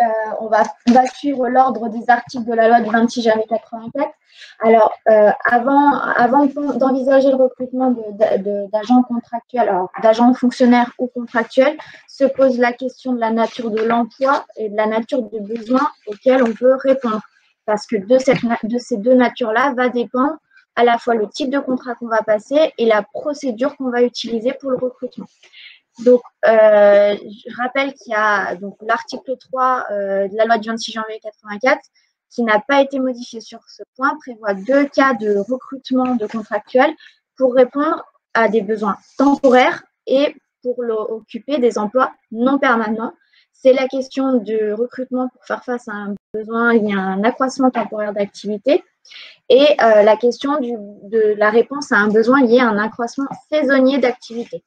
euh, on, va, suivre l'ordre des articles de la loi du 26 janvier 84. Alors, euh, avant, d'envisager le recrutement d'agents contractuels, d'agents fonctionnaires ou contractuels, se pose la question de la nature de l'emploi et de la nature des besoins auxquels on peut répondre. Parce que de ces deux natures-là va dépendre à la fois le type de contrat qu'on va passer et la procédure qu'on va utiliser pour le recrutement. Donc, euh, je rappelle qu'il y a l'article 3 euh, de la loi du 26 janvier 84 qui n'a pas été modifié sur ce point, prévoit deux cas de recrutement de contractuels pour répondre à des besoins temporaires et pour occuper des emplois non permanents. C'est la question du recrutement pour faire face à un besoin, y a un accroissement temporaire d'activité et euh, la question de la réponse à un besoin lié à un accroissement saisonnier d'activité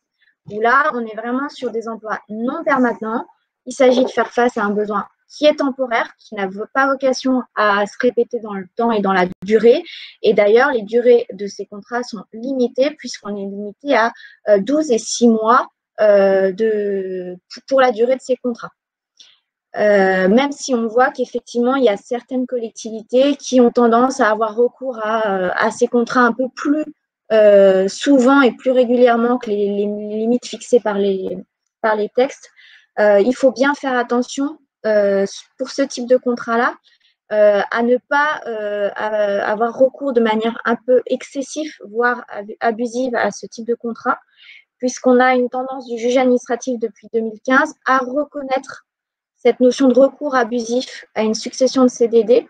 où là, on est vraiment sur des emplois non permanents. Il s'agit de faire face à un besoin qui est temporaire, qui n'a pas vocation à se répéter dans le temps et dans la durée. Et d'ailleurs, les durées de ces contrats sont limitées puisqu'on est limité à 12 euh, et 6 mois euh, pour la durée de ces contrats. Euh, même si on voit qu'effectivement, il y a certaines collectivités qui ont tendance à avoir recours à ces contrats un peu plus euh, souvent et plus régulièrement que les, limites fixées par les, par textes. Euh, il faut bien faire attention euh, pour ce type de contrat-là à ne pas avoir recours de manière un peu excessive, voire abusive à ce type de contrat, puisqu'on a une tendance du juge administratif depuis 2015 à reconnaître cette notion de recours abusif à une succession de CDD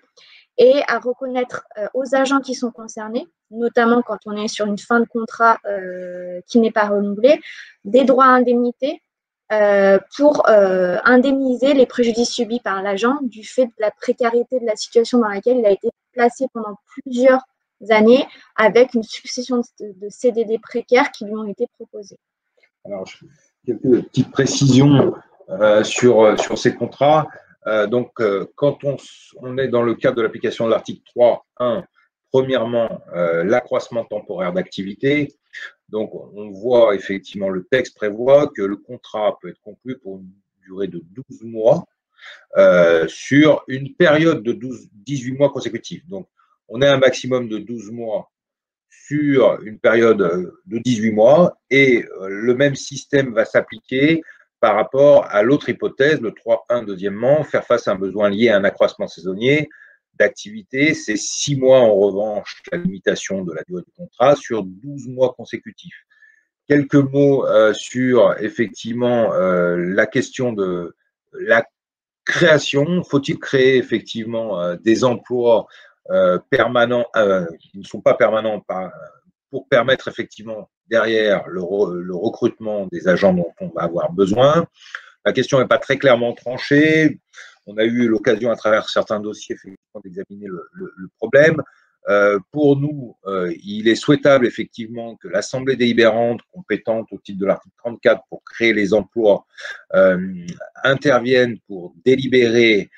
et à reconnaître aux agents qui sont concernés notamment quand on est sur une fin de contrat euh, qui n'est pas renouvelée, des droits à indemnité euh, pour euh, indemniser les préjudices subis par l'agent du fait de la précarité de la situation dans laquelle il a été placé pendant plusieurs années avec une succession de, CDD précaires qui lui ont été proposés. Alors, quelques petites précisions sur, sur ces contrats. Donc, quand on, est dans le cadre de l'application de l'article 3.1 Premièrement, euh, l'accroissement temporaire d'activité. Donc, on voit effectivement, le texte prévoit que le contrat peut être conclu pour une durée de 12 mois euh, sur une période de 12, 18 mois consécutifs. Donc, on a un maximum de 12 mois sur une période de 18 mois et euh, le même système va s'appliquer par rapport à l'autre hypothèse, le 3.1 deuxièmement, faire face à un besoin lié à un accroissement saisonnier d'activité, c'est six mois en revanche la limitation de la durée du contrat sur 12 mois consécutifs. Quelques mots euh, sur effectivement euh, la question de la création. Faut-il créer effectivement euh, des emplois permanents qui ne sont pas permanents pour permettre effectivement derrière le, recrutement des agents dont on va avoir besoin La question n'est pas très clairement tranchée. On a eu l'occasion à travers certains dossiers d'examiner le, problème. Euh, pour nous, euh, il est souhaitable effectivement que l'Assemblée délibérante compétente au titre de l'article 34 pour créer les emplois euh, intervienne pour délibérer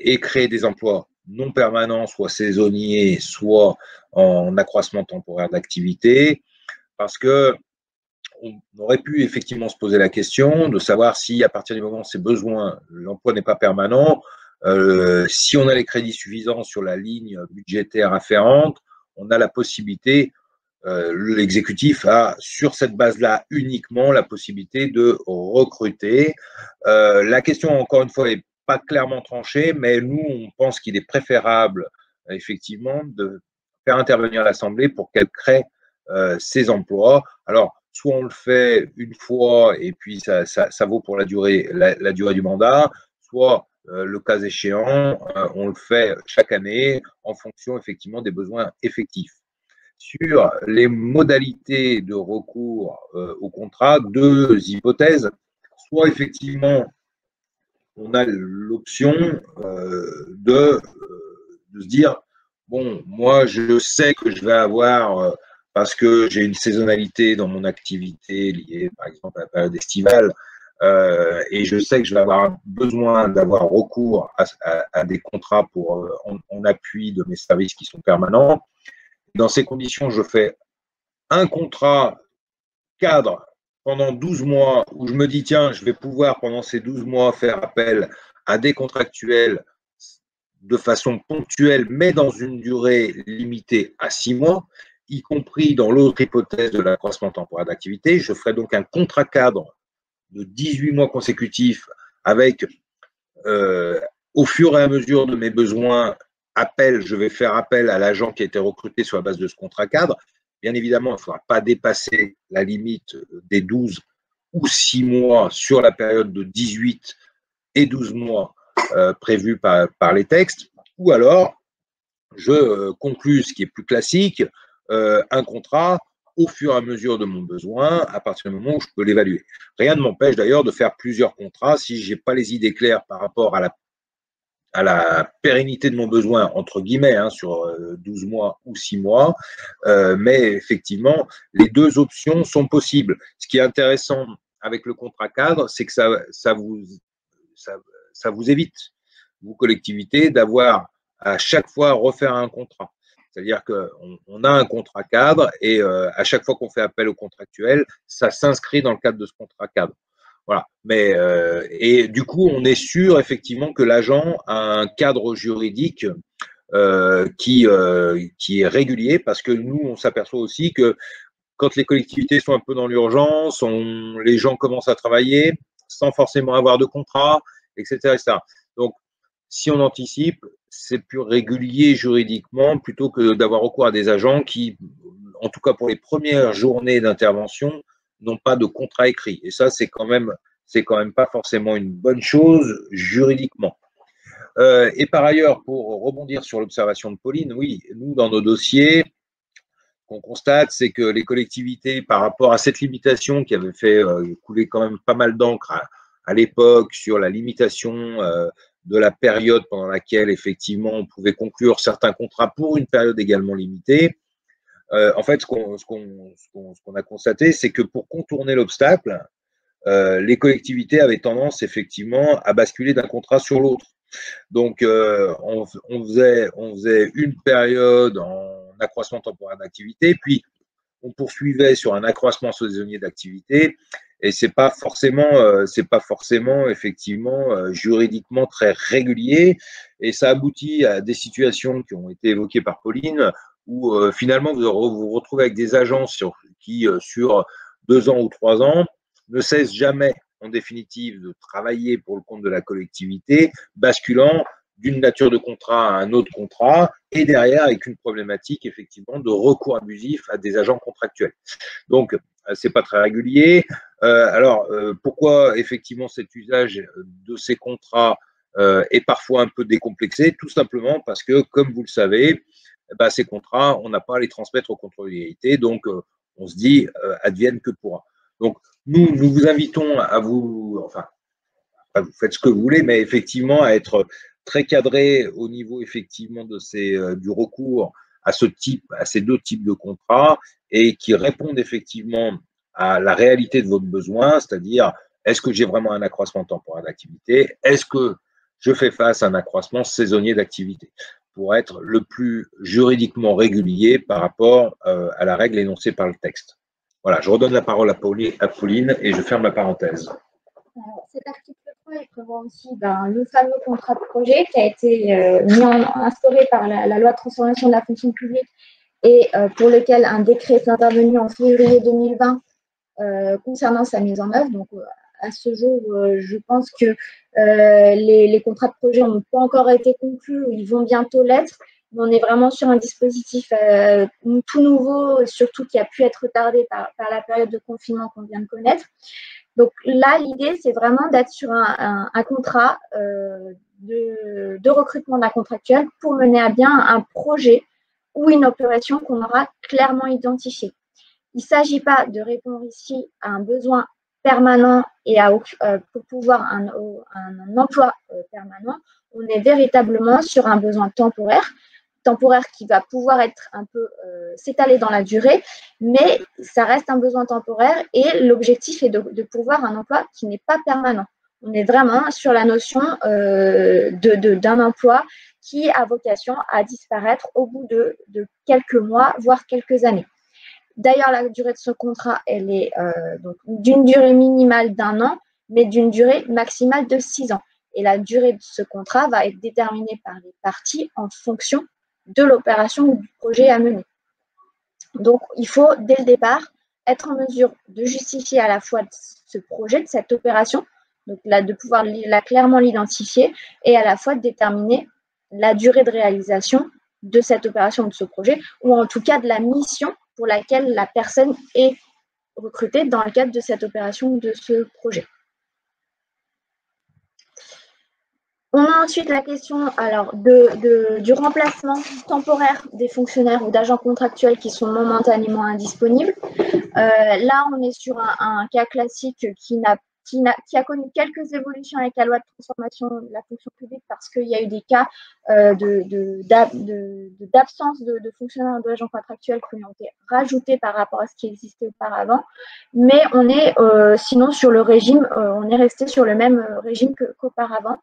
et créer des emplois non permanents, soit saisonniers, soit en accroissement temporaire d'activité, parce que on aurait pu effectivement se poser la question de savoir si, à partir du moment où ces besoins, l'emploi n'est pas permanent, euh, si on a les crédits suffisants sur la ligne budgétaire afférente, on a la possibilité, euh, l'exécutif a sur cette base-là uniquement la possibilité de recruter. Euh, la question, encore une fois, n'est pas clairement tranchée, mais nous, on pense qu'il est préférable, effectivement, de faire intervenir l'Assemblée pour qu'elle crée ces emplois. Alors, soit on le fait une fois et puis ça, vaut pour la durée, la, durée du mandat, soit euh, le cas échéant, euh, on le fait chaque année en fonction effectivement des besoins effectifs. Sur les modalités de recours euh, au contrat, deux hypothèses. Soit effectivement, on a l'option de se dire, bon, moi je sais que je vais avoir parce que j'ai une saisonnalité dans mon activité liée, par exemple, à la période estivale, euh, et je sais que je vais avoir besoin d'avoir recours à, des contrats pour euh, en, appui de mes services qui sont permanents. Dans ces conditions, je fais un contrat cadre pendant 12 mois où je me dis, tiens, je vais pouvoir pendant ces 12 mois faire appel à des contractuels de façon ponctuelle, mais dans une durée limitée à six mois, y compris dans l'autre hypothèse de l'accroissement temporaire d'activité. Je ferai donc un contrat cadre de 18 mois consécutifs avec, euh, au fur et à mesure de mes besoins, appel, je vais faire appel à l'agent qui a été recruté sur la base de ce contrat cadre. Bien évidemment, il ne faudra pas dépasser la limite des 12 ou 6 mois sur la période de 18 et 12 mois euh, prévus par, par, les textes. Ou alors, je euh, conclus ce qui est plus classique, euh, un contrat au fur et à mesure de mon besoin, à partir du moment où je peux l'évaluer. Rien ne m'empêche d'ailleurs de faire plusieurs contrats si je n'ai pas les idées claires par rapport à la, à la pérennité de mon besoin, entre guillemets, hein, sur 12 euh, mois ou 6 mois. Euh, mais effectivement, les deux options sont possibles. Ce qui est intéressant avec le contrat cadre, c'est que ça, ça, vous, ça, ça vous évite, vous collectivités, d'avoir à chaque fois refaire un contrat. C'est-à-dire qu'on on a un contrat cadre et euh, à chaque fois qu'on fait appel au contractuel, ça s'inscrit dans le cadre de ce contrat cadre. Voilà. Mais euh, et du coup, on est sûr effectivement que l'agent a un cadre juridique euh, qui qui est régulier parce que nous, on s'aperçoit aussi que quand les collectivités sont un peu dans l'urgence, les gens commencent à travailler sans forcément avoir de contrat, etc. Donc, si on anticipe, c'est plus régulier juridiquement plutôt que d'avoir recours à des agents qui, en tout cas pour les premières journées d'intervention, n'ont pas de contrat écrit. Et ça, c'est quand même, c'est quand même pas forcément une bonne chose juridiquement. Euh, et par ailleurs, pour rebondir sur l'observation de Pauline, oui, nous, dans nos dossiers, qu'on constate, c'est que les collectivités, par rapport à cette limitation qui avait fait euh, couler quand même pas mal d'encre à, l'époque sur la limitation euh, de la période pendant laquelle effectivement on pouvait conclure certains contrats pour une période également limitée. Euh, en fait, ce qu'on a constaté, c'est que pour contourner l'obstacle, euh, les collectivités avaient tendance effectivement à basculer d'un contrat sur l'autre. Donc, euh, on, on faisait une période en accroissement temporaire d'activité, puis on poursuivait sur un accroissement saisonnier d'activité, et c'est pas forcément euh, c'est pas forcément effectivement euh, juridiquement très régulier et ça aboutit à des situations qui ont été évoquées par Pauline où euh, finalement vous vous retrouvez avec des agences qui sur deux ans ou trois ans ne cessent jamais en définitive de travailler pour le compte de la collectivité basculant d'une nature de contrat à un autre contrat, et derrière avec une problématique effectivement de recours abusif à des agents contractuels. Donc, c'est pas très régulier. Euh, alors, euh, pourquoi effectivement cet usage de ces contrats est parfois un peu décomplexé? Tout simplement parce que, comme vous le savez, bah, ces contrats, on n'a pas à les transmettre au contrôle de donc on se dit advienne que pourra. Donc, nous, nous vous invitons à vous, enfin, vous faites ce que vous voulez, mais effectivement à être très cadré au niveau effectivement de ces, du recours à ces deux types de contrats et qui répondent effectivement à la réalité de votre besoin, c'est-à-dire est-ce que j'ai vraiment un accroissement temporaire d'activité? Est-ce que je fais face à un accroissement saisonnier d'activité? Pour être le plus juridiquement régulier par rapport euh, à la règle énoncée par le texte. Voilà, je redonne la parole à Pauline, et je ferme la parenthèse. Cet article 3 il prévoit aussi ben, le fameux contrat de projet qui a été euh, mis en, instauré par la, loi de transformation de la fonction publique et euh, pour lequel un décret est intervenu en février 2020 euh, concernant sa mise en œuvre. Donc, à ce jour, je pense que les, contrats de projet n'ont pas encore été conclus ou ils vont bientôt l'être. On est vraiment sur un dispositif tout nouveau, surtout qui a pu être retardé par, la période de confinement qu'on vient de connaître. Donc là, l'idée, c'est vraiment d'être sur un, contrat de, de, recrutement d'un contractuel pour mener à bien un projet ou une opération qu'on aura clairement identifiée. Il ne s'agit pas de répondre ici à un besoin permanent et à, euh, pour pouvoir un, un, emploi euh, permanent. On est véritablement sur un besoin temporaire, temporaire qui va pouvoir être un peu euh, s'étaler dans la durée, mais ça reste un besoin temporaire et l'objectif est de, de, pouvoir un emploi qui n'est pas permanent. On est vraiment sur la notion d'un emploi qui a vocation à disparaître au bout de, quelques mois, voire quelques années. D'ailleurs, la durée de ce contrat, elle est euh, d'une durée minimale d'un an, mais d'une durée maximale de six ans. Et la durée de ce contrat va être déterminée par les parties en fonction de l'opération ou du projet à mener. Donc, il faut, dès le départ, être en mesure de justifier à la fois ce projet, de cette opération, donc de pouvoir la, clairement l'identifier, et à la fois déterminer la durée de réalisation de cette opération ou de ce projet, ou en tout cas de la mission pour laquelle la personne est recrutée dans le cadre de cette opération ou de ce projet. On a ensuite la question alors, du remplacement temporaire des fonctionnaires ou d'agents contractuels qui sont momentanément indisponibles. Euh, là, on est sur un, cas classique qui a, connu quelques évolutions avec la loi de transformation de la fonction publique parce qu'il y a eu des cas euh, d'absence de, de, fonctionnaires ou d'agents contractuels qui ont été rajoutés par rapport à ce qui existait auparavant. Mais on est euh, sinon sur le régime, on est resté sur le même régime qu'auparavant.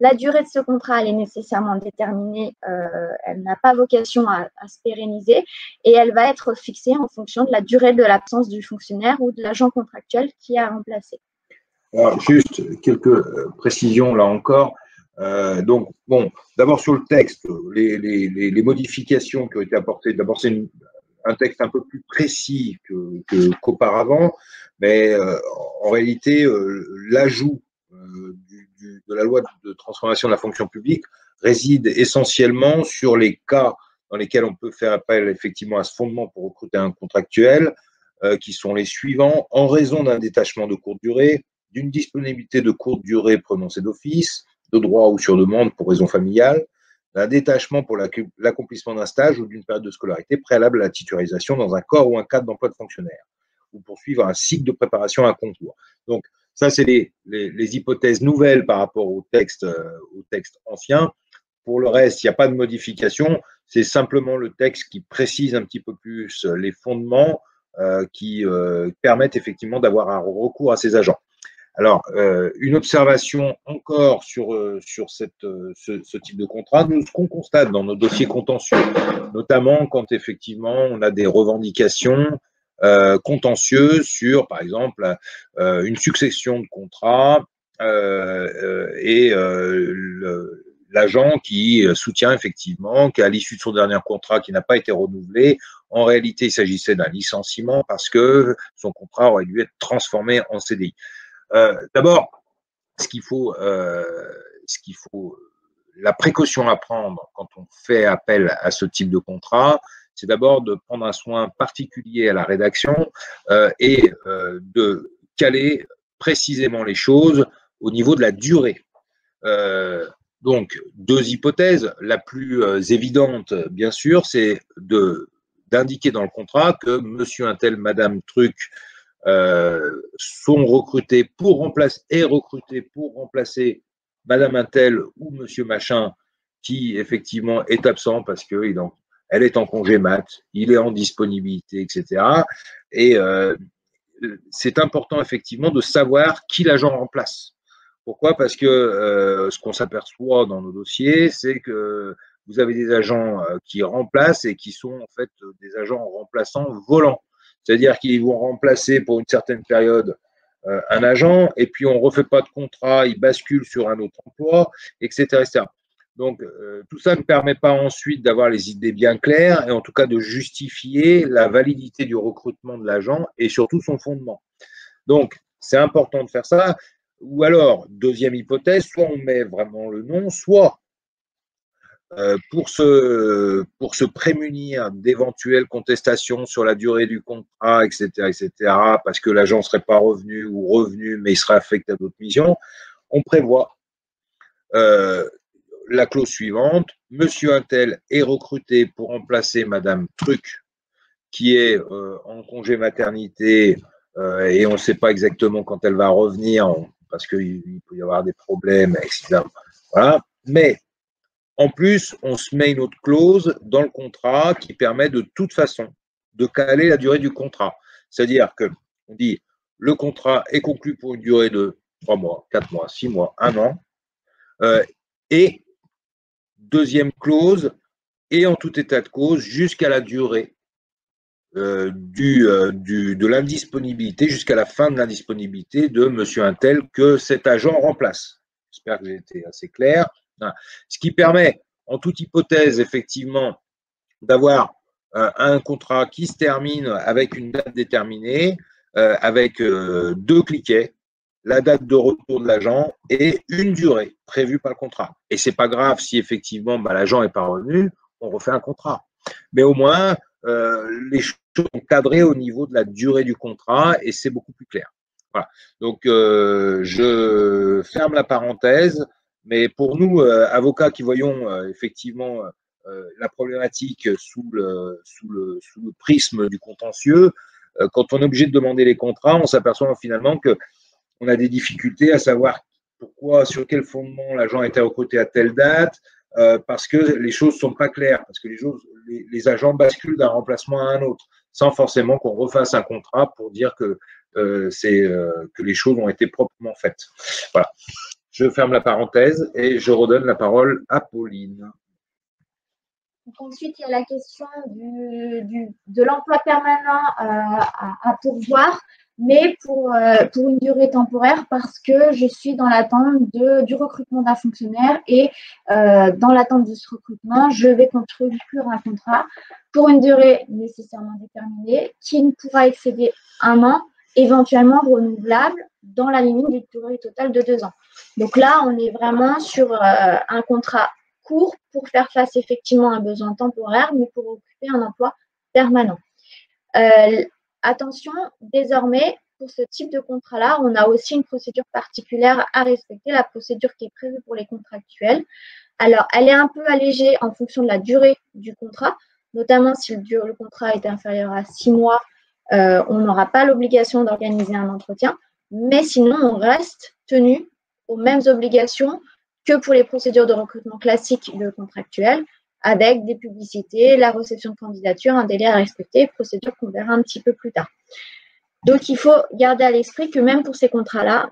La durée de ce contrat, elle est nécessairement déterminée, euh, elle n'a pas vocation à, se pérenniser et elle va être fixée en fonction de la durée de l'absence du fonctionnaire ou de l'agent contractuel qui a remplacé. Juste quelques euh, précisions là encore. Euh, donc, bon, d'abord sur le texte, les, modifications qui ont été apportées, d'abord c'est un texte un peu plus précis qu'auparavant, mais en réalité, l'ajout de la loi de transformation de la fonction publique réside essentiellement sur les cas dans lesquels on peut faire appel effectivement à ce fondement pour recruter un contractuel, euh, qui sont les suivants, en raison d'un détachement de courte durée, d'une disponibilité de courte durée prononcée d'office, de droit ou sur demande pour raison familiale, d'un détachement pour l'accomplissement d'un stage ou d'une période de scolarité préalable à la titularisation dans un corps ou un cadre d'emploi de fonctionnaire, ou poursuivre un cycle de préparation à un concours. Donc, ça, c'est les, hypothèses nouvelles par rapport au texte, euh, au texte ancien. Pour le reste, il n'y a pas de modification. C'est simplement le texte qui précise un petit peu plus les fondements euh, qui euh, permettent effectivement d'avoir un recours à ces agents. Alors, une observation encore sur, sur cette, ce, ce, type de contrat, nous, ce qu'on constate dans nos dossiers contentieux, notamment quand effectivement on a des revendications euh, contentieux sur, par exemple, euh, une succession de contrats euh, et l'agent qui soutient effectivement qu'à l'issue de son dernier contrat qui n'a pas été renouvelé, en réalité, il s'agissait d'un licenciement parce que son contrat aurait dû être transformé en CDI. D'abord, ce qu'il faut, ce qu'il faut, la précaution à prendre quand on fait appel à ce type de contrat, c'est d'abord de prendre un soin particulier à la rédaction euh, et euh, de caler précisément les choses au niveau de la durée. Euh, donc, deux hypothèses. La plus évidente, bien sûr, c'est de d'indiquer dans le contrat que monsieur un tel, madame truc sont recrutés pour remplacer, et recrutés pour remplacer madame un tel ou monsieur machin qui effectivement est absent parce qu'il en elle est en congé mat, il est en disponibilité, etc. Et euh, c'est important effectivement de savoir qui l'agent remplace. Pourquoi? Parce que euh, ce qu'on s'aperçoit dans nos dossiers, c'est que vous avez des agents euh, qui remplacent et qui sont en fait des agents remplaçants volants. C'est-à-dire qu'ils vont remplacer pour une certaine période un agent et puis on ne refait pas de contrat, il bascule sur un autre emploi, etc. Donc, euh, tout ça ne permet pas ensuite d'avoir les idées bien claires et en tout cas de justifier la validité du recrutement de l'agent et surtout son fondement. Donc, c'est important de faire ça. Ou alors, deuxième hypothèse, soit on met vraiment le nom, soit euh, pour, se, pour se prémunir d'éventuelles contestations sur la durée du contrat, etc., etc., parce que l'agent ne serait pas revenu ou revenu, mais il serait affecté à d'autres missions, on prévoit euh, la clause suivante, Monsieur Intel est recruté pour remplacer Madame Truc, qui est euh, en congé maternité euh, et on ne sait pas exactement quand elle va revenir parce qu'il peut y avoir des problèmes, etc. Voilà. Mais en plus, on se met une autre clause dans le contrat qui permet de toute façon de caler la durée du contrat. C'est-à-dire que on dit le contrat est conclu pour une durée de trois mois, quatre mois, six mois, un an, euh, et Deuxième clause, et en tout état de cause jusqu'à la durée euh, euh, de l'indisponibilité, jusqu'à la fin de l'indisponibilité de monsieur Intel que cet agent remplace. J'espère que j'ai été assez clair. Ce qui permet, en toute hypothèse, effectivement, d'avoir euh, un contrat qui se termine avec une date déterminée, avec deux cliquets, la date de retour de l'agent et une durée prévue par le contrat. Et c'est pas grave si effectivement bah, l'agent n'est pas revenu, on refait un contrat. Mais au moins, les choses sont cadrées au niveau de la durée du contrat et c'est beaucoup plus clair. Voilà. Donc, je ferme la parenthèse. Mais pour nous, avocats qui voyons effectivement euh, la problématique sous le, sous, le, sous le prisme du contentieux, euh, quand on est obligé de demander les contrats, on s'aperçoit finalement que on a des difficultés à savoir pourquoi, sur quel fondement l'agent été recruté à telle date, euh, parce que les choses ne sont pas claires, parce que les, agents basculent d'un remplacement à un autre, sans forcément qu'on refasse un contrat pour dire que, c'est que les choses ont été proprement faites. Voilà. Je ferme la parenthèse et je redonne la parole à Pauline ensuite, il y a la question de l'emploi permanent euh, à, pourvoir, mais pour, euh, pour une durée temporaire parce que je suis dans l'attente du recrutement d'un fonctionnaire et euh, dans l'attente de ce recrutement, je vais conclure un contrat pour une durée nécessairement déterminée qui ne pourra excéder un an, éventuellement renouvelable dans la limite d'une durée totale de deux ans. Donc là, on est vraiment sur un contrat pour faire face effectivement à un besoin temporaire, mais pour occuper un emploi permanent. Euh, attention, désormais, pour ce type de contrat-là, on a aussi une procédure particulière à respecter, la procédure qui est prévue pour les contractuels. Alors, elle est un peu allégée en fonction de la durée du contrat, notamment si le, contrat est inférieur à six mois, euh, on n'aura pas l'obligation d'organiser un entretien, mais sinon, on reste tenu aux mêmes obligations que pour les procédures de recrutement classiques de contractuels, avec des publicités, la réception de candidature, un délai à respecter, procédure qu'on verra un petit peu plus tard. Donc, il faut garder à l'esprit que même pour ces contrats-là,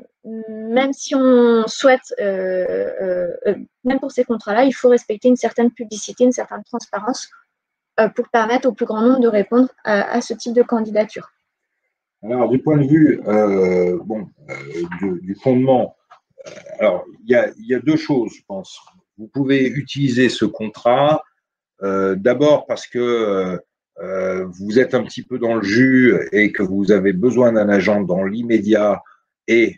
même si on souhaite, euh, euh, même pour ces contrats-là, il faut respecter une certaine publicité, une certaine transparence euh, pour permettre au plus grand nombre de répondre à, ce type de candidature. Alors, du point de vue du, fondement alors, il y, a, deux choses, je pense. Vous pouvez utiliser ce contrat euh, d'abord parce que euh, vous êtes un petit peu dans le jus et que vous avez besoin d'un agent dans l'immédiat et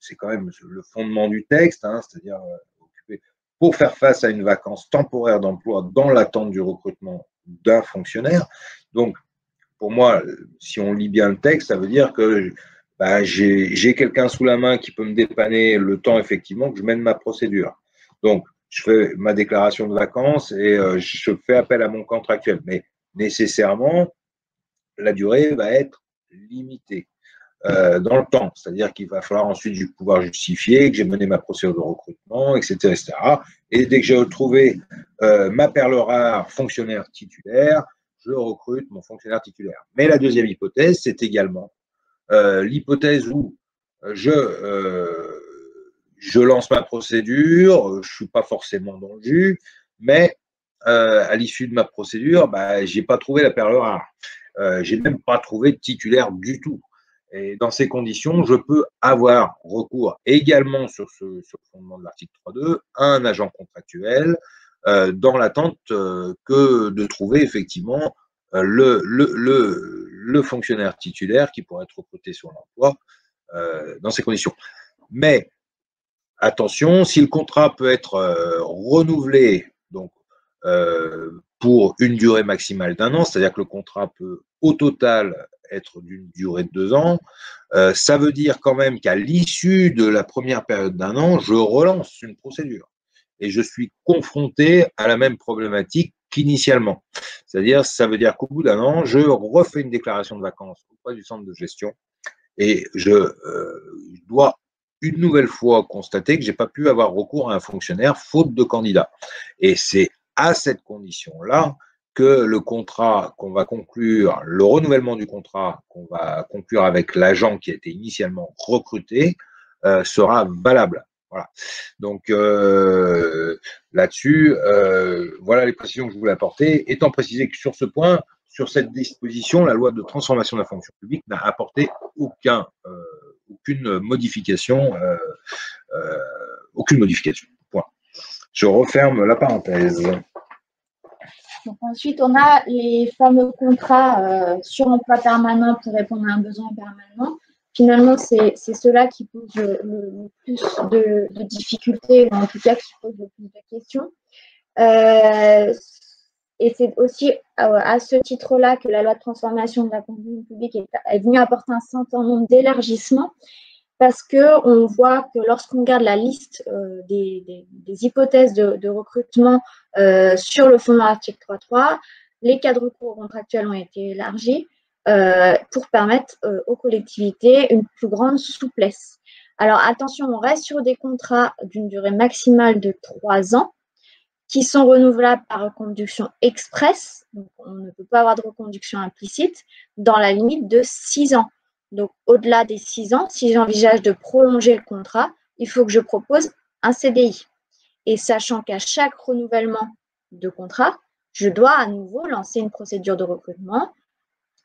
c'est quand même le fondement du texte, hein, c'est-à-dire euh, pour faire face à une vacance temporaire d'emploi dans l'attente du recrutement d'un fonctionnaire. Donc, pour moi, si on lit bien le texte, ça veut dire que bah, j'ai quelqu'un sous la main qui peut me dépanner le temps effectivement que je mène ma procédure. Donc, je fais ma déclaration de vacances et euh, je fais appel à mon contractuel. Mais nécessairement, la durée va être limitée euh, dans le temps. C'est-à-dire qu'il va falloir ensuite pouvoir justifier que j'ai mené ma procédure de recrutement, etc. etc. Et dès que j'ai retrouvé euh, ma perle rare fonctionnaire titulaire, je recrute mon fonctionnaire titulaire. Mais la deuxième hypothèse, c'est également l'hypothèse où je, je lance ma procédure, je ne suis pas forcément dans le jus, mais à l'issue de ma procédure, bah, je n'ai pas trouvé la perle rare. Euh, j'ai même pas trouvé de titulaire du tout. Et dans ces conditions, je peux avoir recours également sur ce le fondement de l'article 3.2 à un agent contractuel dans l'attente que de trouver effectivement le, le, le, le fonctionnaire titulaire qui pourrait être recruté sur l'emploi euh, dans ces conditions. Mais attention, si le contrat peut être euh, renouvelé donc, euh, pour une durée maximale d'un an, c'est-à-dire que le contrat peut au total être d'une durée de deux ans, ça veut dire quand même qu'à l'issue de la première période d'un an, je relance une procédure et je suis confronté à la même problématique qu'initialement. C'est-à-dire, ça veut dire qu'au bout d'un an, je refais une déclaration de vacances auprès du centre de gestion et je, euh, dois une nouvelle fois constater que j'ai pas pu avoir recours à un fonctionnaire faute de candidat. Et c'est à cette condition-là que le contrat qu'on va conclure, le renouvellement du contrat qu'on va conclure avec l'agent qui a été initialement recruté, euh, sera valable. Voilà. Donc euh, là-dessus, euh, voilà les précisions que je voulais apporter. Étant précisé que sur ce point, sur cette disposition, la loi de transformation de la fonction publique n'a apporté aucun, aucune modification aucune modification. Point. Je referme la parenthèse. ensuite, on a les fameux contrats sur emploi permanent pour répondre à un besoin permanent finalement, c'est cela qui pose le, plus de, difficultés, ou en tout cas qui pose le plus de questions. Euh, et c'est aussi à ce titre-là que la loi de transformation de la conduite publique est, venue apporter un certain nombre d'élargissements, parce qu'on voit que lorsqu'on regarde la liste euh, des, hypothèses de, recrutement euh, sur le fondement de l'article 3.3, les cadres cours contractuels ont été élargis, euh, pour permettre euh, aux collectivités une plus grande souplesse. Alors attention, on reste sur des contrats d'une durée maximale de trois ans qui sont renouvelables par reconduction express. Donc, on ne peut pas avoir de reconduction implicite dans la limite de six ans. Donc, au-delà des six ans, si j'envisage de prolonger le contrat, il faut que je propose un CDI. Et sachant qu'à chaque renouvellement de contrat, je dois à nouveau lancer une procédure de recrutement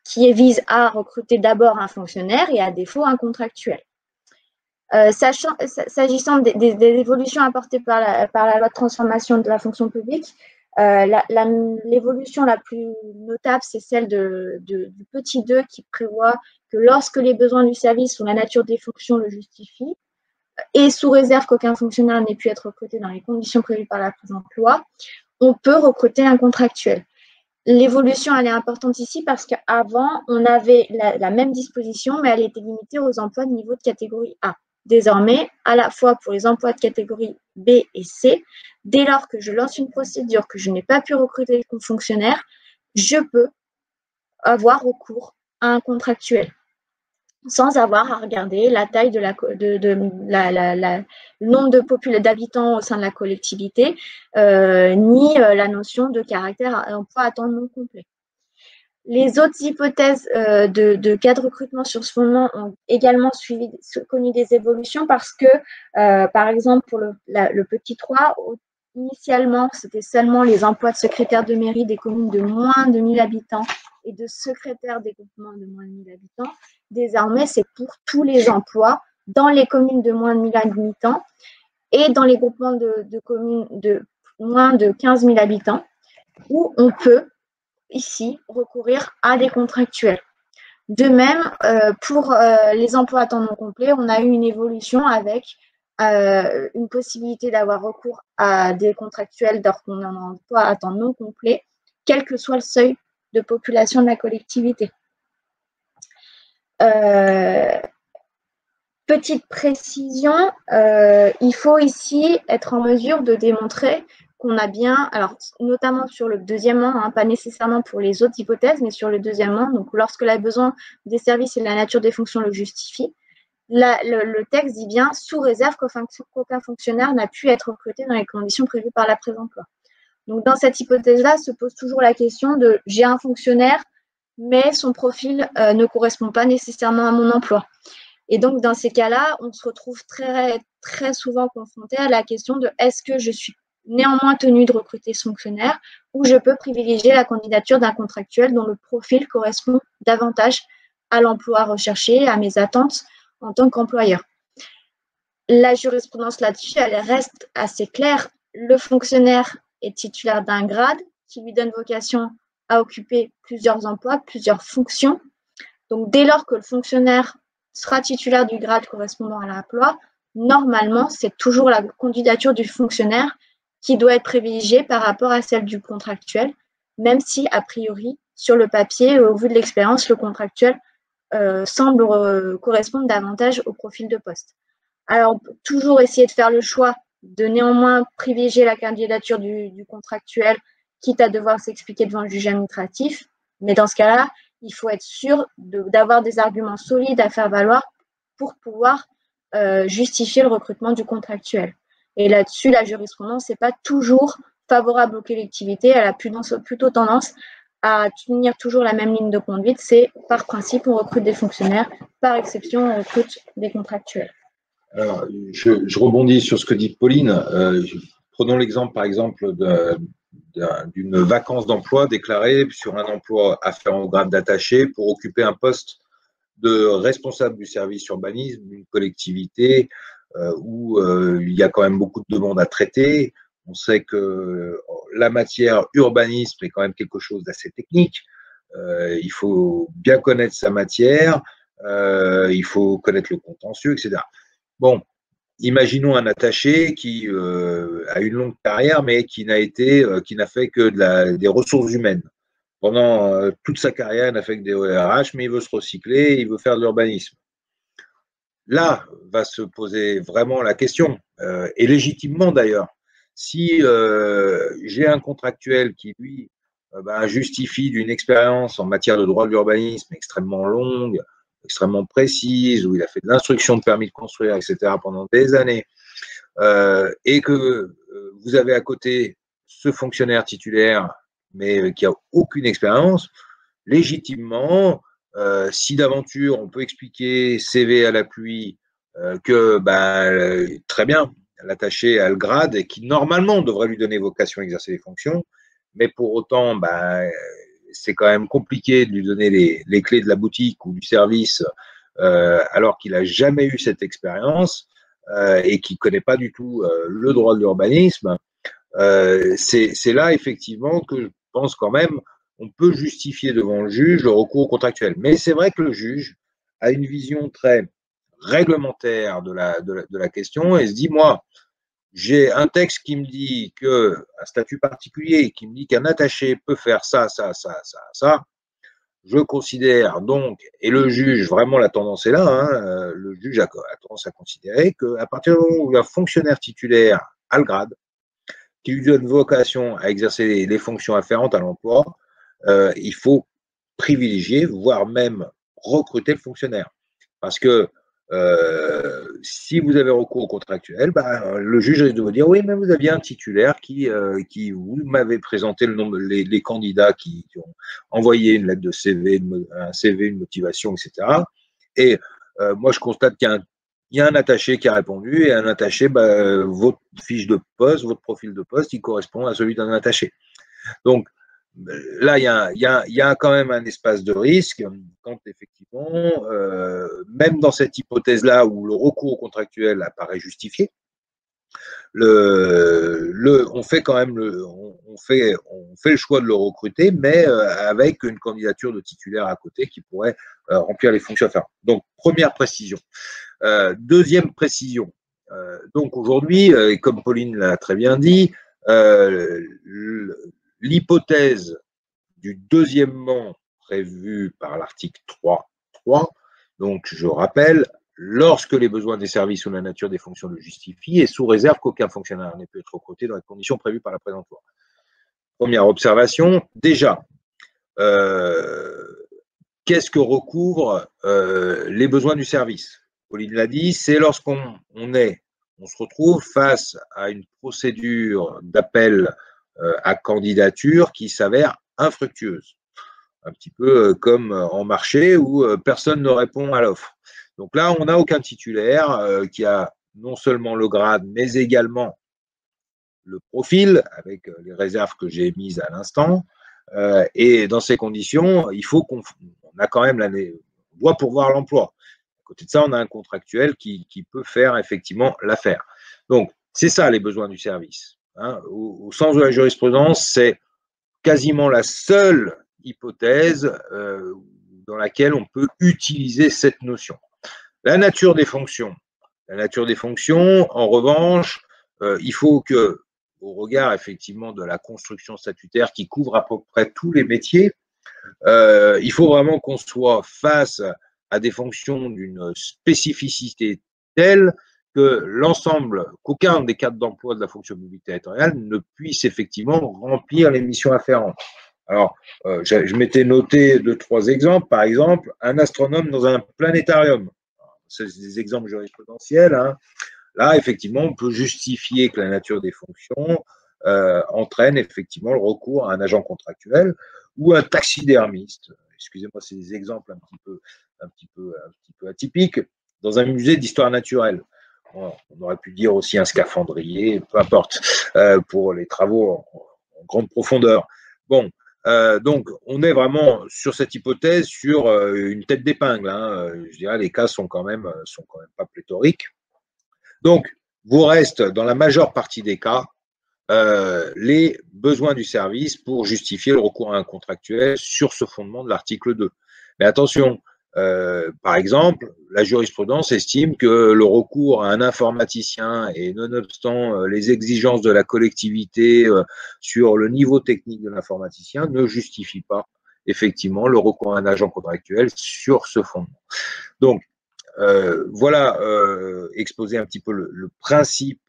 qui vise à recruter d'abord un fonctionnaire et à défaut un contractuel. Euh, s'agissant des, évolutions apportées par la, loi de transformation de la fonction publique, euh, l'évolution la, plus notable, c'est celle du petit 2 qui prévoit que lorsque les besoins du service ou la nature des fonctions le justifient, et sous réserve qu'aucun fonctionnaire n'ait pu être recruté dans les conditions prévues par la présente loi, on peut recruter un contractuel. L'évolution, elle est importante ici parce qu'avant, on avait la, même disposition, mais elle était limitée aux emplois de niveau de catégorie A. Désormais, à la fois pour les emplois de catégorie B et C, dès lors que je lance une procédure que je n'ai pas pu recruter comme fonctionnaire, je peux avoir recours à un contractuel sans avoir à regarder la taille de la, de, la, le nombre d'habitants au sein de la collectivité, euh, ni euh, la notion de caractère emploi à temps non complet. Les autres hypothèses euh, de, cas de recrutement sur ce moment ont également suivi, connu des évolutions parce que, par exemple, pour le, le petit 3, initialement, c'était seulement les emplois de secrétaire de mairie des communes de moins de 1000 habitants et de secrétaire des groupements de moins de 1000 habitants. Désormais, c'est pour tous les emplois dans les communes de moins de 1000 habitants et dans les groupements de, communes de moins de 15 000 habitants, où on peut ici recourir à des contractuels. De même, euh, pour euh, les emplois à temps non complet, on a eu une évolution avec euh, une possibilité d'avoir recours à des contractuels lorsqu'on a un emploi à temps non complet, quel que soit le seuil de population de la collectivité. Petite précision, il faut ici être en mesure de démontrer qu'on a bien, alors notamment sur le deuxième an, hein, pas nécessairement pour les autres hypothèses, mais sur le deuxième an, donc lorsque le besoin des services et la nature des fonctions le justifient, le, texte dit bien sous réserve qu'aucun fonctionnaire n'a pu être recruté dans les conditions prévues par la présente loi. Donc dans cette hypothèse-là, se pose toujours la question de j'ai un fonctionnaire, mais son profil euh, ne correspond pas nécessairement à mon emploi. Et donc dans ces cas-là, on se retrouve très, très souvent confronté à la question de est-ce que je suis néanmoins tenu de recruter ce fonctionnaire ou je peux privilégier la candidature d'un contractuel dont le profil correspond davantage à l'emploi recherché, à mes attentes en tant qu'employeur. La jurisprudence là-dessus, elle reste assez claire. Le fonctionnaire est titulaire d'un grade qui lui donne vocation à occuper plusieurs emplois, plusieurs fonctions. Donc, dès lors que le fonctionnaire sera titulaire du grade correspondant à l'emploi, normalement, c'est toujours la candidature du fonctionnaire qui doit être privilégiée par rapport à celle du contractuel, même si, a priori, sur le papier, au vu de l'expérience, le contractuel euh, semble euh, correspondre davantage au profil de poste. Alors, on peut toujours essayer de faire le choix de néanmoins privilégier la candidature du, contractuel, quitte à devoir s'expliquer devant le juge administratif. Mais dans ce cas-là, il faut être sûr d'avoir des arguments solides à faire valoir pour pouvoir euh, justifier le recrutement du contractuel. Et là-dessus, la jurisprudence n'est pas toujours favorable aux collectivités. Elle a plutôt tendance à tenir toujours la même ligne de conduite. C'est par principe, on recrute des fonctionnaires. Par exception, on recrute des contractuels. Alors, je, rebondis sur ce que dit Pauline. Euh, prenons l'exemple, par exemple, d'une vacance d'emploi déclarée sur un emploi afférent au grade d'attaché pour occuper un poste de responsable du service urbanisme d'une collectivité où il y a quand même beaucoup de demandes à traiter. On sait que la matière urbanisme est quand même quelque chose d'assez technique. il faut bien connaître sa matière, il faut connaître le contentieux, etc. Bon, imaginons un attaché qui euh, a une longue carrière, mais qui n'a été, euh, qui n'a fait que des ressources humaines. Pendant euh, toute sa carrière, il n'a fait que des ORH, mais il veut se recycler, il veut faire de l'urbanisme. Là va se poser vraiment la question, et légitimement d'ailleurs. Si j'ai un contractuel qui, lui, ben, justifie d'une expérience en matière de droit de l'urbanisme extrêmement longue, extrêmement précise, où il a fait de l'instruction de permis de construire, etc., pendant des années, euh, et que euh, vous avez à côté ce fonctionnaire titulaire, mais qui a aucune expérience, légitimement, euh, si d'aventure on peut expliquer CV à la pluie que ben, très bien, l'attaché à le grade et qui normalement devrait lui donner vocation à exercer les fonctions, mais pour autant, ben, c'est quand même compliqué de lui donner les, clés de la boutique ou du service euh, alors qu'il n'a jamais eu cette expérience euh, et qu'il ne connaît pas du tout euh, le droit de l'urbanisme. c'est là effectivement que je pense quand même on peut justifier devant le juge le recours contractuel. Mais c'est vrai que le juge a une vision très réglementaire de la, question et se dit, moi, j'ai un texte qui me dit que un statut particulier, qui me dit qu'un attaché peut faire ça, ça, ça, ça, ça. Je considère donc, et le juge, vraiment la tendance est là, hein, euh, le juge a, tendance à considérer qu'à partir du moment où un fonctionnaire titulaire a le grade, qui lui donne vocation à exercer les, fonctions afférentes à l'emploi, euh, il faut privilégier, voire même recruter le fonctionnaire. Parce que euh, si vous avez recours au contractuel, bah, le juge risque de vous dire oui, mais vous aviez un titulaire qui, euh, qui vous m'avez présenté le nombre, les, candidats qui, ont envoyé une lettre de CV, un CV, une motivation, etc. Et euh, moi, je constate qu'il y, a un attaché qui a répondu et un attaché, bah, votre fiche de poste, votre profil de poste, il correspond à celui d'un attaché. Donc, là, il y, a, quand même un espace de risque quand effectivement, euh, même dans cette hypothèse-là où le recours contractuel apparaît justifié, le, on fait quand même le, on, fait, on fait le choix de le recruter, mais euh, avec une candidature de titulaire à côté qui pourrait euh, remplir les fonctions. Donc, première précision. deuxième précision. donc aujourd'hui, comme Pauline l'a très bien dit, l'hypothèse du deuxièmement prévu par l'article 3.3, donc je rappelle, lorsque les besoins des services ou la nature des fonctions le justifient et sous réserve qu'aucun fonctionnaire n'ait pu être recruté dans les conditions prévues par la présente loi. Première observation, déjà, euh, qu'est-ce que recouvrent euh, les besoins du service? Pauline l'a dit, c'est lorsqu'on est, on se retrouve face à une procédure d'appel à candidature qui s'avère infructueuse. Un petit peu euh, comme en marché où euh, personne ne répond à l'offre. Donc là, on n'a aucun titulaire qui a non seulement le grade, mais également le profil, avec les réserves que j'ai mises à l'instant. et dans ces conditions, il faut qu'on a quand même l'année, on doit pourvoir l'emploi. À côté de ça, on a un contractuel qui, qui peut faire effectivement l'affaire. Donc, c'est ça les besoins du service. Hein, au, sens de la jurisprudence, c'est quasiment la seule hypothèse euh, dans laquelle on peut utiliser cette notion. La nature des fonctions. La nature des fonctions, en revanche, euh, il faut que, au regard effectivement de la construction statutaire qui couvre à peu près tous les métiers, euh, il faut vraiment qu'on soit face à des fonctions d'une spécificité telle que l'ensemble, qu'aucun des cadres d'emploi de la fonction publique territoriale ne puisse effectivement remplir les missions afférentes. Alors, euh, je, m'étais noté deux, trois exemples. Par exemple, un astronome dans un planétarium. C'est des exemples jurisprudentiels. Hein. Là, effectivement, on peut justifier que la nature des fonctions euh, entraîne effectivement le recours à un agent contractuel ou un taxidermiste. Excusez-moi, c'est des exemples un petit peu, atypiques dans un musée d'histoire naturelle on aurait pu dire aussi un scaphandrier, peu importe, euh, pour les travaux en, grande profondeur. Bon, euh, donc on est vraiment sur cette hypothèse sur euh, une tête d'épingle. Hein. Je dirais les cas sont quand même sont quand même pas pléthoriques. Donc, vous reste dans la majeure partie des cas les besoins du service pour justifier le recours à un contractuel sur ce fondement de l'article 2. Mais attention, euh, par exemple, la jurisprudence estime que le recours à un informaticien et nonobstant euh, les exigences de la collectivité sur le niveau technique de l'informaticien ne justifie pas effectivement le recours à un agent contractuel sur ce fondement. Donc, voilà exposer un petit peu le principe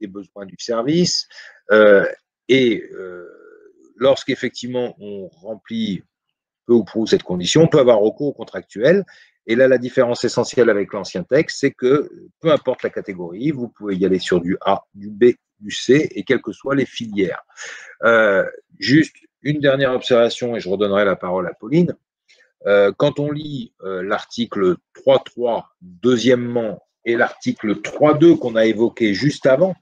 des besoins du service. Euh, et euh, lorsqu'effectivement on remplit peu ou prou cette condition, on peut avoir recours au contractuel. Et là, la différence essentielle avec l'ancien texte, c'est que peu importe la catégorie, vous pouvez y aller sur du A, du B, du C, et quelles que soient les filières. Euh, juste une dernière observation, et je redonnerai la parole à Pauline. quand on lit l'article 3.3, deuxièmement, et l'article 3.2 qu'on a évoqué juste avant,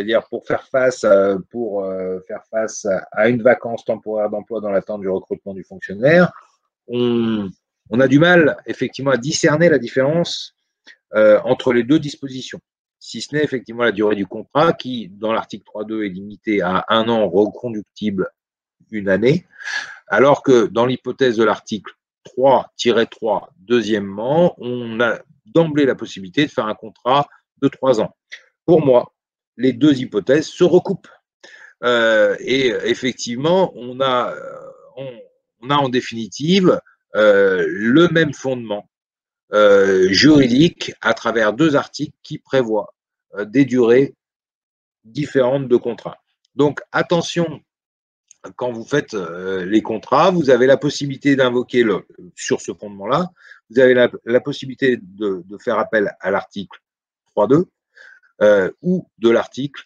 c'est-à-dire pour faire face, euh, pour euh, faire face à une vacance temporaire d'emploi dans l'attente du recrutement du fonctionnaire, on, a du mal effectivement à discerner la différence euh, entre les deux dispositions, si ce n'est effectivement la durée du contrat qui, dans l'article 3.2, est limitée à un an reconductible une année, alors que dans l'hypothèse de l'article 3-3, deuxièmement, on a d'emblée la possibilité de faire un contrat de trois ans. Pour moi, les deux hypothèses se recoupent. Euh, et effectivement, on a, a en définitive euh, le même fondement euh, juridique à travers deux articles qui prévoient des durées différentes de contrats. Donc attention, quand vous faites les contrats, vous avez la possibilité d'invoquer sur ce fondement-là, vous avez la, possibilité de, faire appel à l'article 3.2 euh, ou de l'article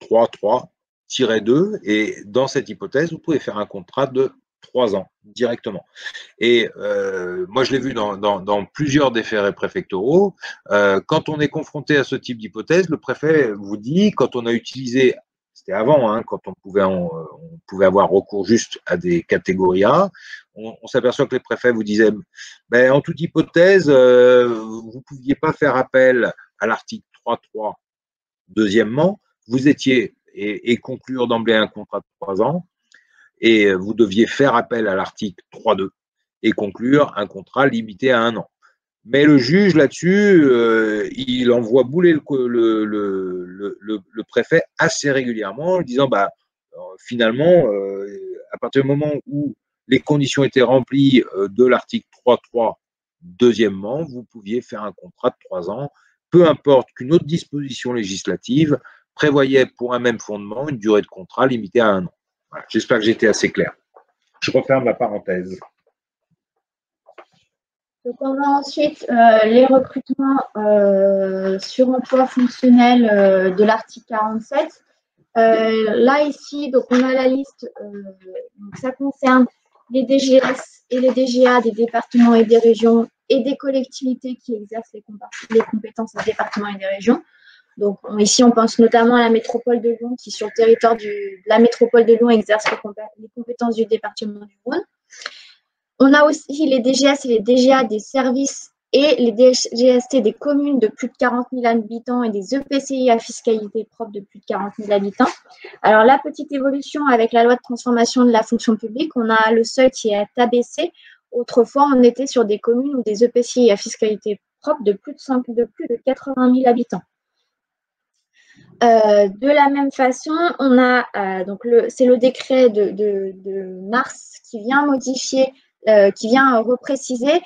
3.3-2. Et dans cette hypothèse, vous pouvez faire un contrat de trois ans directement. Et euh, moi, je l'ai vu dans, plusieurs déférés préfectoraux. Euh, quand on est confronté à ce type d'hypothèse, le préfet vous dit, quand on a utilisé, c'était avant, hein, quand on pouvait, on pouvait avoir recours juste à des catégories A, on, s'aperçoit que les préfets vous disaient, ben, en toute hypothèse, vous ne pouviez pas faire appel à l'article 3.3. Deuxièmement, vous étiez et, conclure d'emblée un contrat de trois ans et vous deviez faire appel à l'article 3.2 et conclure un contrat limité à un an. Mais le juge là-dessus, euh, il envoie bouler le, préfet assez régulièrement en disant bah, euh, finalement, euh, à partir du moment où les conditions étaient remplies de l'article 3.3, deuxièmement, vous pouviez faire un contrat de trois ans peu importe qu'une autre disposition législative prévoyait pour un même fondement une durée de contrat limitée à un an. J'espère que j'étais assez clair. Je referme la parenthèse. Donc on a ensuite euh, les recrutements euh, sur emploi fonctionnel euh, de l'article 47. là ici, donc on a la liste, ça concerne les DGS et les DGA des départements et des régions et des collectivités qui exercent les, compétences des départements et des régions. Donc ici, on pense notamment à la métropole de Lyon, qui sur le territoire de la métropole de Lyon exerce les, compétences du département du Rhône. On a aussi les DGS et les DGA des services et les DGST des communes de plus de 40 000 habitants et des EPCI à fiscalité propre de plus de 40 000 habitants. Alors, la petite évolution avec la loi de transformation de la fonction publique, on a le seuil qui est abaissé Autrefois, on était sur des communes ou des EPCI à fiscalité propre de plus de, de, plus de 80 000 habitants. Euh, de la même façon, euh, c'est le décret de, mars qui vient modifier, euh, qui vient repréciser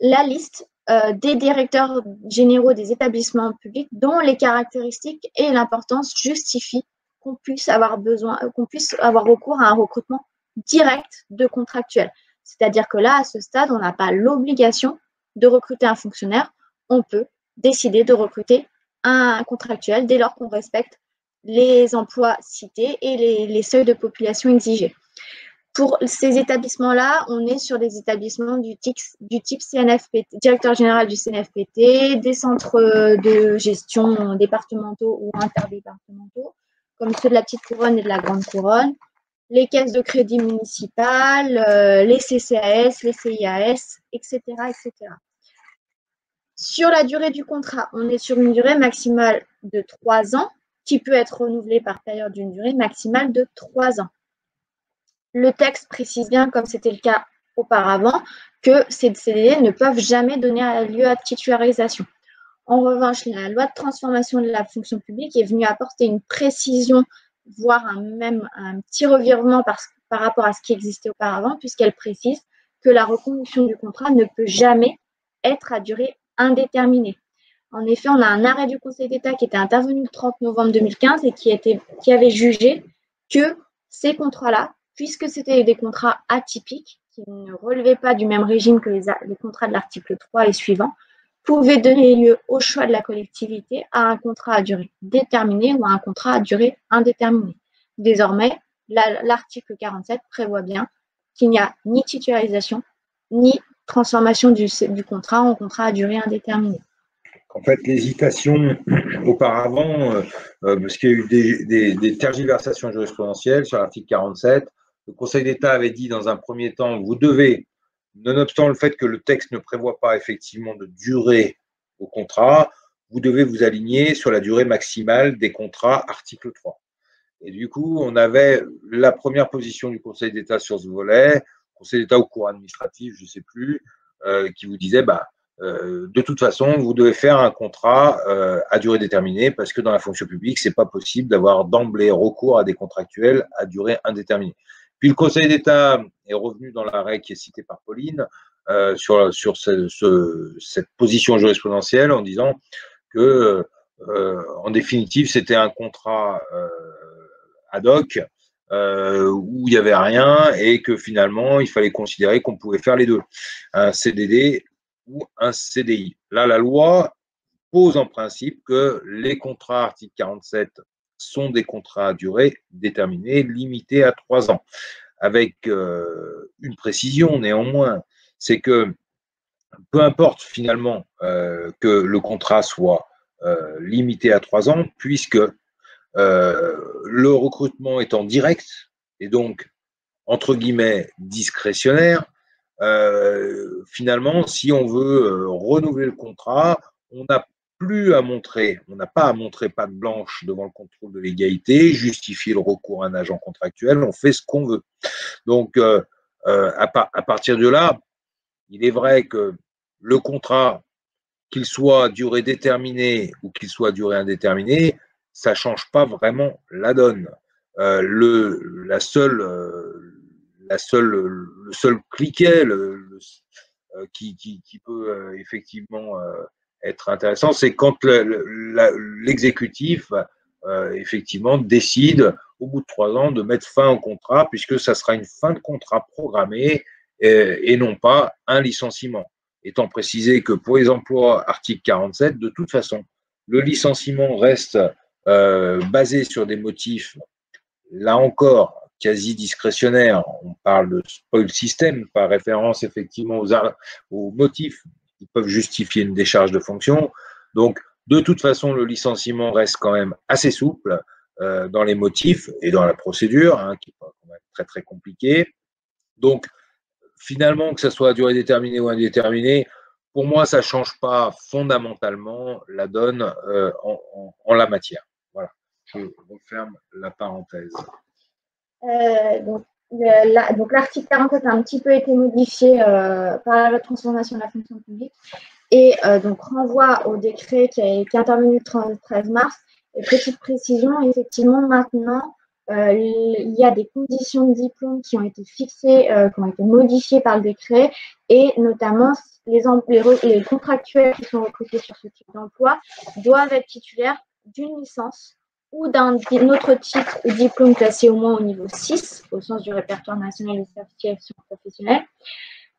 la liste des directeurs généraux des établissements publics dont les caractéristiques et l'importance justifient qu'on puisse avoir besoin, qu'on puisse avoir recours à un recrutement direct de contractuels. C'est-à-dire que là, à ce stade, on n'a pas l'obligation de recruter un fonctionnaire. On peut décider de recruter un contractuel dès lors qu'on respecte les emplois cités et les, seuils de population exigés. Pour ces établissements-là, on est sur des établissements du type, du type CNFPT, directeur général du CNFPT, des centres de gestion départementaux ou interdépartementaux, comme ceux de la petite couronne et de la grande couronne, les caisses de crédit municipales, euh, les CCAS, les CIAS, etc., etc. Sur la durée du contrat, on est sur une durée maximale de trois ans qui peut être renouvelée par période d'une durée maximale de trois ans. Le texte précise bien, comme c'était le cas auparavant, que ces CDD ne peuvent jamais donner lieu à titularisation. En revanche, la loi de transformation de la fonction publique est venue apporter une précision, voire un, même un petit revirement par, rapport à ce qui existait auparavant, puisqu'elle précise que la reconduction du contrat ne peut jamais être à durée indéterminée. En effet, on a un arrêt du Conseil d'État qui était intervenu le 30 novembre 2015 et qui, qui avait jugé que ces contrats-là, puisque c'était des contrats atypiques, qui ne relevaient pas du même régime que les, les contrats de l'article 3 et suivants, pouvait donner lieu au choix de la collectivité à un contrat à durée déterminée ou à un contrat à durée indéterminée. Désormais, l'article 47 prévoit bien qu'il n'y a ni titularisation, ni transformation du, contrat en contrat à durée indéterminée. En fait, l'hésitation auparavant, euh, euh, parce qu'il y a eu des, des tergiversations jurisprudentielles sur l'article 47, le Conseil d'État avait dit dans un premier temps, vous devez Nonobstant le fait que le texte ne prévoit pas effectivement de durée au contrat, vous devez vous aligner sur la durée maximale des contrats, article 3. Et du coup, on avait la première position du Conseil d'État sur ce volet, Conseil d'État au cours administratif, je ne sais plus, euh, qui vous disait, bah, euh, de toute façon, vous devez faire un contrat euh, à durée déterminée parce que dans la fonction publique, c'est pas possible d'avoir d'emblée recours à des contractuels à durée indéterminée. Puis le Conseil d'État est revenu dans l'arrêt qui est cité par Pauline euh, sur, cette position jurisprudentielle en disant que, euh, en définitive, c'était un contrat euh, ad hoc où il n'y avait rien et que finalement, il fallait considérer qu'on pouvait faire les deux, un CDD ou un CDI. Là, la loi pose en principe que les contrats article 47 sont des contrats à durée déterminée, limités à trois ans. Avec euh, une précision néanmoins, c'est que peu importe finalement euh, que le contrat soit euh, limité à trois ans, puisque le recrutement est en direct et donc entre guillemets discrétionnaire, finalement, si on veut renouveler le contrat, on a plus à montrer, on n'a pas à montrer pas de blanche devant le contrôle de l'égalité, justifier le recours à un agent contractuel, on fait ce qu'on veut. Donc, euh, euh, à, partir de là, il est vrai que le contrat, qu'il soit durée déterminée ou qu'il soit durée indéterminée, ça ne change pas vraiment la donne. Euh, le, la seule, la seule, le seul cliquet qui, peut effectivement être intéressant, c'est quand l'exécutif euh, effectivement décide au bout de trois ans de mettre fin au contrat, puisque ça sera une fin de contrat programmée et, non pas un licenciement. Étant précisé que pour les emplois article 47, de toute façon, le licenciement reste euh, basé sur des motifs, là encore, quasi discrétionnaires. On parle de spoil system par référence effectivement aux, aux motifs peuvent justifier une décharge de fonction. Donc, de toute façon, le licenciement reste quand même assez souple euh, dans les motifs et dans la procédure, hein, qui est quand même très très compliqué. Donc, finalement, que ce soit à durée déterminée ou indéterminée, pour moi, ça ne change pas fondamentalement la donne euh, en, la matière. Voilà, je referme la parenthèse. Euh, donc, donc l'article 47 a un petit peu été modifié euh, par la transformation de la fonction publique et euh, donc renvoie au décret qui, est intervenu le 13 mars. Et petite précision, effectivement, maintenant, euh, il y a des conditions de diplôme qui ont été fixées, qui ont été modifiées par le décret, et notamment les contractuels qui sont recrutés sur ce type d'emploi doivent être titulaires d'une licence ou d'un autre titre ou diplôme classé au moins au niveau 6, au sens du répertoire national de certification professionnelle,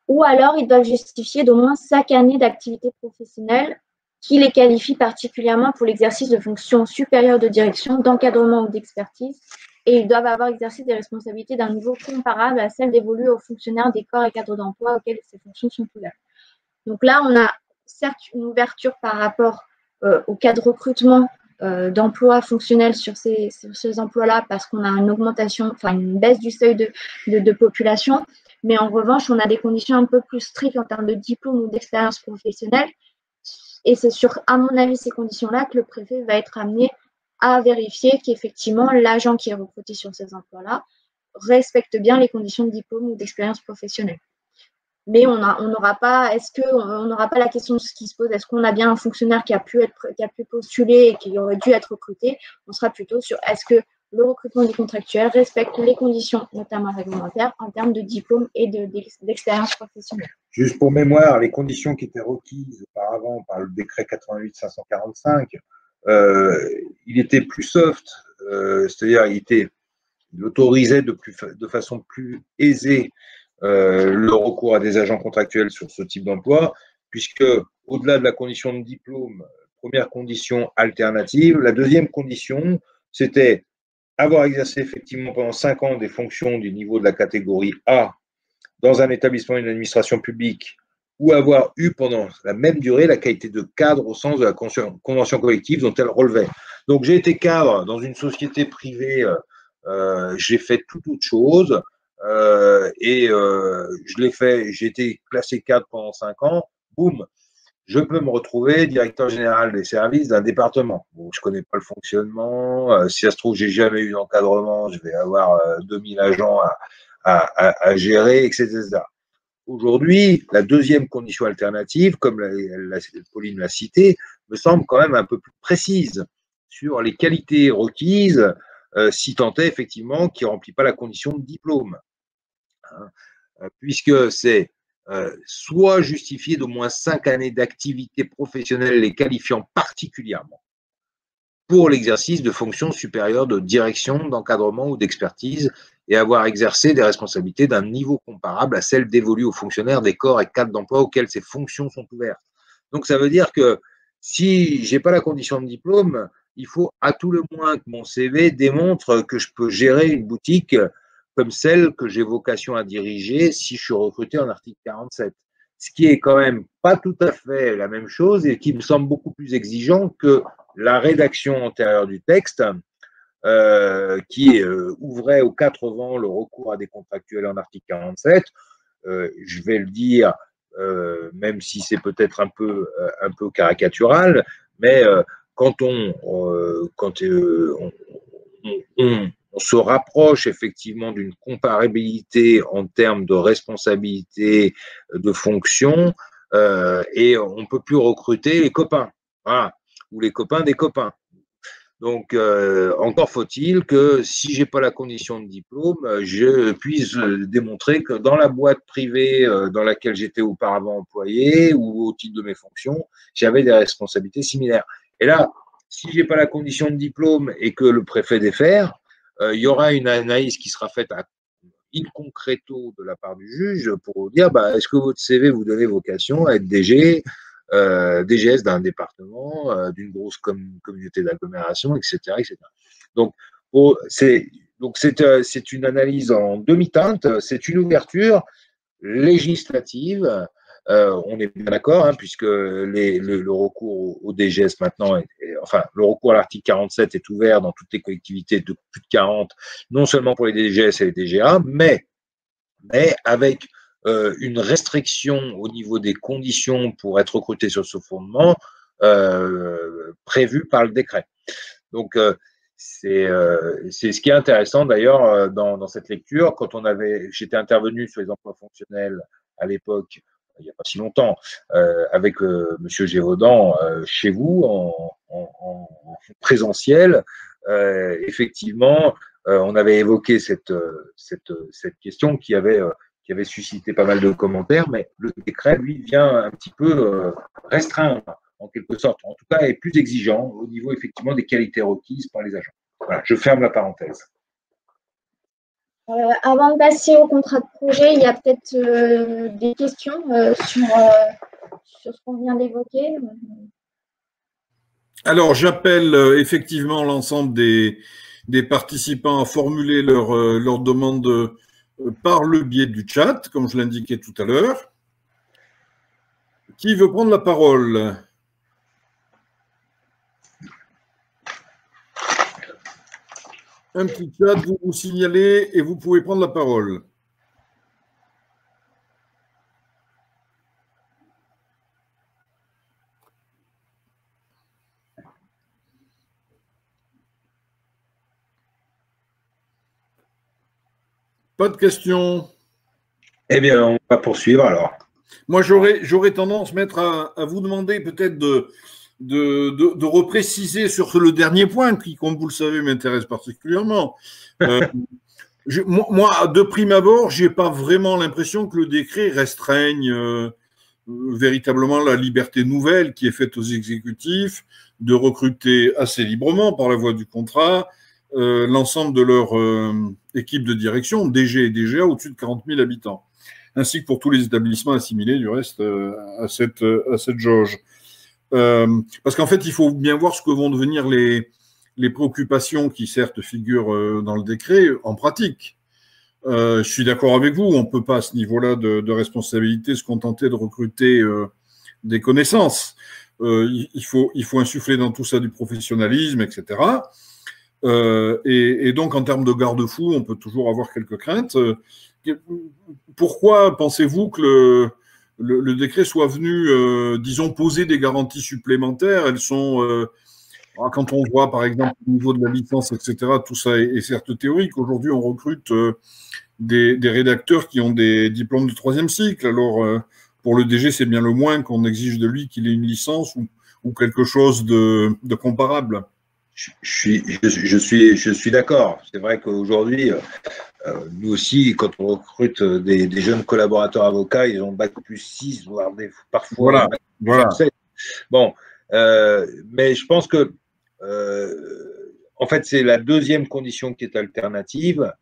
ou alors ils doivent justifier d'au moins cinq années d'activité professionnelle qui les qualifie particulièrement pour l'exercice de fonctions supérieures de direction, d'encadrement ou d'expertise, et ils doivent avoir exercé des responsabilités d'un niveau comparable à celles dévolues aux fonctionnaires des corps et cadres d'emploi auxquels ces fonctions sont ouvertes. Donc là, on a certes une ouverture par rapport euh, au cas de recrutement euh, d'emplois fonctionnels sur ces, emplois-là parce qu'on a une augmentation, enfin une baisse du seuil de, de, population. Mais en revanche, on a des conditions un peu plus strictes en termes de diplôme ou d'expérience professionnelle Et c'est sur, à mon avis, ces conditions-là que le préfet va être amené à vérifier qu'effectivement l'agent qui est recruté sur ces emplois-là respecte bien les conditions de diplôme ou d'expérience professionnelle. Mais on n'aura pas, est-ce n'aura pas la question qui se pose, est-ce qu'on a bien un fonctionnaire qui a pu être, qui a pu postuler et qui aurait dû être recruté? On sera plutôt sur est-ce que le recrutement des contractuels respecte les conditions, notamment réglementaires, en termes de diplôme et d'expérience professionnelle? Juste pour mémoire, les conditions qui étaient requises auparavant par le décret 88-545, euh, il était plus soft, euh, c'est-à-dire il, autorisait de, plus, de façon plus aisée le recours à des agents contractuels sur ce type d'emploi, puisque au-delà de la condition de diplôme, première condition alternative, la deuxième condition, c'était avoir exercé effectivement pendant cinq ans des fonctions du niveau de la catégorie A dans un établissement d'une administration publique ou avoir eu pendant la même durée la qualité de cadre au sens de la convention collective dont elle relevait. Donc j'ai été cadre dans une société privée, euh, euh, j'ai fait toute autre chose euh, et je l'ai fait, j'ai été classé cadre pendant cinq ans, boum, je peux me retrouver directeur général des services d'un département. Bon, je connais pas le fonctionnement. Euh, si ça se trouve, j'ai jamais eu d'encadrement, je vais avoir 2000 euh, agents à, gérer, etc. Aujourd'hui, la deuxième condition alternative, comme Pauline l'a cité, me semble quand même un peu plus précise sur les qualités requises, euh, si tant est effectivement qui remplit pas la condition de diplôme. Hein, euh, puisque c'est euh, soit justifié d'au moins cinq années d'activité professionnelle les qualifiant particulièrement pour l'exercice de fonctions supérieures de direction, d'encadrement ou d'expertise et avoir exercé des responsabilités d'un niveau comparable à celles dévolues aux fonctionnaires des corps et cadres d'emploi auxquels ces fonctions sont ouvertes. Donc ça veut dire que si j'ai pas la condition de diplôme, il faut à tout le moins que mon CV démontre que je peux gérer une boutique comme celle que j'ai vocation à diriger si je suis recruté en article 47. Ce qui est quand même pas tout à fait la même chose et qui me semble beaucoup plus exigeant que la rédaction antérieure du texte, euh, qui euh, ouvrait aux quatre vents le recours à des contractuels en article 47. Euh, je vais le dire, même si c'est peut-être un peu, un peu caricatural, mais quand on, quand on, on, se rapproche effectivement d'une comparabilité en termes de responsabilité, de fonction, euh, et on ne peut plus recruter les copains, ou les copains des copains. Donc, euh, encore faut-il que si j'ai pas la condition de diplôme, je puisse démontrer que dans la boîte privée euh, dans laquelle j'étais auparavant employé ou au titre de mes fonctions, j'avais des responsabilités similaires. Et là, si j'ai pas la condition de diplôme et que le préfet défère, euh, il y aura une analyse qui sera faite à in concreto de la part du juge pour dire bah, est-ce que votre CV vous donnez vocation à être DG, euh, DGS d'un département, euh, d'une grosse communauté d'agglomération, etc., etc. Donc, c'est donc c'est une analyse en demi-teinte, c'est une ouverture législative euh, on est bien d'accord, hein, puisque le, recours au, DGS maintenant, enfin, le recours à l'article 47 est ouvert dans toutes les collectivités de plus de 40, non seulement pour les DGS et les DGA, mais, avec euh, une restriction au niveau des conditions pour être recruté sur ce fondement euh, prévue par le décret. Donc, c'est ce qui est intéressant d'ailleurs dans, dans, cette lecture. Quand j'étais intervenu sur les emplois fonctionnels à l'époque il n'y a pas si longtemps, euh, avec euh, Monsieur Gévaudan euh, chez vous en, présentiel. effectivement, on avait évoqué cette, cette, cette question qui avait, qui avait suscité pas mal de commentaires, mais le décret, lui, vient un petit peu restreindre, en quelque sorte, en tout cas, est plus exigeant au niveau effectivement des qualités requises par les agents. Voilà, je ferme la parenthèse. Euh, avant de passer au contrat de projet, il y a peut-être euh, des questions euh, sur, sur, ce qu'on vient d'évoquer. Alors, j'appelle effectivement l'ensemble des, des, participants à formuler leur, leur demande par le biais du chat, comme je l'indiquais tout à l'heure. Qui veut prendre la parole? un petit chat, vous vous signalez et vous pouvez prendre la parole. Pas de questions. Eh bien, on va poursuivre alors. Moi, j'aurais tendance, à vous demander peut-être de, de, repréciser sur le dernier point qui, comme vous le savez, m'intéresse particulièrement. Euh, moi, de prime abord, je n'ai pas vraiment l'impression que le décret restreigne euh, véritablement la liberté nouvelle qui est faite aux exécutifs de recruter assez librement par la voie du contrat euh, l'ensemble de leur euh, équipe de direction, DG et DGA, au-dessus de 40 000 habitants, ainsi que pour tous les établissements assimilés du reste euh, à, cette, à cette jauge. Parce qu'en fait, il faut bien voir ce que vont devenir les, les préoccupations qui certes figurent dans le décret en pratique. je suis d'accord avec vous, on ne peut pas à ce niveau-là de, responsabilité se contenter de recruter des connaissances. il, faut, il faut insuffler dans tout ça du professionnalisme, etc. Euh, et, donc, en termes de garde-fous, on peut toujours avoir quelques craintes. Euh, pourquoi pensez-vous que le, décret soit venu, euh, disons, poser des garanties supplémentaires Elles sont, quand on voit par exemple au niveau de la licence, etc., tout ça est, certes théorique. Aujourd'hui, on recrute des, rédacteurs qui ont des diplômes de troisième cycle. Alors, pour le DG, c'est bien le moins qu'on exige de lui qu'il ait une licence ou, quelque chose de comparable je suis, je, suis, je suis d'accord. C'est vrai qu'aujourd'hui, euh, euh, nous aussi, quand on recrute des, jeunes collaborateurs avocats, ils ont bac plus 6, voire des, parfois voilà, 7. Bon, euh, mais je pense que, en fait, c'est la deuxième condition qui est alternative.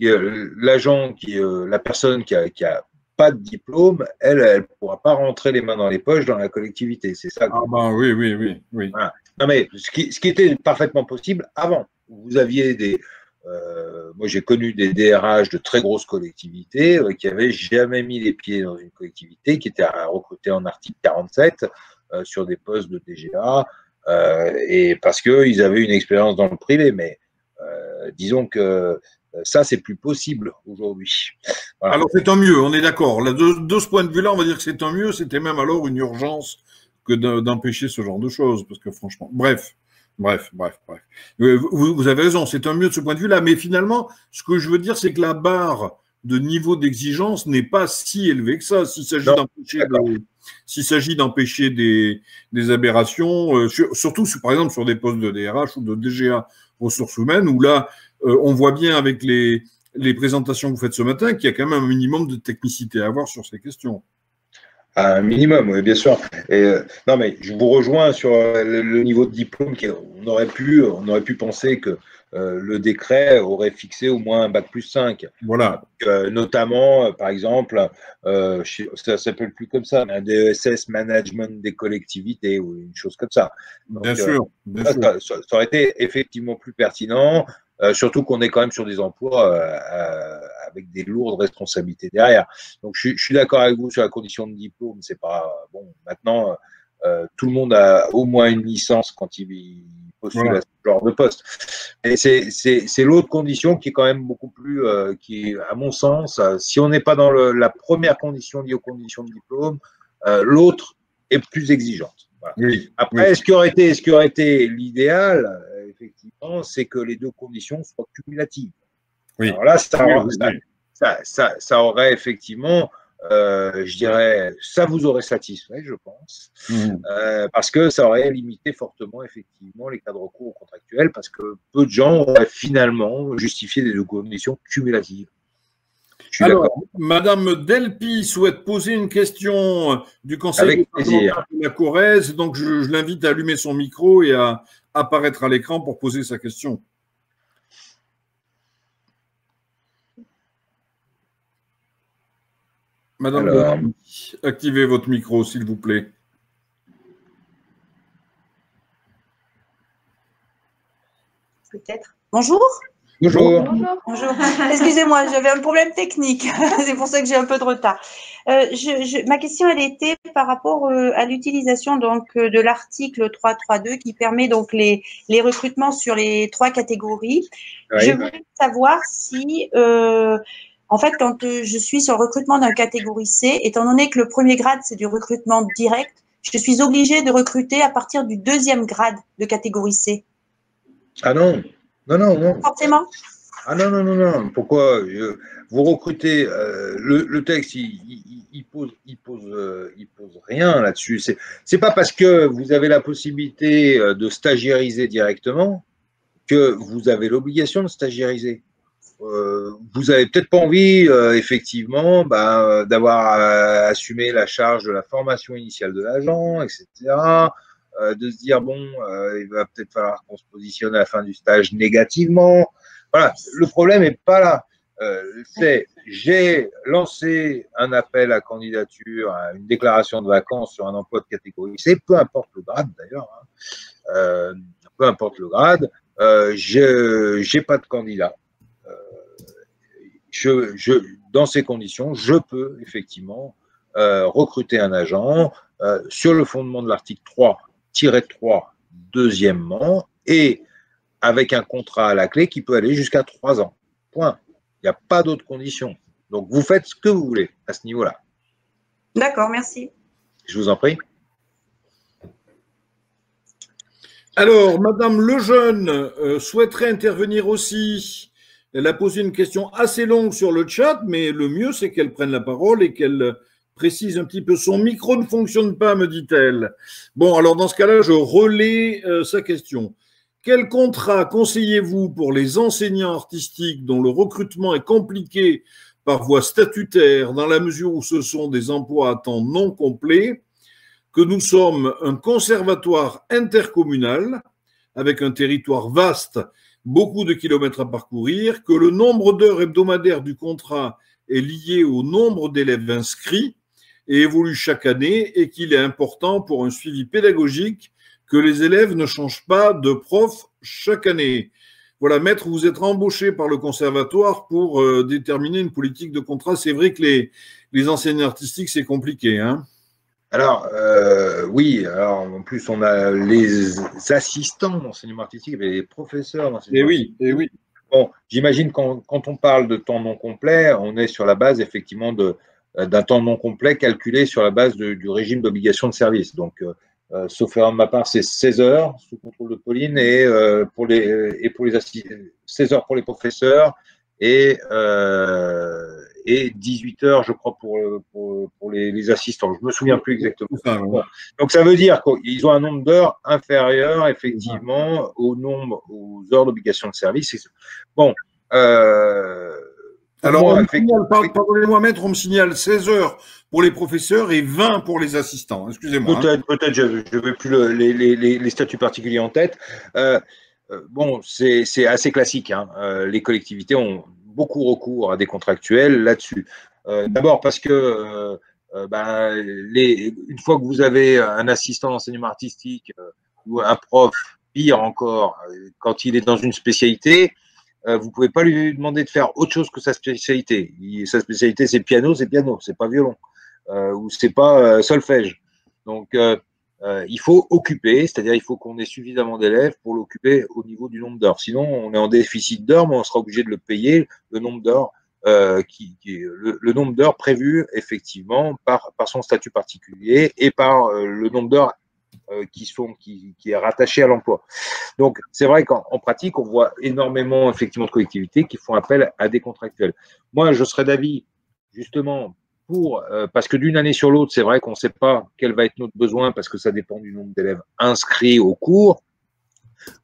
L'agent, qui, la personne qui a, qui a pas de diplôme, elle, elle ne pourra pas rentrer les mains dans les poches dans la collectivité. C'est ça. Ah ben oui, oui, oui. oui. Non, mais ce qui, ce qui, était parfaitement possible avant. Vous aviez des. Euh, moi, j'ai connu des DRH de très grosses collectivités euh, qui n'avaient jamais mis les pieds dans une collectivité, qui étaient recrutés en article 47 euh, sur des postes de DGA, et parce qu'ils avaient une expérience dans le privé. Mais disons que ça, c'est plus possible aujourd'hui. Alors, c'est un mieux, on est d'accord. De, ce point de vue-là, on va dire que c'est un mieux. C'était même alors une urgence que d'empêcher ce genre de choses, parce que franchement, bref, bref, bref, bref. Euh, vous, avez raison, c'est un mieux de ce point de vue-là, mais finalement, ce que je veux dire, c'est que la barre de niveau d'exigence n'est pas si élevée que ça. S'il s'agit d'empêcher s'il s'agit d'empêcher des, des, aberrations, euh, surtout par exemple sur des postes de DRH ou de DGA ressources humaines, où là, euh, on voit bien avec les, les présentations que vous faites ce matin qu'il y a quand même un minimum de technicité à avoir sur ces questions un minimum, oui, bien sûr. Et, euh, non, mais je vous rejoins sur euh, le, niveau de diplôme. On aurait pu, on aurait pu penser que euh, le décret aurait fixé au moins un bac plus 5. Voilà. notamment, par exemple, ça s'appelle plus comme ça, un DESS management des collectivités ou une chose comme ça. bien sûr. ça, aurait été effectivement plus pertinent. Surtout qu'on est quand même sur des emplois avec des lourdes responsabilités derrière. Donc je, suis d'accord avec vous sur la condition de diplôme. C'est pas bon. Maintenant, tout le monde a au moins une licence quand il postule à ce genre de poste. Et c'est l'autre condition qui est quand même beaucoup plus, qui à mon sens, si on n'est pas dans le, la première condition liée aux conditions de diplôme, l'autre est plus exigeante. Après, ce qui aurait été, ce qui aurait été l'idéal, effectivement, c'est que les deux conditions soient cumulatives. Oui. Alors là, ça, aurait effectivement, euh, je dirais, ça vous aurait satisfait, je pense, mhm. euh, parce que ça aurait limité fortement, effectivement, les cas de recours contractuels, parce que peu de gens auraient finalement justifié des conditions cumulatives. Alors, Madame Delpi souhaite poser une question du Conseil de la Corrèze, donc je l'invite à allumer son micro et à, apparaître à l'écran pour poser sa question. Madame, activez votre micro, s'il vous plaît. Peut-être. Bonjour. Bonjour. Bonjour. Excusez-moi, j'avais un problème technique. C'est pour ça que j'ai un peu de retard. Euh, ma question, elle était par rapport euh, à l'utilisation donc euh, de l'article 332 qui permet donc les, les recrutements sur les trois catégories. Je voulais savoir si, en fait, quand je suis sur le recrutement d'un catégorie C, étant donné que le premier grade c'est du recrutement direct, je suis obligée de recruter à partir du deuxième grade de catégorie C. Ah non, non, non, non. Forcément Ah non, non, non, non. Pourquoi Vous recrutez, euh, le, texte, il, pose, il, pose, euh, il pose rien là-dessus. C'est, c'est pas parce que vous avez la possibilité euh, de stagiairiser directement que vous avez l'obligation de stagiairiser. vous n'avez peut-être pas envie, effectivement, bah, d'avoir assumé la charge de la formation initiale de l'agent, etc. de se dire, bon, il va peut-être falloir qu'on se positionne à la fin du stage négativement. Voilà, le problème n'est pas là. Euh, c'est j'ai lancé un appel à candidature, une déclaration de vacances sur un emploi de catégorie C, peu importe le grade d'ailleurs, hein. euh, peu importe le grade, euh, je n'ai pas de candidat. Euh, je, je, dans ces conditions, je peux effectivement recruter un agent sur le fondement de l'article 3-3, deuxièmement, et avec un contrat à la clé qui peut aller jusqu'à trois ans. Point. Il n'y a pas d'autres conditions. Donc, vous faites ce que vous voulez à ce niveau-là. D'accord, merci. Je vous en prie. Alors, Madame Lejeune euh, souhaiterait intervenir aussi. Elle a posé une question assez longue sur le chat, mais le mieux, c'est qu'elle prenne la parole et qu'elle précise un petit peu. Son micro ne fonctionne pas, me dit-elle. Bon, alors dans ce cas-là, je relais euh, sa question. Quel contrat conseillez-vous pour les enseignants artistiques dont le recrutement est compliqué par voie statutaire dans la mesure où ce sont des emplois à temps non complet, que nous sommes un conservatoire intercommunal avec un territoire vaste, beaucoup de kilomètres à parcourir, que le nombre d'heures hebdomadaires du contrat est lié au nombre d'élèves inscrits et évolue chaque année et qu'il est important pour un suivi pédagogique que les élèves ne changent pas de prof chaque année. Voilà, maître, vous êtes embauché par le conservatoire pour euh, déterminer une politique de contrat. C'est vrai que les, les enseignants artistiques, c'est compliqué. Hein alors, euh, oui, alors en plus, on a les assistants d'enseignement artistique et les professeurs d'enseignement Et oui, et oui. Bon, j'imagine quand, quand on parle de temps non complet, on est sur la base effectivement d'un temps non complet calculé sur la base du régime d'obligation de service. Donc, euh, euh, sauf erreur de ma part, c'est 16 heures sous contrôle de Pauline et euh, pour les et pour les 16 heures pour les professeurs et euh, et 18 heures, je crois, pour, pour, pour les, les, assistants. Je me souviens plus exactement. Donc, ça veut dire qu'ils ont un nombre d'heures inférieur, effectivement, au nombre, aux heures d'obligation de service. Bon, euh, alors, pardonnez-moi, maître, on me signale 16 heures pour les professeurs et 20 pour les assistants. Excusez-moi. Hein. Peut-être, peut-être, je ne veux plus les, les, les, statuts particuliers en tête. Euh, euh bon, c'est assez classique. Hein. Euh, les collectivités ont beaucoup recours à des contractuels là-dessus. Euh, D'abord parce que euh, euh, les, une fois que vous avez un assistant d'enseignement artistique ou un prof, pire encore, quand il est dans une spécialité, vous pouvez pas lui demander de faire autre chose que sa spécialité. sa spécialité, c'est piano, c'est piano, c'est pas violon, ou c'est pas solfège. Donc, il faut occuper, c'est-à-dire il faut qu'on ait suffisamment d'élèves pour l'occuper au niveau du nombre d'heures. Sinon, on est en déficit d'heures, mais on sera obligé de le payer le nombre d'heures qui, qui le, le, nombre d'heures prévu effectivement par, par son statut particulier et par le nombre d'heures euh, qui, sont, qui, qui est rattaché à l'emploi. Donc, c'est vrai qu'en pratique, on voit énormément effectivement de collectivités qui font appel à des contractuels. Moi, je serais d'avis, justement, pour, euh, parce que d'une année sur l'autre, c'est vrai qu'on ne sait pas quel va être notre besoin parce que ça dépend du nombre d'élèves inscrits au cours.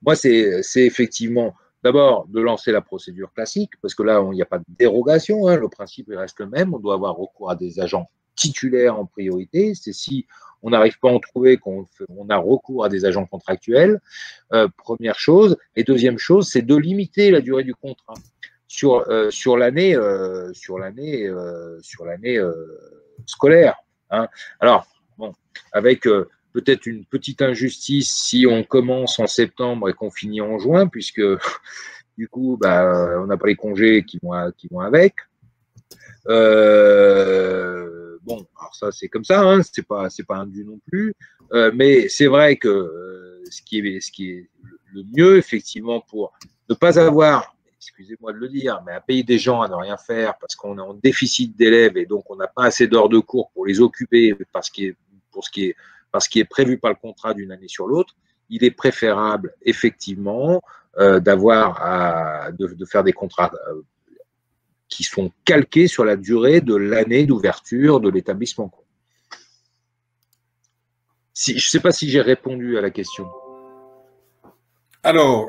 Moi, c'est effectivement d'abord de lancer la procédure classique, parce que là, il n'y a pas de dérogation, hein, le principe reste le même, on doit avoir recours à des agents titulaires en priorité, c'est si on n'arrive pas à en trouver, qu'on on a recours à des agents contractuels, euh, première chose. Et deuxième chose, c'est de limiter la durée du contrat sur, euh, sur l'année euh, sur l'année sur l'année scolaire. Hein. Alors, bon, avec peut-être une petite injustice si on commence en septembre et qu'on finit en juin, puisque du coup, bah, on n'a pas les congés qui vont, qui vont avec. Euh, bon, alors ça c'est comme ça, hein, c'est pas c'est pas dû non plus, euh, mais c'est vrai que euh, ce qui est ce qui est le mieux effectivement pour ne pas avoir, excusez-moi de le dire, mais à payer des gens à ne rien faire parce qu'on est en déficit d'élèves et donc on n'a pas assez d'heures de cours pour les occuper parce qui est ce qui est prévu par le contrat d'une année sur l'autre, il est préférable effectivement d'avoir de, de, faire des contrats qui sont calqués sur la durée de l'année d'ouverture de l'établissement. Si, je ne sais pas si j'ai répondu à la question. Alors,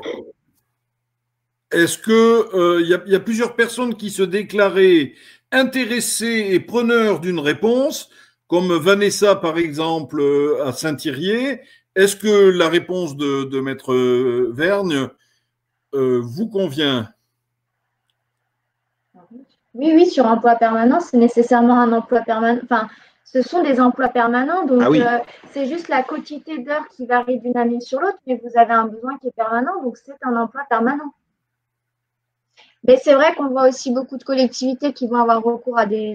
est-ce que il y, a plusieurs personnes qui se déclaraient intéressées et preneurs d'une réponse, comme Vanessa par exemple à Saint-Thirier est-ce que la réponse de, Maître Vergne euh, vous convient? Oui, oui, sur emploi permanent, c'est nécessairement un emploi permanent. Enfin, ce sont des emplois permanents, donc ah euh, c'est juste la quantité d'heures qui varie d'une année sur l'autre, mais vous avez un besoin qui est permanent, donc c'est un emploi permanent. Mais c'est vrai qu'on voit aussi beaucoup de collectivités qui vont avoir recours à des,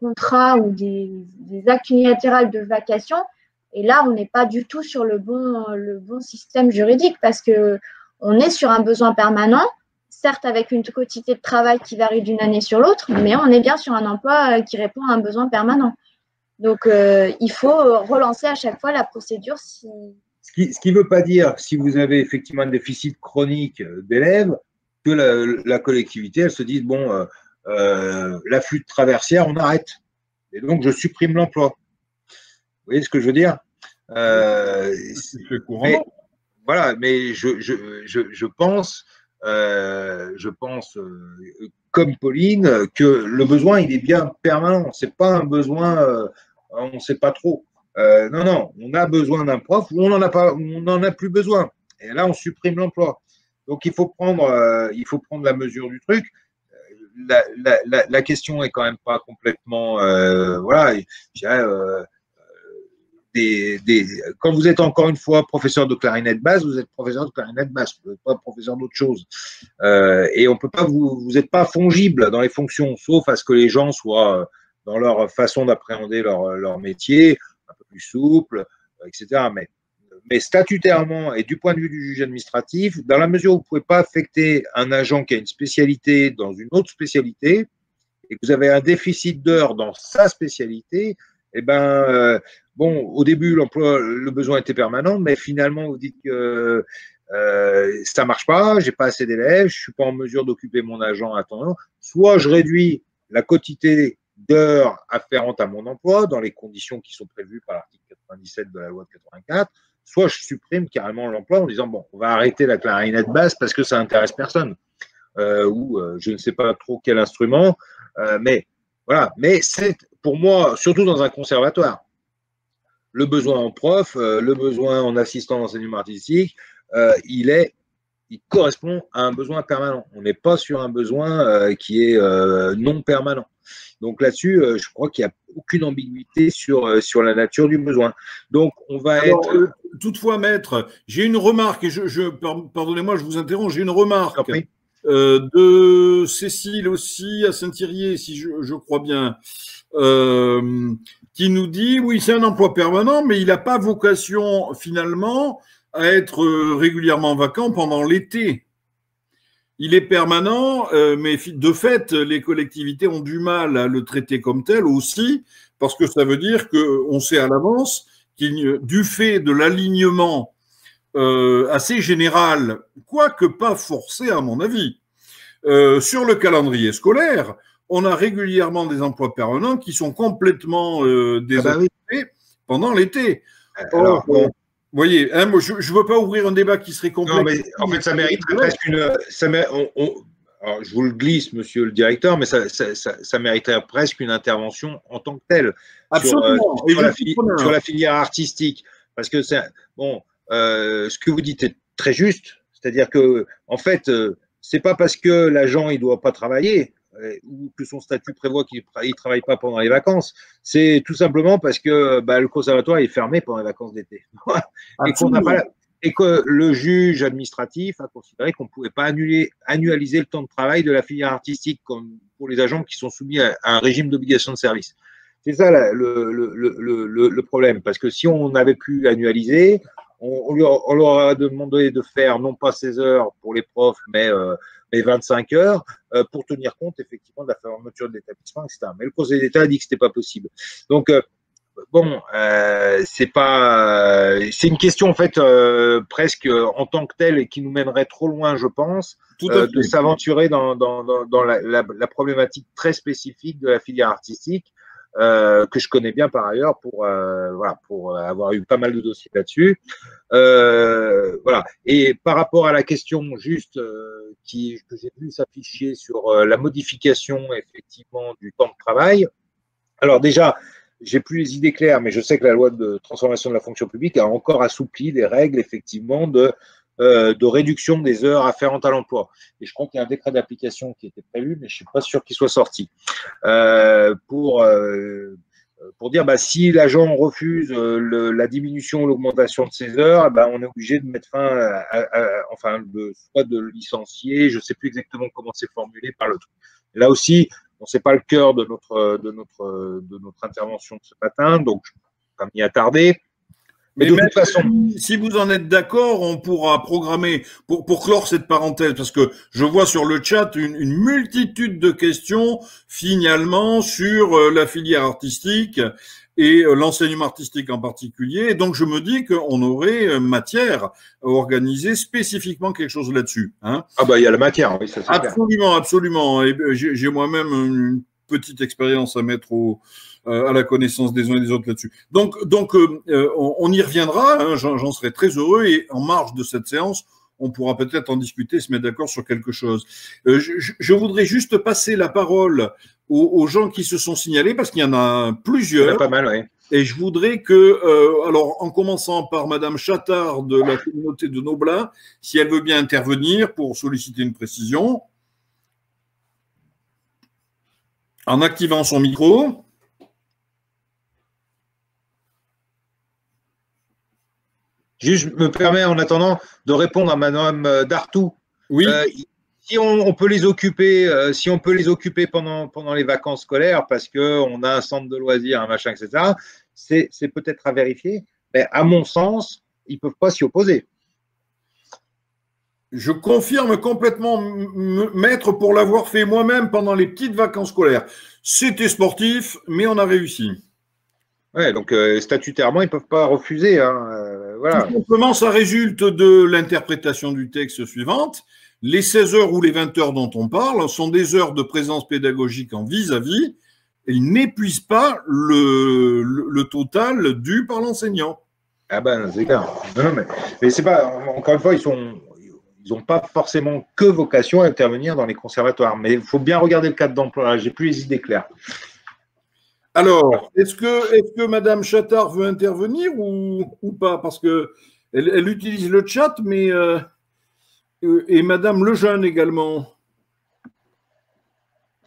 contrats ou des, actes unilatérales de vacation et là, on n'est pas du tout sur le bon, système juridique parce que on est sur un besoin permanent, certes avec une quantité de travail qui varie d'une année sur l'autre, mais on est bien sur un emploi euh, qui répond à un besoin permanent. Donc, euh, il faut relancer à chaque fois la procédure. Si... Ce qui ne veut pas dire, si vous avez effectivement un déficit chronique d'élèves, que la, collectivité, elle se dise, bon, euh, l'afflux de traversière, on arrête. Et donc, je supprime l'emploi. Vous voyez ce que je veux dire? Euh, Voilà, mais je, je, je, je pense, euh, je pense euh, comme Pauline, que le besoin, il est bien permanent. C'est pas un besoin, euh, on ne sait pas trop. Euh, non, non, on a besoin d'un prof ou on n'en a pas, on n'en a plus besoin. Et là, on supprime l'emploi. Donc, il faut prendre, il faut prendre la mesure du truc. La, la, la, question est quand même pas complètement, voilà. Je dirais, des, quand vous êtes encore une fois professeur de clarinette basse, vous êtes professeur de clarinette basse, vous n'êtes pas professeur d'autre chose. Euh, et on peut pas vous, vous n'êtes pas fongible dans les fonctions, sauf à ce que les gens soient euh, dans leur façon d'appréhender leur, leur métier un peu plus souple, euh, etc. Mais, mais statutairement et du point de vue du juge administratif, dans la mesure où vous pouvez pas affecter un agent qui a une spécialité dans une autre spécialité et que vous avez un déficit d'heures dans sa spécialité, eh ben, euh, bon, au début, l'emploi, le besoin était permanent, mais finalement, vous dites que euh, ça marche pas, j'ai pas assez d'élèves, je suis pas en mesure d'occuper mon agent à temps. Soit je réduis la quantité d'heures afférentes à mon emploi dans les conditions qui sont prévues par l'article 97 de la loi de 84, soit je supprime carrément l'emploi en disant bon, on va arrêter la clarinette basse parce que ça intéresse personne, euh, ou euh, je ne sais pas trop quel instrument, euh, mais voilà. Mais c'est pour moi, surtout dans un conservatoire, le besoin en prof, le besoin en assistant d'enseignement artistique, il est, il correspond à un besoin permanent. On n'est pas sur un besoin qui est non permanent. Donc là-dessus, je crois qu'il n'y a aucune ambiguïté sur, sur la nature du besoin. Donc on va être. toutefois, maître, j'ai une remarque et je, pardonnez-moi, je vous interromps. J'ai une remarque. de Cécile aussi à Saint-Thirier, si je, je, crois bien. Euh, qui nous dit oui, c'est un emploi permanent, mais il n'a pas vocation finalement à être euh, régulièrement vacant pendant l'été. Il est permanent, euh, mais de fait, les collectivités ont du mal à le traiter comme tel aussi, parce que ça veut dire qu'on sait à l'avance qu'il, du fait de l'alignement assez général, quoique pas forcé à mon avis, sur le calendrier scolaire, on a régulièrement des emplois permanents qui sont complètement euh, ah bah pendant l'été. Euh, vous voyez, hein, je ne veux pas ouvrir un débat qui serait complexe. Non, mais en fait, ça mérite presque une. je vous le glisse, monsieur le directeur, mais ça, mériterait presque une intervention en tant que telle Sur, euh, la, filière artistique. Parce que c'est bon, ce que vous dites est très juste. C'est-à-dire que, en fait, c'est pas parce que l'agent il doit pas travailler euh, ou que son statut prévoit qu'il ne travaille pas pendant les vacances. C'est tout simplement parce que bah, le conservatoire est fermé pendant les vacances d'été. et, que le juge administratif a considéré qu'on ne pouvait pas annuler, annualiser le temps de travail de la filière artistique comme pour les agents qui sont soumis à, un régime d'obligation de service. C'est ça le, le, le, le, problème, parce que si on avait pu annualiser, on, on, leur a demandé de faire non pas 16 heures pour les profs, mais euh, mais 25 heures euh, pour tenir compte effectivement de la fermeture de l'établissement, etc. Mais le Conseil d'État a dit que ce n'était pas possible. Donc, euh, bon, c'est pas, c'est une question en fait presque en tant que telle et qui nous mènerait trop loin, je pense, euh, de s'aventurer dans, dans, dans, la, la, problématique très spécifique de la filière artistique. Euh, que je connais bien par ailleurs pour euh, voilà pour avoir eu pas mal de dossiers là-dessus. Euh, voilà. Et par rapport à la question juste qui que j'ai vu s'afficher sur la modification effectivement du temps de travail. Alors déjà, j'ai plus les idées claires, mais je sais que la loi de transformation de la fonction publique a encore assoupli les règles effectivement de, euh, de réduction des heures afférentes à l'emploi. Et je crois qu'il y a un décret d'application qui était prévu, mais je suis pas sûr qu'il soit sorti. Euh, pour, euh, pour dire, bah, si l'agent refuse la diminution ou l'augmentation de ses heures, bah, on est obligé de mettre fin, enfin, de, soit de licencier, je sais plus exactement comment c'est formulé par le truc. Là aussi, Bon, c'est pas le cœur de notre, de, notre, de notre intervention de ce matin, donc je ne vais pas m'y attarder. Mais, de toute façon. Si vous en êtes d'accord, on pourra programmer, pour, pour clore cette parenthèse, parce que je vois sur le chat une, une multitude de questions, finalement, sur euh, la filière artistique et euh, l'enseignement artistique en particulier. Et donc, je me dis qu'on aurait euh, matière à organiser spécifiquement quelque chose là-dessus. Hein. Ah bah, il y a la matière, oui, ça c'est Absolument, absolument. Et euh, j'ai moi-même une petite expérience à mettre au, à la connaissance des uns et des autres là-dessus. Donc, donc on, y reviendra, hein, j'en serai très heureux, et en marge de cette séance, on pourra peut-être en discuter, se mettre d'accord sur quelque chose. je, je, voudrais juste passer la parole aux, gens qui se sont signalés, parce qu'il y en a plusieurs. Il y en a pas mal, oui. Et je voudrais que, euh, alors en commençant par Madame Chattard de la communauté de Noblin, si elle veut bien intervenir pour solliciter une précision, en activant son micro. Juste, je me permets en attendant de répondre à Madame Dartou. Oui. Euh, si on, peut les occuper, euh, si on peut les occuper pendant, pendant les vacances scolaires parce qu'on a un centre de loisirs, un machin, etc., c'est, peut-être à vérifier. Mais à mon sens, ils ne peuvent pas s'y opposer. Je confirme complètement, maître, pour l'avoir fait moi-même pendant les petites vacances scolaires. C'était sportif, mais on a réussi. Ouais, donc euh, statutairement, ils ne peuvent pas refuser. Hein, euh, voilà. Simplement, ça résulte de l'interprétation du texte suivante. Les 16 heures ou les 20 heures dont on parle sont des heures de présence pédagogique en vis-à-vis et ils n'épuisent pas le, le, total dû par l'enseignant. Ah ben, c'est clair. Non, mais, mais c'est pas, encore une fois, ils sont, ils n'ont pas forcément que vocation à intervenir dans les conservatoires. Mais il faut bien regarder le cadre d'emploi. J'ai plus les idées claires. Alors, est-ce que, est que Madame Chattard veut intervenir ou, ou pas? Parce que elle, utilise le chat, mais euh, euh, et Madame Lejeune également.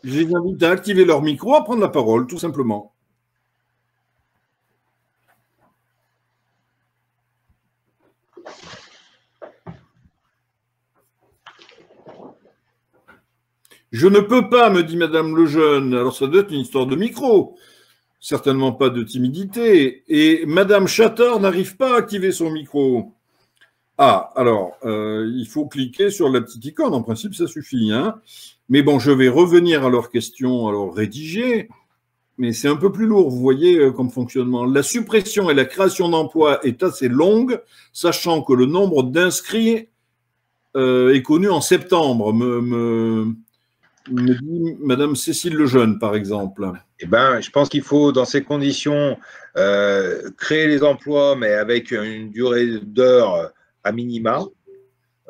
Je les invite à activer leur micro, à prendre la parole, tout simplement. Je ne peux pas, me dit Madame Lejeune. Alors ça doit être une histoire de micro. Certainement pas de timidité. Et Madame Chattard n'arrive pas à activer son micro. Ah, alors, euh, il faut cliquer sur la petite icône. En principe, ça suffit. Hein mais bon, je vais revenir à leur question, alors rédiger. Mais c'est un peu plus lourd, vous voyez, euh, comme fonctionnement. La suppression et la création d'emplois est assez longue, sachant que le nombre d'inscrits euh, est connu en septembre, me, dit Madame Cécile Lejeune, par exemple. Eh ben, je pense qu'il faut, dans ces conditions, euh, créer les emplois, mais avec une durée d'heures à minima.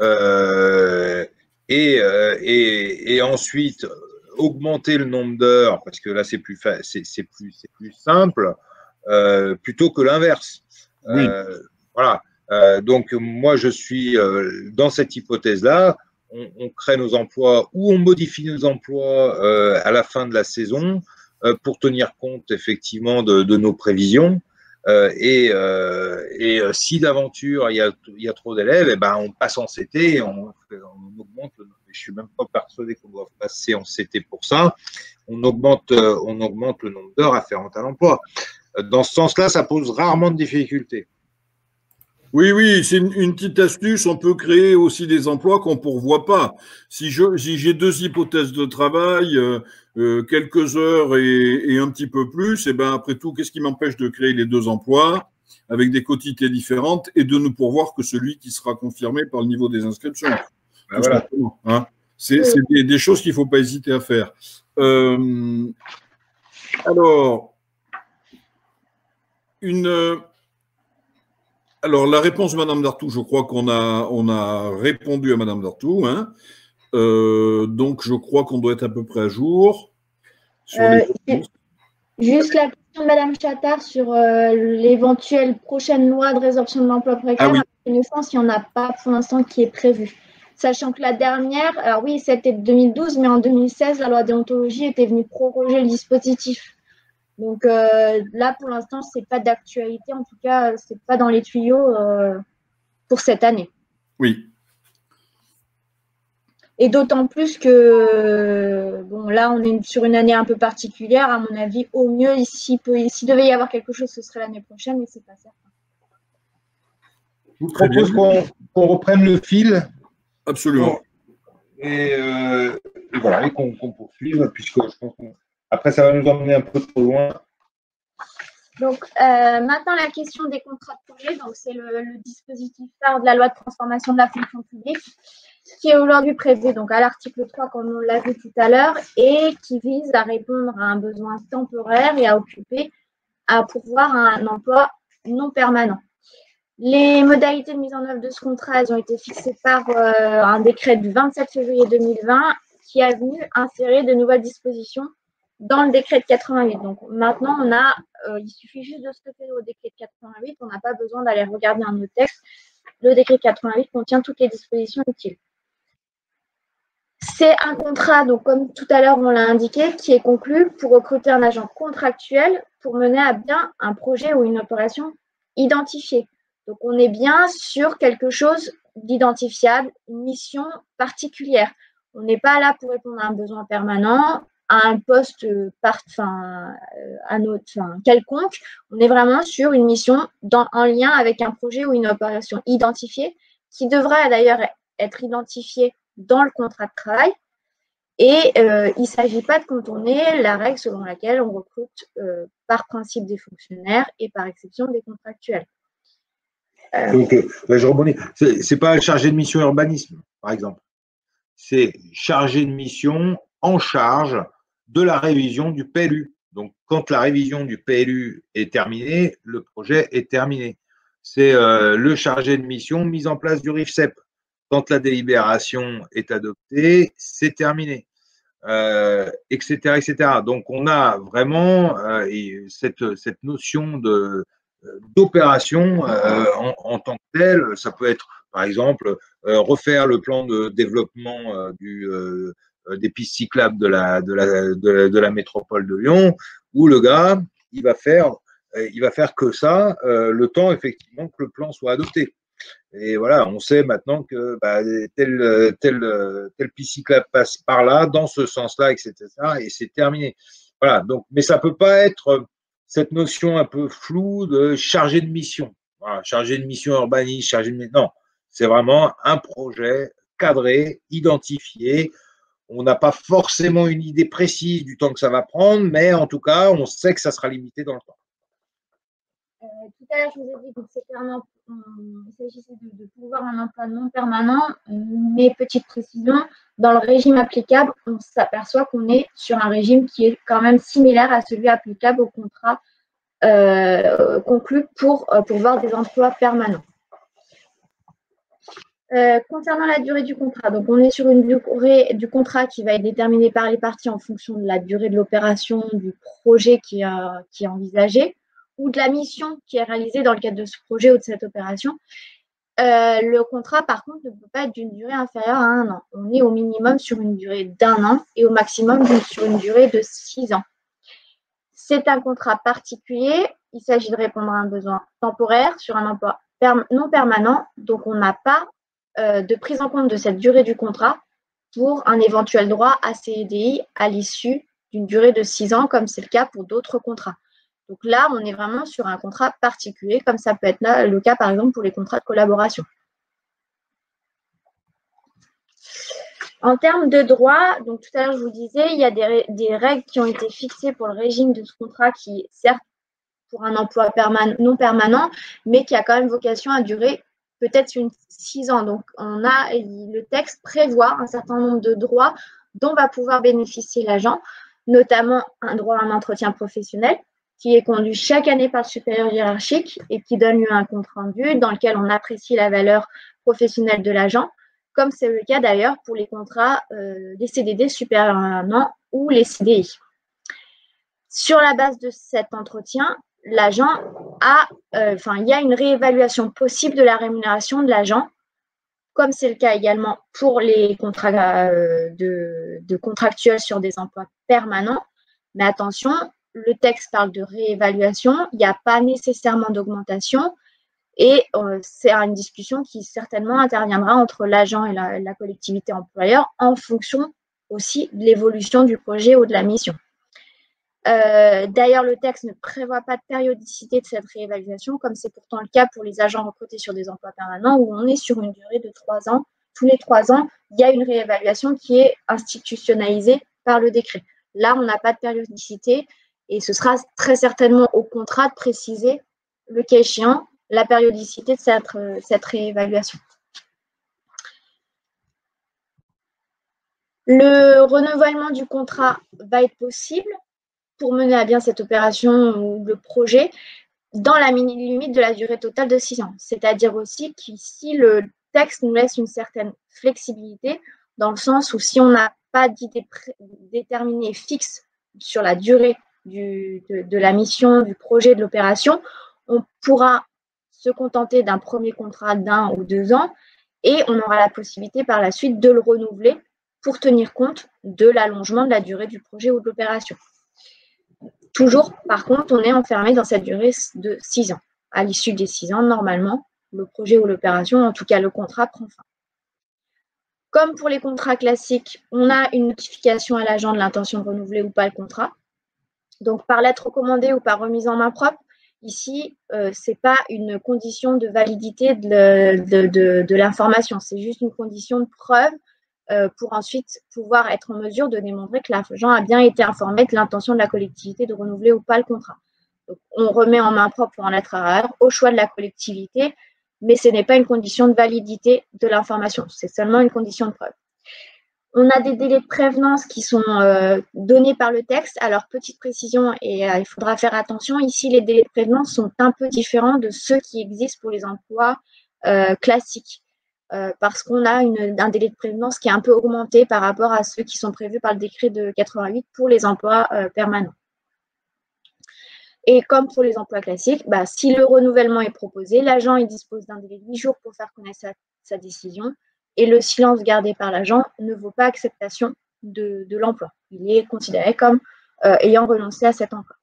Euh, et, euh, et, et, ensuite augmenter le nombre d'heures, parce que là c'est plus, c'est, plus, c'est plus simple, euh, plutôt que l'inverse. voilà. donc moi je suis dans cette hypothèse-là. On, crée nos emplois ou on modifie nos emplois à la fin de la saison pour tenir compte effectivement de, nos prévisions. Euh, et, euh, euh, si d'aventure il y a, trop d'élèves, eh ben on passe en CT, on, augmente. Je suis même pas persuadé qu'on doit passer en CT pour ça. On augmente, on augmente le nombre d'heures afférentes à l'emploi. Dans ce sens-là, ça pose rarement de difficultés. Oui, oui, c'est une, petite astuce. On peut créer aussi des emplois qu'on ne pourvoit pas. Si j'ai deux hypothèses de travail, euh, quelques heures et, un petit peu plus, et ben après tout, qu'est-ce qui m'empêche de créer les deux emplois avec des quotités différentes et de ne pourvoir que celui qui sera confirmé par le niveau des inscriptions? Ben voilà. Hein. C'est des, choses qu'il ne faut pas hésiter à faire. Euh, alors, une. Alors, la réponse de Mme Dartou, je crois qu'on a, on a répondu à Mme Dartou. Hein. Euh, donc, je crois qu'on doit être à peu près à jour. Euh, juste la question de Mme Chattard sur euh, l'éventuelle prochaine loi de résorption de l'emploi précaire. Ah il n'y en a pas pour l'instant qui est prévue. Sachant que la dernière, alors oui, c'était 2012, mais en 2016, la loi déontologie était venue proroger le dispositif. Donc là, pour l'instant, ce n'est pas d'actualité. En tout cas, ce n'est pas dans les tuyaux pour cette année. Oui, et d'autant plus que, bon, là, on est sur une année un peu particulière. À mon avis, au mieux, s'il devait y avoir quelque chose, ce serait l'année prochaine, mais ce n'est pas certain. Je vous propose qu'on reprenne le fil? Absolument. Et, euh, voilà, et qu'on poursuive, puisque je pense qu'après, ça va nous emmener un peu trop loin. Donc, euh, maintenant, la question des contrats de projet. Donc, c'est le, le, dispositif phare de la loi de transformation de la fonction publique qui est aujourd'hui prévu donc à l'article 3, comme on l'a vu tout à l'heure, et qui vise à répondre à un besoin temporaire et à occuper, à pourvoir un emploi non permanent. Les modalités de mise en œuvre de ce contrat elles ont été fixées par euh, un décret du 27 février 2020 qui a venu insérer de nouvelles dispositions dans le décret de 88. Donc maintenant, on a, euh, il suffit juste de se référer au décret de 88, on n'a pas besoin d'aller regarder un autre texte. Le décret de 88 contient toutes les dispositions utiles. C'est un contrat, donc comme tout à l'heure on l'a indiqué, qui est conclu pour recruter un agent contractuel pour mener à bien un projet ou une opération identifiée. Donc on est bien sur quelque chose d'identifiable, une mission particulière. On n'est pas là pour répondre à un besoin permanent, à un poste part, enfin, un euh, autre, quelconque. On est vraiment sur une mission en lien avec un projet ou une opération identifiée qui devrait d'ailleurs être identifiée dans le contrat de travail. Et euh, il ne s'agit pas de contourner la règle selon laquelle on recrute euh, par principe des fonctionnaires et par exception des contractuels. Euh, Donc, je rebondis. Ce n'est pas chargé de mission urbanisme, par exemple. C'est chargé de mission en charge de la révision du PLU. Donc, quand la révision du PLU est terminée, le projet est terminé. C'est le chargé de mission mise en place du RIFCEP quand la délibération est adoptée, c'est terminé, etc., euh, etc. Donc, on a vraiment euh, cette, notion de d'opération euh, en, tant que telle. Ça peut être, par exemple, refaire le plan de développement du, des pistes cyclables de la, métropole de Lyon, où le gars, il va faire, il va faire que ça, le temps effectivement que le plan soit adopté. Et voilà, on sait maintenant que bah, tel, tel, tel passe par là, dans ce sens-là, etc. Et c'est terminé. Voilà, donc, mais ça ne peut pas être cette notion un peu floue de chargé de mission. Voilà, chargé de mission urbaniste, chargé de Non, c'est vraiment un projet cadré, identifié. On n'a pas forcément une idée précise du temps que ça va prendre, mais en tout cas, on sait que ça sera limité dans le temps. Euh, tout à l'heure, je vous ai dit qu'il s'agissait de, pouvoir un emploi non permanent, mais petite précision, dans le régime applicable, on s'aperçoit qu'on est sur un régime qui est quand même similaire à celui applicable au contrat euh, conclu pour euh, des emplois permanents. Concernant la durée du contrat, donc on est sur une durée du contrat qui va être déterminée par les parties en fonction de la durée de l'opération, du projet qui, qui est envisagé ou de la mission qui est réalisée dans le cadre de ce projet ou de cette opération. Euh, le contrat, par contre, ne peut pas être d'une durée inférieure à un an. On est au minimum sur une durée d'un an et au maximum sur une durée de six ans. C'est un contrat particulier. Il s'agit de répondre à un besoin temporaire sur un emploi non permanent. Donc, on n'a pas euh, de prise en compte de cette durée du contrat pour un éventuel droit à CDI à l'issue d'une durée de six ans, comme c'est le cas pour d'autres contrats. Donc là, on est vraiment sur un contrat particulier, comme ça peut être le cas, par exemple, pour les contrats de collaboration. En termes de droit, donc tout à l'heure je vous disais, il y a des, règles qui ont été fixées pour le régime de ce contrat qui, certes, pour un emploi non permanent, mais qui a quand même vocation à durer peut-être six ans. Donc, on a le texte prévoit un certain nombre de droits dont va pouvoir bénéficier l'agent, notamment un droit à un entretien professionnel qui est conduit chaque année par le supérieur hiérarchique et qui donne lieu à un compte rendu dans lequel on apprécie la valeur professionnelle de l'agent, comme c'est le cas d'ailleurs pour les contrats euh, des CDD supérieurs à un an ou les CDI. Sur la base de cet entretien, l'agent a, euh, enfin, il y a une réévaluation possible de la rémunération de l'agent, comme c'est le cas également pour les contrats euh, de, contractuels sur des emplois permanents. Mais attention, le texte parle de réévaluation, il n'y a pas nécessairement d'augmentation. Et euh, c'est une discussion qui certainement interviendra entre l'agent et la, collectivité employeur en fonction aussi de l'évolution du projet ou de la mission. Euh, d'ailleurs, le texte ne prévoit pas de périodicité de cette réévaluation, comme c'est pourtant le cas pour les agents recrutés sur des emplois permanents, où on est sur une durée de trois ans. Tous les trois ans, il y a une réévaluation qui est institutionnalisée par le décret. Là, on n'a pas de périodicité et ce sera très certainement au contrat de préciser, le cas échéant, la périodicité de cette, euh, cette réévaluation. Le renouvellement du contrat va être possible pour mener à bien cette opération ou le projet dans la limite de la durée totale de six ans. C'est-à-dire aussi qu'ici, le texte nous laisse une certaine flexibilité dans le sens où si on n'a pas d'idée déterminée fixe sur la durée du, de, la mission, du projet, de l'opération, on pourra se contenter d'un premier contrat d'un ou deux ans et on aura la possibilité par la suite de le renouveler pour tenir compte de l'allongement de la durée du projet ou de l'opération. Toujours, par contre, on est enfermé dans cette durée de six ans. À l'issue des six ans, normalement, le projet ou l'opération, en tout cas le contrat, prend fin. Comme pour les contrats classiques, on a une notification à l'agent de l'intention de renouveler ou pas le contrat. Donc, par lettre recommandée ou par remise en main propre, ici, euh, ce n'est pas une condition de validité de l'information, c'est juste une condition de preuve euh, pour ensuite pouvoir être en mesure de démontrer que l'agent a bien été informé de l'intention de la collectivité de renouveler ou pas le contrat. On remet en main propre ou en lettre rare au choix de la collectivité, mais ce n'est pas une condition de validité de l'information, c'est seulement une condition de preuve. On a des délais de prévenance qui sont euh, donnés par le texte. Alors, petite précision, et euh, il faudra faire attention, ici, les délais de prévenance sont un peu différents de ceux qui existent pour les emplois classiques. Euh, parce qu'on a un délai de prévenance qui est un peu augmenté par rapport à ceux qui sont prévus par le décret de 88 pour les emplois euh, permanents. Et comme pour les emplois classiques, bah, si le renouvellement est proposé, l'agent dispose d'un délai de 8 jours pour faire connaître sa, décision et le silence gardé par l'agent ne vaut pas acceptation de, l'emploi. Il est considéré comme euh, ayant renoncé à cet emploi.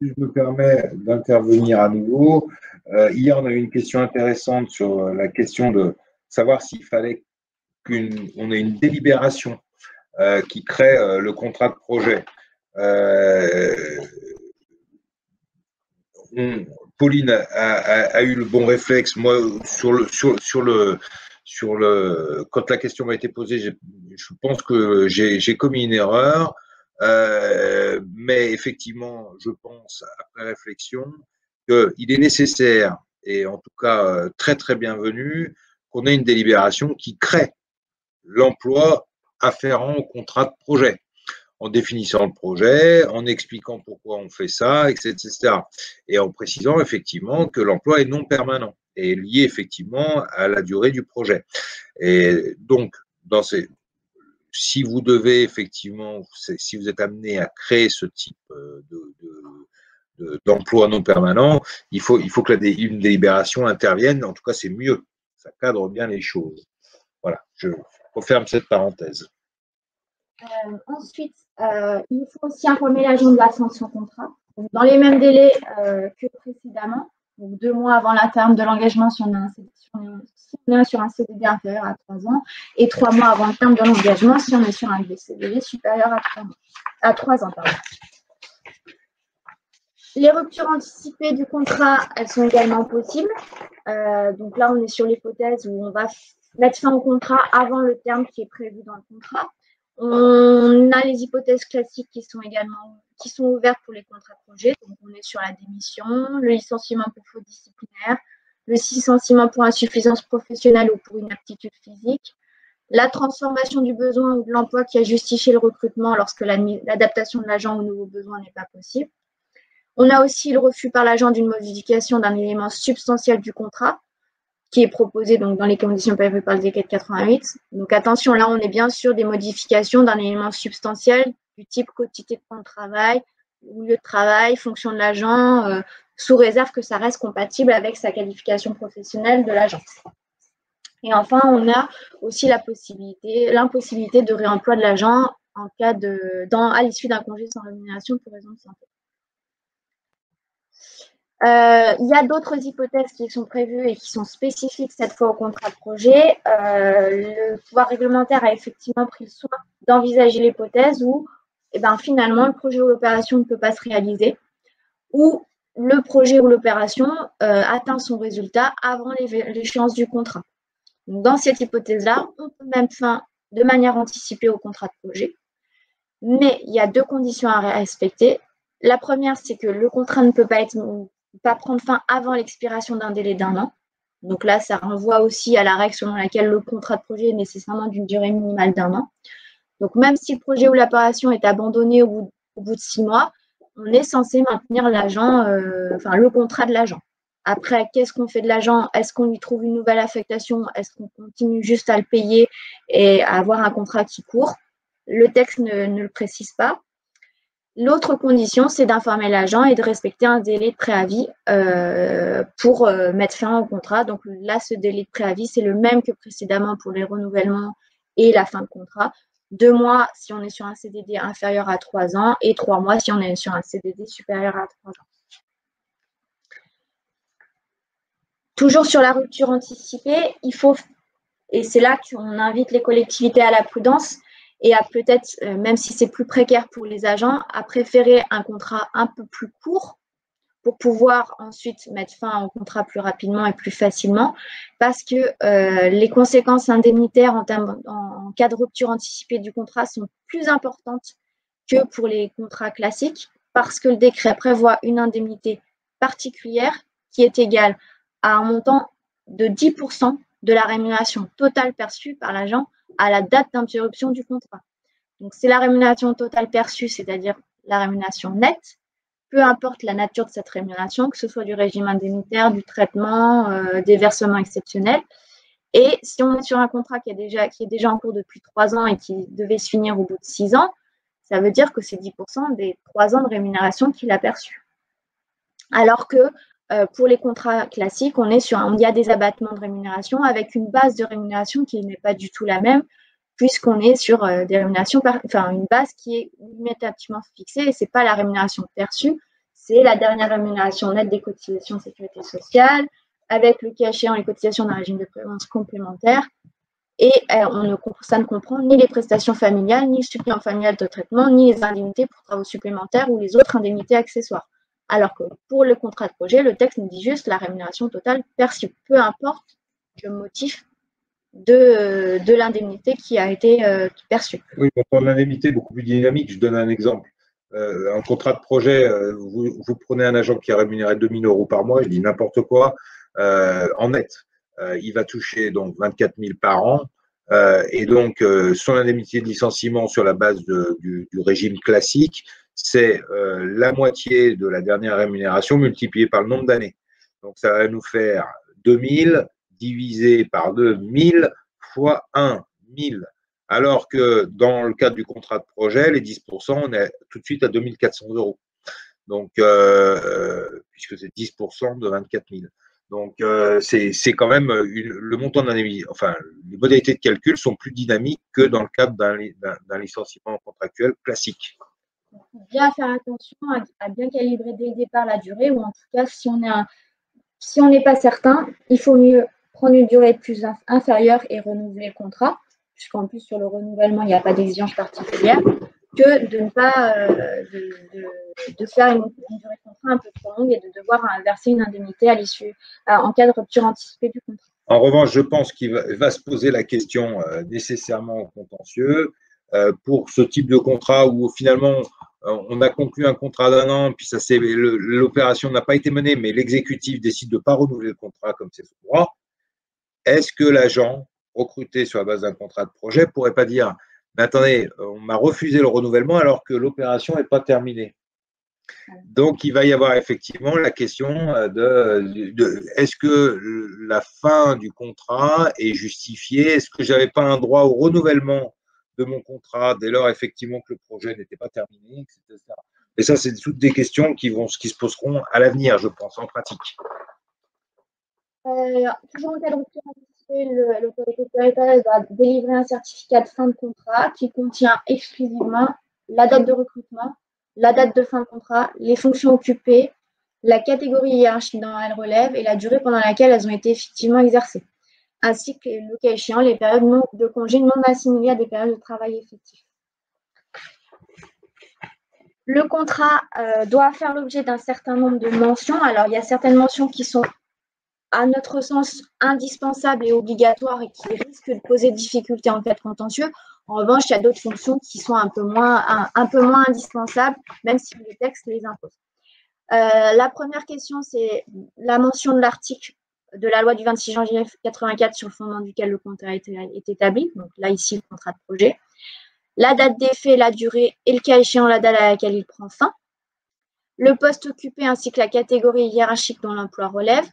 Je me permets d'intervenir à nouveau, euh, hier, on a eu une question intéressante sur euh, la question de savoir s'il fallait qu'on ait une délibération euh, qui crée le contrat de projet. Pauline a, eu le bon réflexe. Moi, sur le, sur, le, sur le, quand la question m'a été posée, je pense que j'ai commis une erreur. Mais effectivement, je pense, après réflexion, qu'il est nécessaire, et en tout cas euh, très très bienvenu, qu'on ait une délibération qui crée l'emploi afférent au contrat de projet, en définissant le projet, en expliquant pourquoi on fait ça, etc. Et en précisant effectivement que l'emploi est non permanent et lié effectivement à la durée du projet. Et donc, dans ces, si vous devez effectivement, si vous êtes amené à créer ce type euh, de, d'emploi non permanent, il faut, il faut que délibération intervienne. En tout cas, c'est mieux. Ça cadre bien les choses. Voilà, je referme cette parenthèse. Euh, ensuite, euh, il faut aussi informer l'agent de la sanction contrat. dans les mêmes délais que précédemment, donc deux mois avant la terme de l'engagement si, on est sur un CDD inférieur à trois ans, et trois mois avant le terme de l'engagement si on est sur un CDD supérieur à trois, ans. Les ruptures anticipées du contrat, elles sont également possibles. Euh, donc là, on est sur l'hypothèse où on va mettre fin au contrat avant le terme qui est prévu dans le contrat. On a les hypothèses classiques qui sont également ouvertes pour les contrats de projet. Donc, on est sur la démission, le licenciement pour faute disciplinaire, le licenciement pour insuffisance professionnelle ou pour une aptitude physique, la transformation du besoin ou de l'emploi qui a justifié le recrutement lorsque l'adaptation de l'agent aux nouveaux besoins n'est pas possible. On a aussi le refus par l'agent d'une modification d'un élément substantiel du contrat qui est proposé donc, dans les conditions prévues par le décret de 88. Donc attention, là, on est bien sûr des modifications d'un élément substantiel du type quantité de temps de travail, lieu de travail, fonction de l'agent, euh, sous réserve que ça reste compatible avec sa qualification professionnelle de l'agent. Et enfin, on a aussi la possibilité, l'impossibilité de réemploi de l'agent à l'issue d'un congé sans rémunération pour raison de santé. Euh, il y a d'autres hypothèses qui sont prévues et qui sont spécifiques cette fois au contrat de projet. Euh, le pouvoir réglementaire a effectivement pris le soin d'envisager l'hypothèse où eh ben, finalement le projet ou l'opération ne peut pas se réaliser ou le projet ou l'opération euh, atteint son résultat avant l'échéance du contrat. dans cette hypothèse-là, on peut même fin de manière anticipée au contrat de projet. Mais il y a deux conditions à respecter. La première, c'est que le contrat ne peut pas être pas prendre fin avant l'expiration d'un délai d'un an. Donc là, ça renvoie aussi à la règle selon laquelle le contrat de projet est nécessairement d'une durée minimale d'un an. Donc même si le projet ou l'opération est abandonné au bout, de six mois, on est censé maintenir l'agent, euh, enfin le contrat de l'agent. Après, qu'est-ce qu'on fait de l'agent? Est-ce qu'on lui trouve une nouvelle affectation? Est-ce qu'on continue juste à le payer et à avoir un contrat qui court? Le texte ne le précise pas. L'autre condition, c'est d'informer l'agent et de respecter un délai de préavis euh, pour euh, mettre fin au contrat. Donc là, ce délai de préavis, c'est le même que précédemment pour les renouvellements et la fin de contrat. Deux mois si on est sur un CDD inférieur à trois ans et trois mois si on est sur un CDD supérieur à trois ans. Toujours sur la rupture anticipée, il faut, et c'est là qu'on invite les collectivités à la prudence, et à peut-être, euh, même si c'est plus précaire pour les agents, à préférer un contrat un peu plus court pour pouvoir ensuite mettre fin au contrat plus rapidement et plus facilement, parce que euh, les conséquences indemnitaires en, en, cas de rupture anticipée du contrat sont plus importantes que pour les contrats classiques, parce que le décret prévoit une indemnité particulière qui est égale à un montant de 10% de la rémunération totale perçue par l'agent à la date d'interruption du contrat. Donc, c'est la rémunération totale perçue, c'est-à-dire la rémunération nette, peu importe la nature de cette rémunération, que ce soit du régime indemnitaire, du traitement, euh, des versements exceptionnels. Et si on est sur un contrat qui est, déjà, qui est déjà en cours depuis trois ans et qui devait se finir au bout de six ans, ça veut dire que c'est 10% des trois ans de rémunération qu'il a perçu. Alors que euh, pour les contrats classiques, on est sur il y a des abattements de rémunération avec une base de rémunération qui n'est pas du tout la même, puisqu'on est sur euh, des rémunérations, enfin une base qui est immédiatement fixée et c'est pas la rémunération perçue, c'est la dernière rémunération nette des cotisations de sécurité sociale, avec le cas échéant les cotisations d'un régime de prévoyance complémentaire. Et euh, on ne, ça ne comprend ni les prestations familiales, ni le supplément familial de traitement, ni les indemnités pour travaux supplémentaires ou les autres indemnités accessoires. Alors que pour le contrat de projet, le texte nous dit juste la rémunération totale perçue, peu importe le motif de, de l'indemnité qui a été euh, perçue. Oui, pour l'indemnité beaucoup plus dynamique, je donne un exemple. Euh, un contrat de projet, euh, vous, prenez un agent qui est rémunéré 2000 euros par mois, il dit n'importe quoi, en net. il va toucher donc 24 000 par an. et donc, son indemnité de licenciement sur la base du, régime classique, c'est euh, la moitié de la dernière rémunération multipliée par le nombre d'années. Donc, ça va nous faire 2000 divisé par 2, 1000 fois 1, 1000. Alors que dans le cadre du contrat de projet, les 10%, on est tout de suite à 2400 euros. Donc, euh, euh, puisque c'est 10% de 24 000. Donc, c'est quand même le montant d'un enfin, les modalités de calcul sont plus dynamiques que dans le cadre d'un licenciement contractuel classique bien faire attention à, bien calibrer dès le départ la durée, ou en tout cas, si on n'est pas certain, il faut mieux prendre une durée plus inférieure et renouveler le contrat, puisqu'en plus sur le renouvellement, il n'y a pas d'exigence particulière, que de ne pas euh, de, faire une, durée de contrat un peu trop longue et de devoir verser une indemnité à l'issue en cas de rupture anticipée du contrat. En revanche, je pense qu'il va, se poser la question euh, nécessairement contentieux euh, pour ce type de contrat où finalement on a conclu un contrat d'un an, puis ça c'est l'opération n'a pas été menée, mais l'exécutif décide de ne pas renouveler le contrat comme c'est son droit. Est-ce que l'agent recruté sur la base d'un contrat de projet pourrait pas dire mais attendez, on m'a refusé le renouvellement alors que l'opération n'est pas terminée donc, il va y avoir effectivement la question euh, de, est-ce que la fin du contrat est justifiée? Est-ce que je n'avais pas un droit au renouvellement de mon contrat dès lors effectivement que le projet n'était pas terminé, etc. Et ça, c'est toutes des questions qui, vont, qui se poseront à l'avenir, je pense, en pratique. Euh, toujours en cas de rupture l'autorité territoriale doit délivrer un certificat de fin de contrat qui contient exclusivement la date de recrutement, la date de fin de contrat, les fonctions occupées, la catégorie hiérarchique laquelle elles relèvent et la durée pendant laquelle elles ont été effectivement exercées, ainsi que, le cas échéant, les périodes de congé non assimilées à des périodes de travail effectif. Le contrat euh, doit faire l'objet d'un certain nombre de mentions. Alors, il y a certaines mentions qui sont, à notre sens, indispensables et obligatoires et qui risquent de poser difficulté en fait contentieux. En revanche, il y a d'autres fonctions qui sont un peu moins, un, peu moins indispensables, même si le texte les impose. Euh, la première question, c'est la mention de l'article de la loi du 26 janvier 84 sur le fondement duquel le contrat est, est établi. Donc là, ici, le contrat de projet. La date d'effet, la durée et le cas échéant, la date à laquelle il prend fin. Le poste occupé ainsi que la catégorie hiérarchique dont l'emploi relève.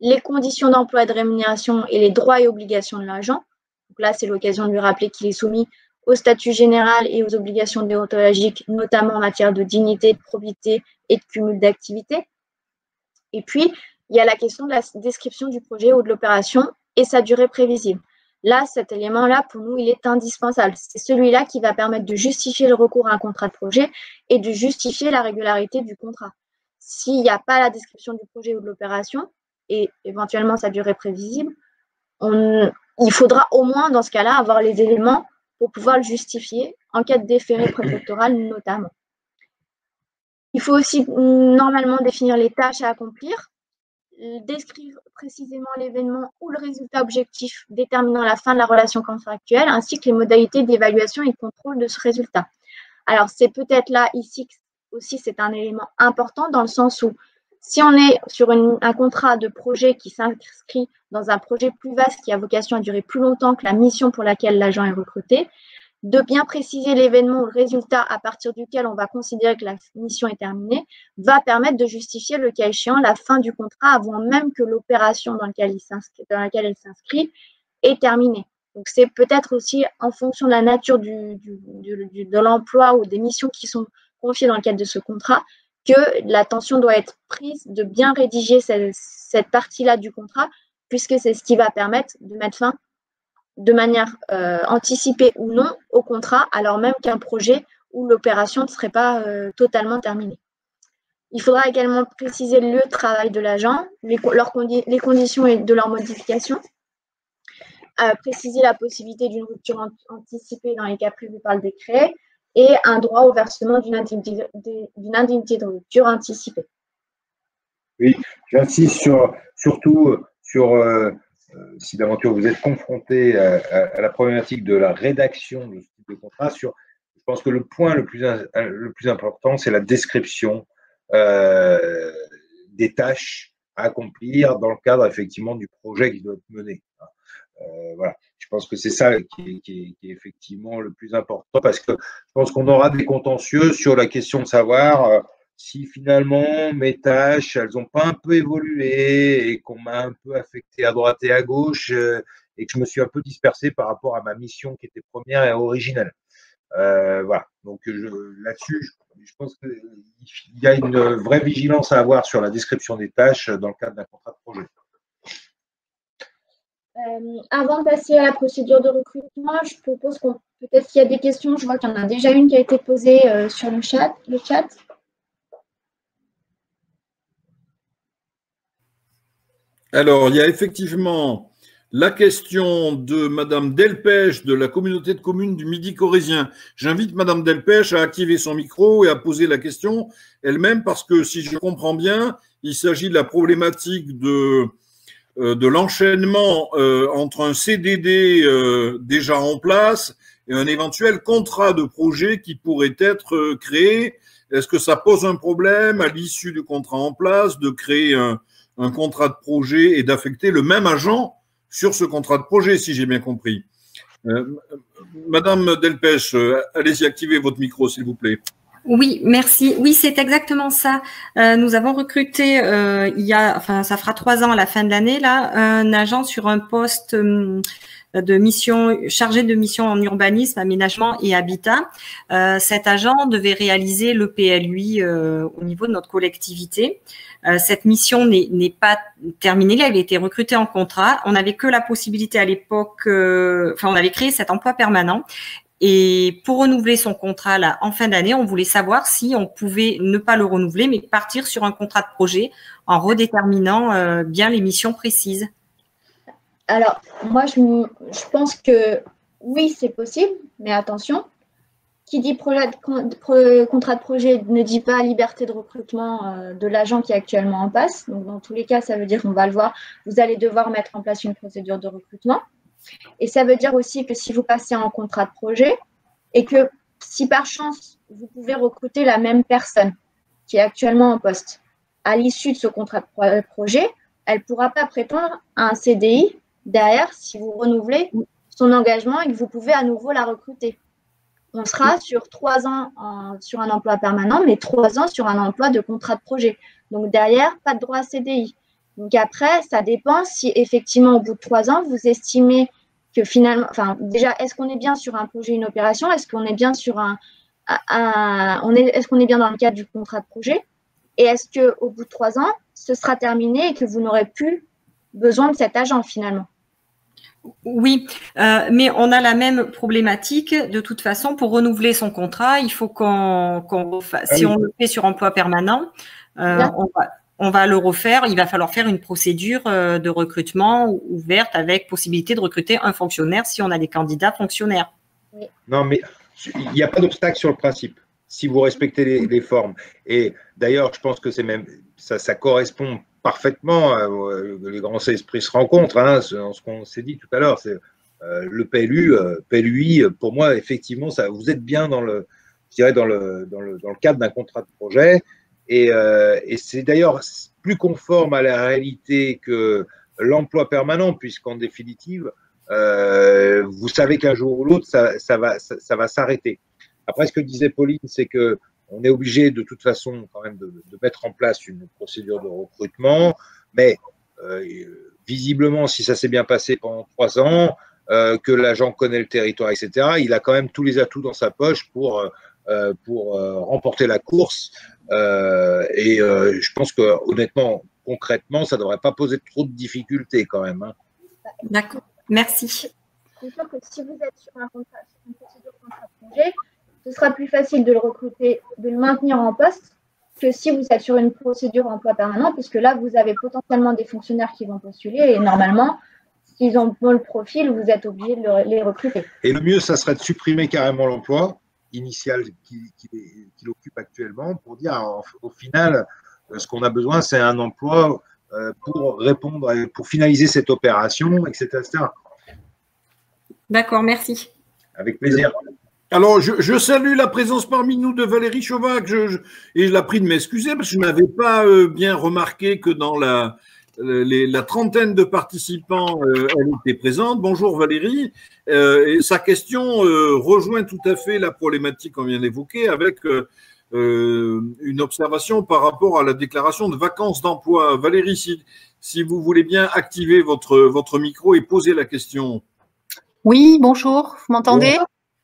Les conditions d'emploi et de rémunération et les droits et obligations de l'agent donc là, c'est l'occasion de lui rappeler qu'il est soumis au statut général et aux obligations déontologiques, notamment en matière de dignité, de probité et de cumul d'activités. Et puis, il y a la question de la description du projet ou de l'opération et sa durée prévisible. Là, cet élément-là, pour nous, il est indispensable. C'est celui-là qui va permettre de justifier le recours à un contrat de projet et de justifier la régularité du contrat. S'il n'y a pas la description du projet ou de l'opération et éventuellement sa durée prévisible, il faudra au moins, dans ce cas-là, avoir les éléments pour pouvoir le justifier en cas de déféré préfectoral notamment. Il faut aussi normalement définir les tâches à accomplir, décrire précisément l'événement ou le résultat objectif déterminant la fin de la relation contractuelle, ainsi que les modalités d'évaluation et de contrôle de ce résultat. Alors, c'est peut-être là, ici, aussi, c'est un élément important dans le sens où si on est sur un contrat de projet qui s'inscrit dans un projet plus vaste qui a vocation à durer plus longtemps que la mission pour laquelle l'agent est recruté, de bien préciser l'événement ou le résultat à partir duquel on va considérer que la mission est terminée, va permettre de justifier le cas échéant la fin du contrat avant même que l'opération dans, laquelle elle s'inscrit est terminée. Donc c'est peut-être aussi en fonction de la nature de l'emploi ou des missions qui sont confiées dans le cadre de ce contrat que l'attention doit être prise de bien rédiger cette, partie-là du contrat, puisque c'est ce qui va permettre de mettre fin de manière euh, anticipée ou non au contrat, alors même qu'un projet où l'opération ne serait pas euh, totalement terminée. Il faudra également préciser le travail de l'agent, les, conditions de leur modification, euh, préciser la possibilité d'une rupture anticipée dans les cas prévus par le décret, et un droit au versement d'une indemnité, de rupture anticipée. Oui, j'insiste sur, surtout sur, si d'aventure vous êtes confronté à, la problématique de la rédaction de ce type de contrat, sur, je pense que le point le plus, le plus important, c'est la description euh, des tâches à accomplir dans le cadre effectivement du projet qui doit être mené. voilà je pense que c'est ça qui est, effectivement le plus important parce que je pense qu'on aura des contentieux sur la question de savoir euh, si finalement mes tâches, elles n'ont pas un peu évolué et qu'on m'a un peu affecté à droite et à gauche euh, et que je me suis un peu dispersé par rapport à ma mission qui était première et originelle. Euh, voilà. Donc là-dessus, je, pense qu'il y a une vraie vigilance à avoir sur la description des tâches dans le cadre d'un contrat de projet. Euh, avant de passer à la procédure de recrutement, je propose qu'on peut-être qu'il y a des questions. Je vois qu'il y en a déjà une qui a été posée sur le chat. Le chat. Alors, il y a effectivement la question de Madame Delpech de la communauté de communes du Midi corésien. J'invite Madame Delpech à activer son micro et à poser la question elle-même parce que si je comprends bien, il s'agit de la problématique de de l'enchaînement entre un CDD déjà en place et un éventuel contrat de projet qui pourrait être créé. Est-ce que ça pose un problème à l'issue du contrat en place de créer un, un contrat de projet et d'affecter le même agent sur ce contrat de projet, si j'ai bien compris. Euh, Madame Delpech, euh, allez-y, activez votre micro, s'il vous plaît. Oui, merci. Oui, c'est exactement ça. Euh, nous avons recruté il y a, enfin, ça fera trois ans à la fin de l'année là, un agent sur un poste hum, de mission chargé de mission en urbanisme, aménagement et habitat. Euh, cet agent devait réaliser le PLUI euh, au niveau de notre collectivité. Euh, cette mission n'est pas terminée, elle avait été recrutée en contrat. On n'avait que la possibilité à l'époque, enfin on avait créé cet emploi permanent et pour renouveler son contrat en fin d'année, on voulait savoir si on pouvait ne pas le renouveler, mais partir sur un contrat de projet en redéterminant bien les missions précises. Alors, moi, je, pense que oui, c'est possible, mais attention, qui dit contrat de projet ne dit pas liberté de recrutement euh, de l'agent qui est actuellement en passe. Donc, dans tous les cas, ça veut dire qu'on va le voir, vous allez devoir mettre en place une procédure de recrutement. Et ça veut dire aussi que si vous passez en contrat de projet et que si par chance, vous pouvez recruter la même personne qui est actuellement en poste, à l'issue de ce contrat de projet, elle ne pourra pas prétendre à un CDI derrière si vous renouvelez son engagement et que vous pouvez à nouveau la recruter. On sera sur trois ans sur un emploi permanent, mais trois ans sur un emploi de contrat de projet. Donc derrière, pas de droit à CDI. Donc après, ça dépend si effectivement au bout de trois ans, vous estimez que finalement, enfin déjà, est-ce qu'on est bien sur un projet, une opération? Est-ce qu'on est bien sur un, on est, est-ce qu'on est bien dans le cadre du contrat de projet? Et est-ce que au bout de trois ans, ce sera terminé et que vous n'aurez plus besoin de cet agent finalement? Oui, euh, mais on a la même problématique. De toute façon, pour renouveler son contrat, il faut qu'on, ah si on le fait sur emploi permanent, euh, on, va, le refaire. Il va falloir faire une procédure euh, de recrutement ouverte avec possibilité de recruter un fonctionnaire si on a des candidats fonctionnaires. Non, mais il n'y a pas d'obstacle sur le principe si vous respectez les, formes. Et d'ailleurs, je pense que c'est même ça, ça correspond parfaitement, euh, les grands esprits se rencontrent, hein, ce qu'on s'est dit tout à l'heure, c'est euh, le PLU, euh, PLUI, pour moi, effectivement, ça, vous êtes bien dans le, dans le, dans le, dans le cadre d'un contrat de projet, et, c'est d'ailleurs plus conforme à la réalité que l'emploi permanent, puisqu'en définitive, vous savez qu'un jour ou l'autre, ça, va, ça va s'arrêter. Après, ce que disait Pauline, c'est que on est obligé de toute façon quand même de, mettre en place une procédure de recrutement, mais euh, visiblement, si ça s'est bien passé pendant trois ans, euh, que l'agent connaît le territoire, etc., il a quand même tous les atouts dans sa poche pour, euh, pour remporter la course. et je pense que honnêtement, concrètement, ça ne devrait pas poser trop de difficultés quand même. Hein. D'accord, merci. C'est sûr que si vous êtes sur, un contrat, une procédure de contrat projet, ce sera plus facile de le recruter, de le maintenir en poste que si vous êtes sur une procédure emploi permanent, puisque là, vous avez potentiellement des fonctionnaires qui vont postuler et normalement, s'ils ont bon le profil, vous êtes obligé de les recruter. Et le mieux, ça serait de supprimer carrément l'emploi initial qu'il occupe actuellement pour dire au final, euh, ce qu'on a besoin, c'est un emploi euh, pour répondre, pour finaliser cette opération, etc. D'accord, merci. Avec plaisir. Alors, je, salue la présence parmi nous de Valérie Chauvac je, et je la prie de m'excuser parce que je n'avais pas euh, bien remarqué que dans la, la trentaine de participants, euh, elle était présente. Bonjour Valérie. Euh, et sa question rejoint tout à fait la problématique qu'on vient d'évoquer avec une observation par rapport à la déclaration de vacances d'emploi. Valérie, si, si, vous voulez bien activer votre, votre micro et poser la question. Oui, bonjour, vous m'entendez?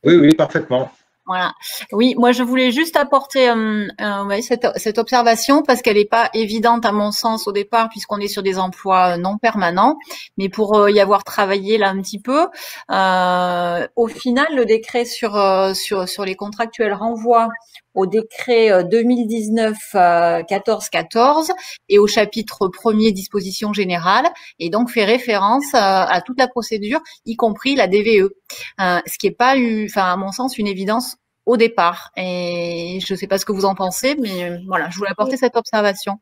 Oui, oui, parfaitement. Voilà. Oui, moi je voulais juste apporter euh, euh cette, cette, observation parce qu'elle n'est pas évidente à mon sens au départ puisqu'on est sur des emplois euh, non permanents. Mais pour y avoir travaillé là un petit peu, au final le décret sur sur les contractuels renvoie au décret 2019 14 14 et au chapitre premier disposition générale et donc fait référence à toute la procédure, y compris la DVE, ce qui n'est pas eu, enfin à mon sens une évidence au départ. Et je ne sais pas ce que vous en pensez, mais voilà, je voulais apporter cette observation.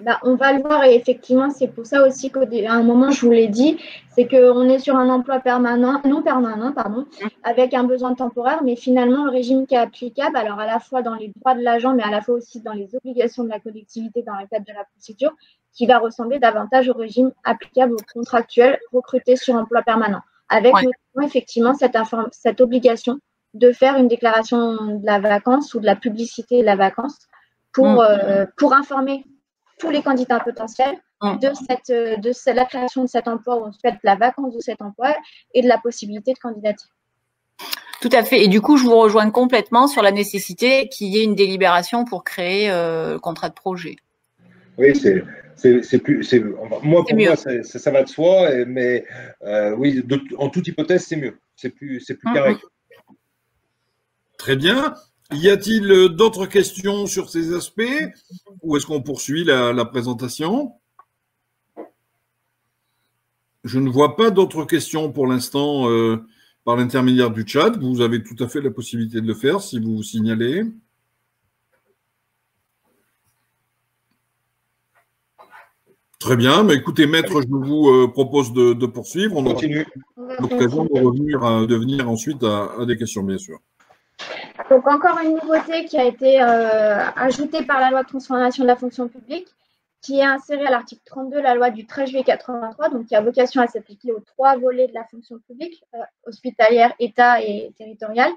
Bah, on va le voir et effectivement, c'est pour ça aussi qu'à un moment, je vous l'ai dit, c'est qu'on est sur un emploi permanent, non permanent, pardon, avec un besoin temporaire, mais finalement, le régime qui est applicable, alors à la fois dans les droits de l'agent, mais à la fois aussi dans les obligations de la collectivité dans le cadre de la procédure, qui va ressembler davantage au régime applicable aux contractuels recrutés sur emploi permanent, avec effectivement cette, cette obligation de faire une déclaration de la vacance ou de la publicité de la vacance pour, mm. euh, pour informer tous les candidats potentiels mm. de, cette, de la création de cet emploi ou en fait la vacance de cet emploi et de la possibilité de candidater. Tout à fait. Et du coup, je vous rejoins complètement sur la nécessité qu'il y ait une délibération pour créer euh, le contrat de projet. Oui, c'est plus. Moi, pour moi, ça, va de soi, mais euh, oui, en toute hypothèse, c'est mieux. C'est plus, plus mm, carré. Très bien. Y a-t-il euh, d'autres questions sur ces aspects? Ou est-ce qu'on poursuit la, présentation? Je ne vois pas d'autres questions pour l'instant euh, par l'intermédiaire du chat. Vous avez tout à fait la possibilité de le faire si vous vous signalez. Très bien. Mais écoutez, maître, je vous euh, propose de, poursuivre. On continue. l'occasion de revenir, de venir ensuite à des questions, bien sûr. Donc encore une nouveauté qui a été euh, ajoutée par la loi de transformation de la fonction publique, qui est insérée à l'article 32 de la loi du 13 juillet 83, donc qui a vocation à s'appliquer aux trois volets de la fonction publique, euh, hospitalière, État et territoriale.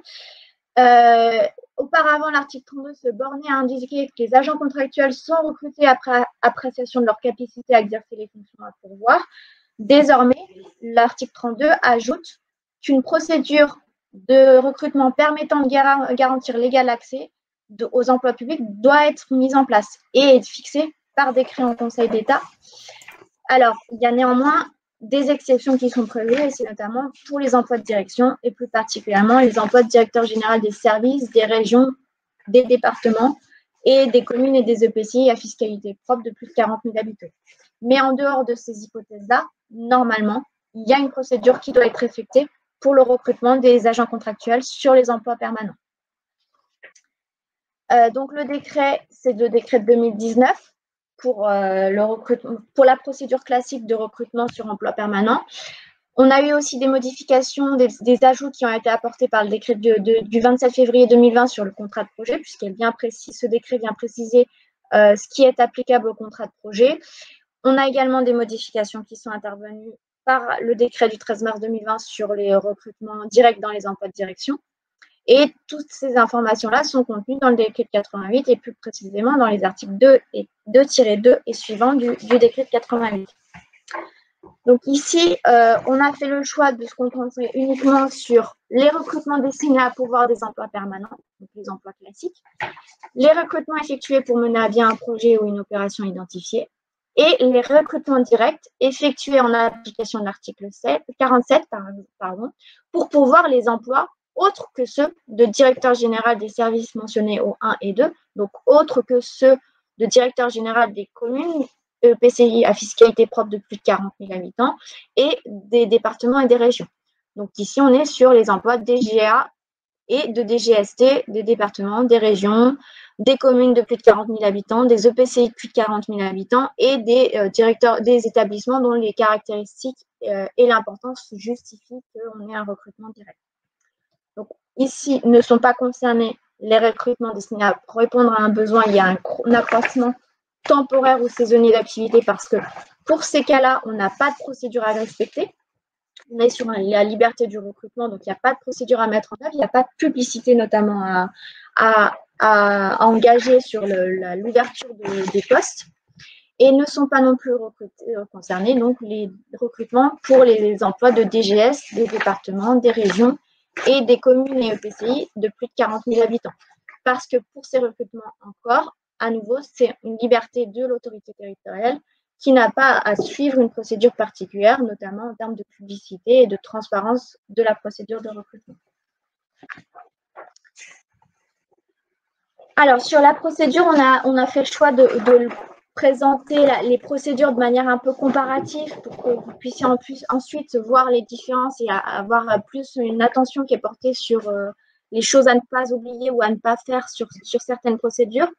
Euh, auparavant, l'article 32 se bornait à indiquer que les agents contractuels sont recrutés après appréciation de leur capacité à exercer les fonctions à pourvoir. Désormais, l'article 32 ajoute qu'une procédure de recrutement permettant de garantir l'égal accès aux emplois publics doit être mise en place et être fixée par décret en Conseil d'État. Alors, il y a néanmoins des exceptions qui sont prévues, et c'est notamment pour les emplois de direction, et plus particulièrement les emplois de directeur général des services, des régions, des départements et des communes et des EPCI à fiscalité propre de plus de 40 000 habitants. Mais en dehors de ces hypothèses-là, normalement, il y a une procédure qui doit être effectuée pour le recrutement des agents contractuels sur les emplois permanents. Euh, donc le décret, c'est le décret de 2019 pour, euh, pour la procédure classique de recrutement sur emploi permanent. On a eu aussi des modifications, des, ajouts qui ont été apportés par le décret du 27 février 2020 sur le contrat de projet, précis, ce décret vient préciser euh, ce qui est applicable au contrat de projet. On a également des modifications qui sont intervenues par le décret du 13 mars 2020 sur les recrutements directs dans les emplois de direction. Et toutes ces informations-là sont contenues dans le décret de 88 et plus précisément dans les articles 2 et 2-2 et suivants du, décret de 88. Donc ici, euh, on a fait le choix de se concentrer uniquement sur les recrutements destinés à pouvoir des emplois permanents, donc les emplois classiques, les recrutements effectués pour mener à bien un projet ou une opération identifiée, et les recrutements directs effectués en application de l'article 47 pardon, pour pouvoir les emplois autres que ceux de directeur général des services mentionnés au 1 et 2, donc autres que ceux de directeur général des communes EPCI à fiscalité propre de plus de 40 000 habitants et des départements et des régions. Donc ici, on est sur les emplois DGA et de DGST des départements, des régions, des communes de plus de 40 000 habitants, des EPCI de plus de 40 000 habitants et des euh, directeurs des établissements dont les caractéristiques euh, et l'importance justifient qu'on ait un recrutement direct. Donc, ici, ne sont pas concernés les recrutements destinés à répondre à un besoin. Il y a un, un accroissement temporaire ou saisonnier d'activité parce que pour ces cas-là, on n'a pas de procédure à respecter. On est sur la liberté du recrutement, donc il n'y a pas de procédure à mettre en œuvre, il n'y a pas de publicité notamment à, à, engager sur l'ouverture des postes et ne sont pas non plus euh, concernés donc les recrutements pour les emplois de DGS des départements, des régions et des communes et EPCI de plus de 40 000 habitants. Parce que pour ces recrutements encore, à nouveau, c'est une liberté de l'autorité territoriale qui n'a pas à suivre une procédure particulière, notamment en termes de publicité et de transparence de la procédure de recrutement. Alors, sur la procédure, on a, fait le choix de, présenter les procédures de manière un peu comparative pour que vous puissiez ensuite voir les différences et avoir plus une attention qui est portée sur euh, les choses à ne pas oublier ou à ne pas faire sur, certaines procédures.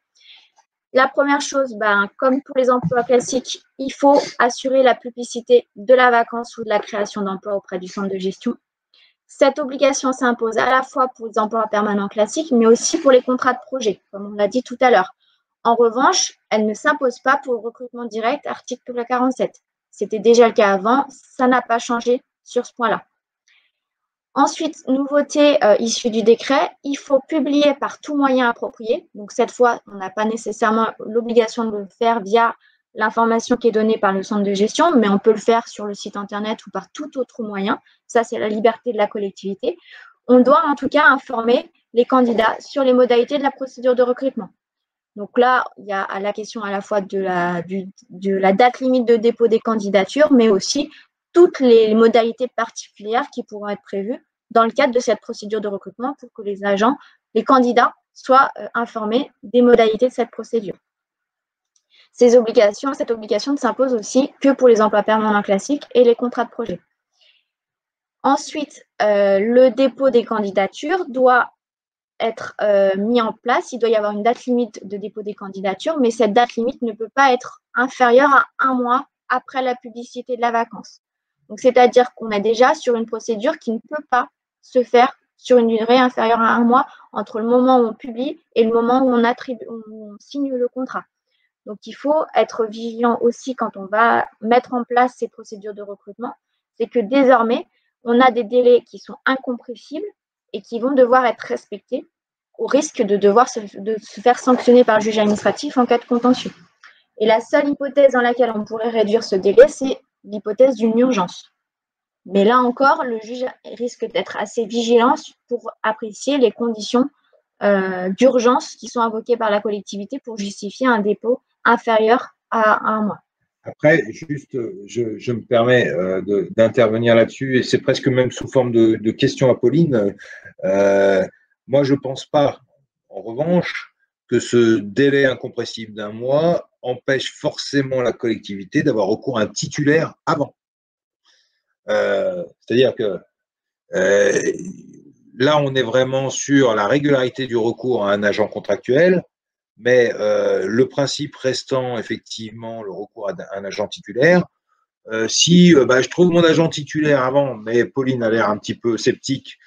La première chose, ben, comme pour les emplois classiques, il faut assurer la publicité de la vacance ou de la création d'emplois auprès du centre de gestion. Cette obligation s'impose à la fois pour les emplois permanents classiques, mais aussi pour les contrats de projet, comme on l'a dit tout à l'heure. En revanche, elle ne s'impose pas pour le recrutement direct, article 47. C'était déjà le cas avant, ça n'a pas changé sur ce point-là. Ensuite, nouveauté euh, issue du décret, il faut publier par tout moyen approprié. Donc cette fois, on n'a pas nécessairement l'obligation de le faire via l'information qui est donnée par le centre de gestion, mais on peut le faire sur le site internet ou par tout autre moyen. Ça, c'est la liberté de la collectivité. On doit en tout cas informer les candidats sur les modalités de la procédure de recrutement. Donc là, il y a la question à la fois de la, date limite de dépôt des candidatures, mais aussi toutes les modalités particulières qui pourront être prévues dans le cadre de cette procédure de recrutement pour que les agents, les candidats soient euh, informés des modalités de cette procédure. Ces obligations, cette obligation ne s'impose aussi que pour les emplois permanents classiques et les contrats de projet. Ensuite, euh, le dépôt des candidatures doit être euh, mis en place. Il doit y avoir une date limite de dépôt des candidatures, mais cette date limite ne peut pas être inférieure à un mois après la publicité de la vacance. Donc, c'est-à-dire qu'on est déjà sur une procédure qui ne peut pas se faire sur une durée inférieure à un mois entre le moment où on publie et le moment où on, signe le contrat. Donc, il faut être vigilant aussi quand on va mettre en place ces procédures de recrutement. C'est que désormais, on a des délais qui sont incompressibles et qui vont devoir être respectés au risque de devoir se, faire sanctionner par le juge administratif en cas de contentieux. Et la seule hypothèse dans laquelle on pourrait réduire ce délai, c'est l'hypothèse d'une urgence. Mais là encore, le juge risque d'être assez vigilant pour apprécier les conditions euh, d'urgence qui sont invoquées par la collectivité pour justifier un dépôt inférieur à un mois. Après, juste, je, me permets euh, d'intervenir là-dessus, et c'est presque même sous forme de, question à Pauline. Euh, moi, je ne pense pas, en revanche, que ce délai incompressible d'un mois empêche forcément la collectivité d'avoir recours à un titulaire avant. Euh, c'est-à-dire que là, on est vraiment sur la régularité du recours à un agent contractuel, mais euh, le principe restant effectivement le recours à un agent titulaire. si bah, je trouve mon agent titulaire avant, mais Pauline a l'air un petit peu sceptique,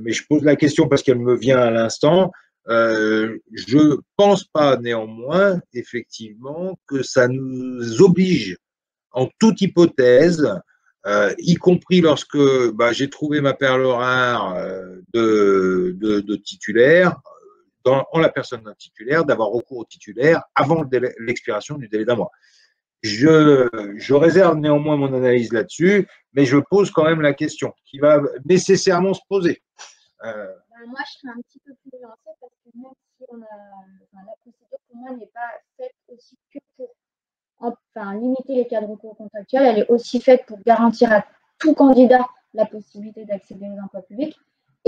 mais je pose la question parce qu'elle me vient à l'instant. Euh, je pense pas néanmoins, effectivement, que ça nous oblige, en toute hypothèse, euh, y compris lorsque bah, j'ai trouvé ma perle rare euh, de, titulaire, en la personne d'un titulaire, d'avoir recours au titulaire avant l'expiration du délai d'un mois. Je, je, réserve néanmoins mon analyse là-dessus, mais je pose quand même la question qui va nécessairement se poser. Euh, moi, je serais un petit peu plus nuancée parce que même si on a, la procédure pour moi n'est pas faite aussi que pour enfin, limiter les cas de recours contractuels, elle est aussi faite pour garantir à tout candidat la possibilité d'accéder aux emplois publics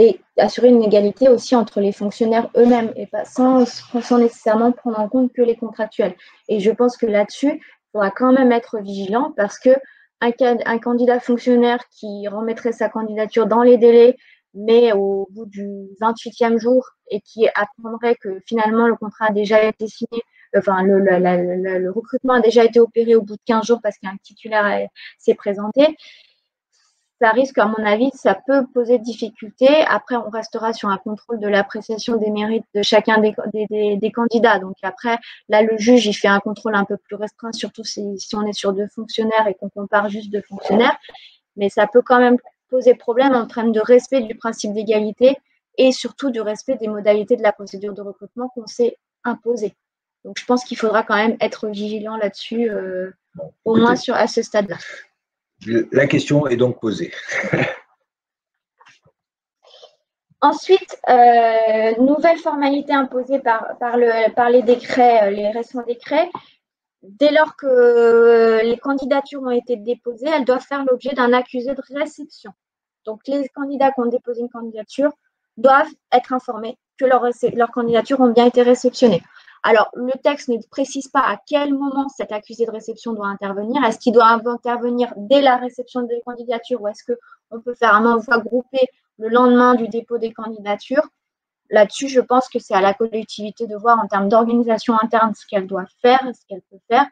et assurer une égalité aussi entre les fonctionnaires eux-mêmes et pas sans, nécessairement prendre en compte que les contractuels. Et je pense que là-dessus, il faudra quand même être vigilant parce que un, un candidat fonctionnaire qui remettrait sa candidature dans les délais, mais au bout du 28e jour et qui attendrait que finalement le contrat a déjà été signé, enfin le, le, recrutement a déjà été opéré au bout de 15 jours parce qu'un titulaire s'est présenté, ça risque, à mon avis, ça peut poser difficulté. Après, on restera sur un contrôle de l'appréciation des mérites de chacun des, des, des, candidats. Donc après, là, le juge, il fait un contrôle un peu plus restreint, surtout si, si on est sur deux fonctionnaires et qu'on compare juste deux fonctionnaires. Mais ça peut quand même poser problème en termes de respect du principe d'égalité et surtout du respect des modalités de la procédure de recrutement qu'on s'est imposée. Donc, je pense qu'il faudra quand même être vigilant là-dessus, euh, au moins sur, à ce stade-là. La question est donc posée. Ensuite, euh, nouvelle formalité imposée par, par, le, par les décrets, euh, les récents décrets, dès lors que les candidatures ont été déposées, elles doivent faire l'objet d'un accusé de réception. Donc, les candidats qui ont déposé une candidature doivent être informés que leurs candidatures ont bien été réceptionnées. Alors, le texte ne précise pas à quel moment cet accusé de réception doit intervenir. Est-ce qu'il doit intervenir dès la réception des candidatures ou est-ce qu'on peut faire un envoi groupé le lendemain du dépôt des candidatures? Là-dessus, je pense que c'est à la collectivité de voir en termes d'organisation interne ce qu'elle doit faire, ce qu'elle peut faire.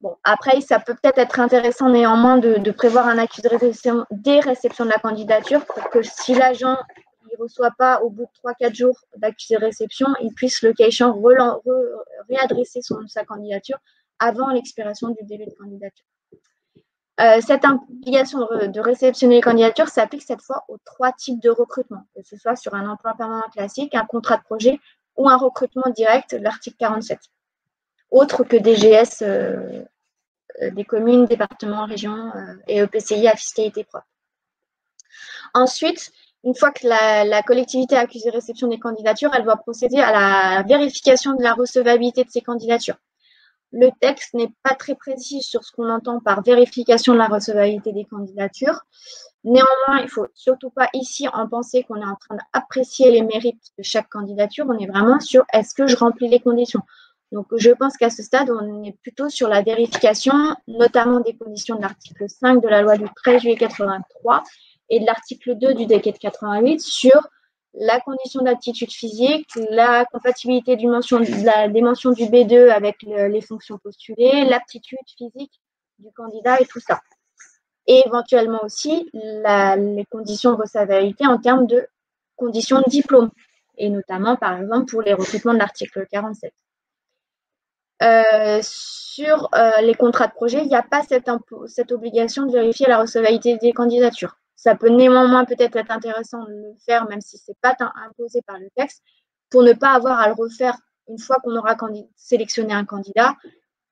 Bon, après, ça peut peut-être être intéressant néanmoins de, prévoir un accusé de réception des réceptions de la candidature pour que si l'agent ne reçoit pas au bout de 3-4 jours d'accusé de réception, il puisse, le cas échéant, réadresser son, sa candidature avant l'expiration du délai de candidature. Euh, cette obligation de, réceptionner les candidatures s'applique cette fois aux trois types de recrutement, que ce soit sur un emploi permanent classique, un contrat de projet ou un recrutement direct, l'article 47. Autre que des GS euh, euh, des communes, départements, régions et EPCI à fiscalité propre. Ensuite, une fois que la, collectivité a accusé réception des candidatures, elle doit procéder à la vérification de la recevabilité de ces candidatures. Le texte n'est pas très précis sur ce qu'on entend par vérification de la recevabilité des candidatures. Néanmoins, il ne faut surtout pas ici en penser qu'on est en train d'apprécier les mérites de chaque candidature. On est vraiment sur est-ce que je remplis les conditions. Donc, je pense qu'à ce stade, on est plutôt sur la vérification, notamment des conditions de l'article 5 de la loi du 13 juillet 83 et de l'article 2 du décret de 88 sur la condition d'aptitude physique, la compatibilité mention, la, des mentions du B2 avec les fonctions postulées, l'aptitude physique du candidat et tout ça. Et éventuellement aussi les conditions de recevabilité en termes de conditions de diplôme, et notamment par exemple pour les recrutements de l'article 47. Euh, sur euh, les contrats de projet, il n'y a pas cette obligation de vérifier la recevabilité des candidatures. Ça peut néanmoins peut-être être intéressant de le faire, même si ce n'est pas imposé par le texte, pour ne pas avoir à le refaire une fois qu'on aura sélectionné un candidat,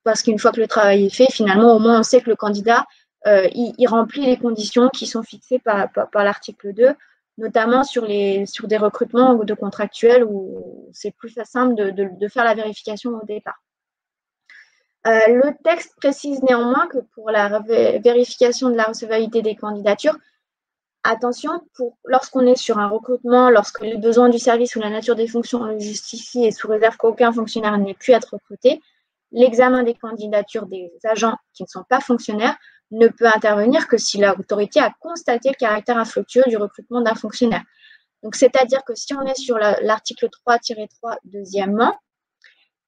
parce qu'une fois que le travail est fait, finalement, au moins on sait que le candidat, euh, il, remplit les conditions qui sont fixées par, l'article 2, notamment sur, des recrutements de contractuels où c'est plus simple de, faire la vérification au départ. Euh, le texte précise néanmoins que pour la vérification de la recevabilité des candidatures, Attention, lorsqu'on est sur un recrutement, lorsque les besoins du service ou la nature des fonctions le justifient et sous réserve qu'aucun fonctionnaire n'ait pu être recruté, l'examen des candidatures des agents qui ne sont pas fonctionnaires ne peut intervenir que si l'autorité a constaté le caractère infructueux du recrutement d'un fonctionnaire. Donc, c'est-à-dire que si on est sur l'article 3-3, deuxièmement,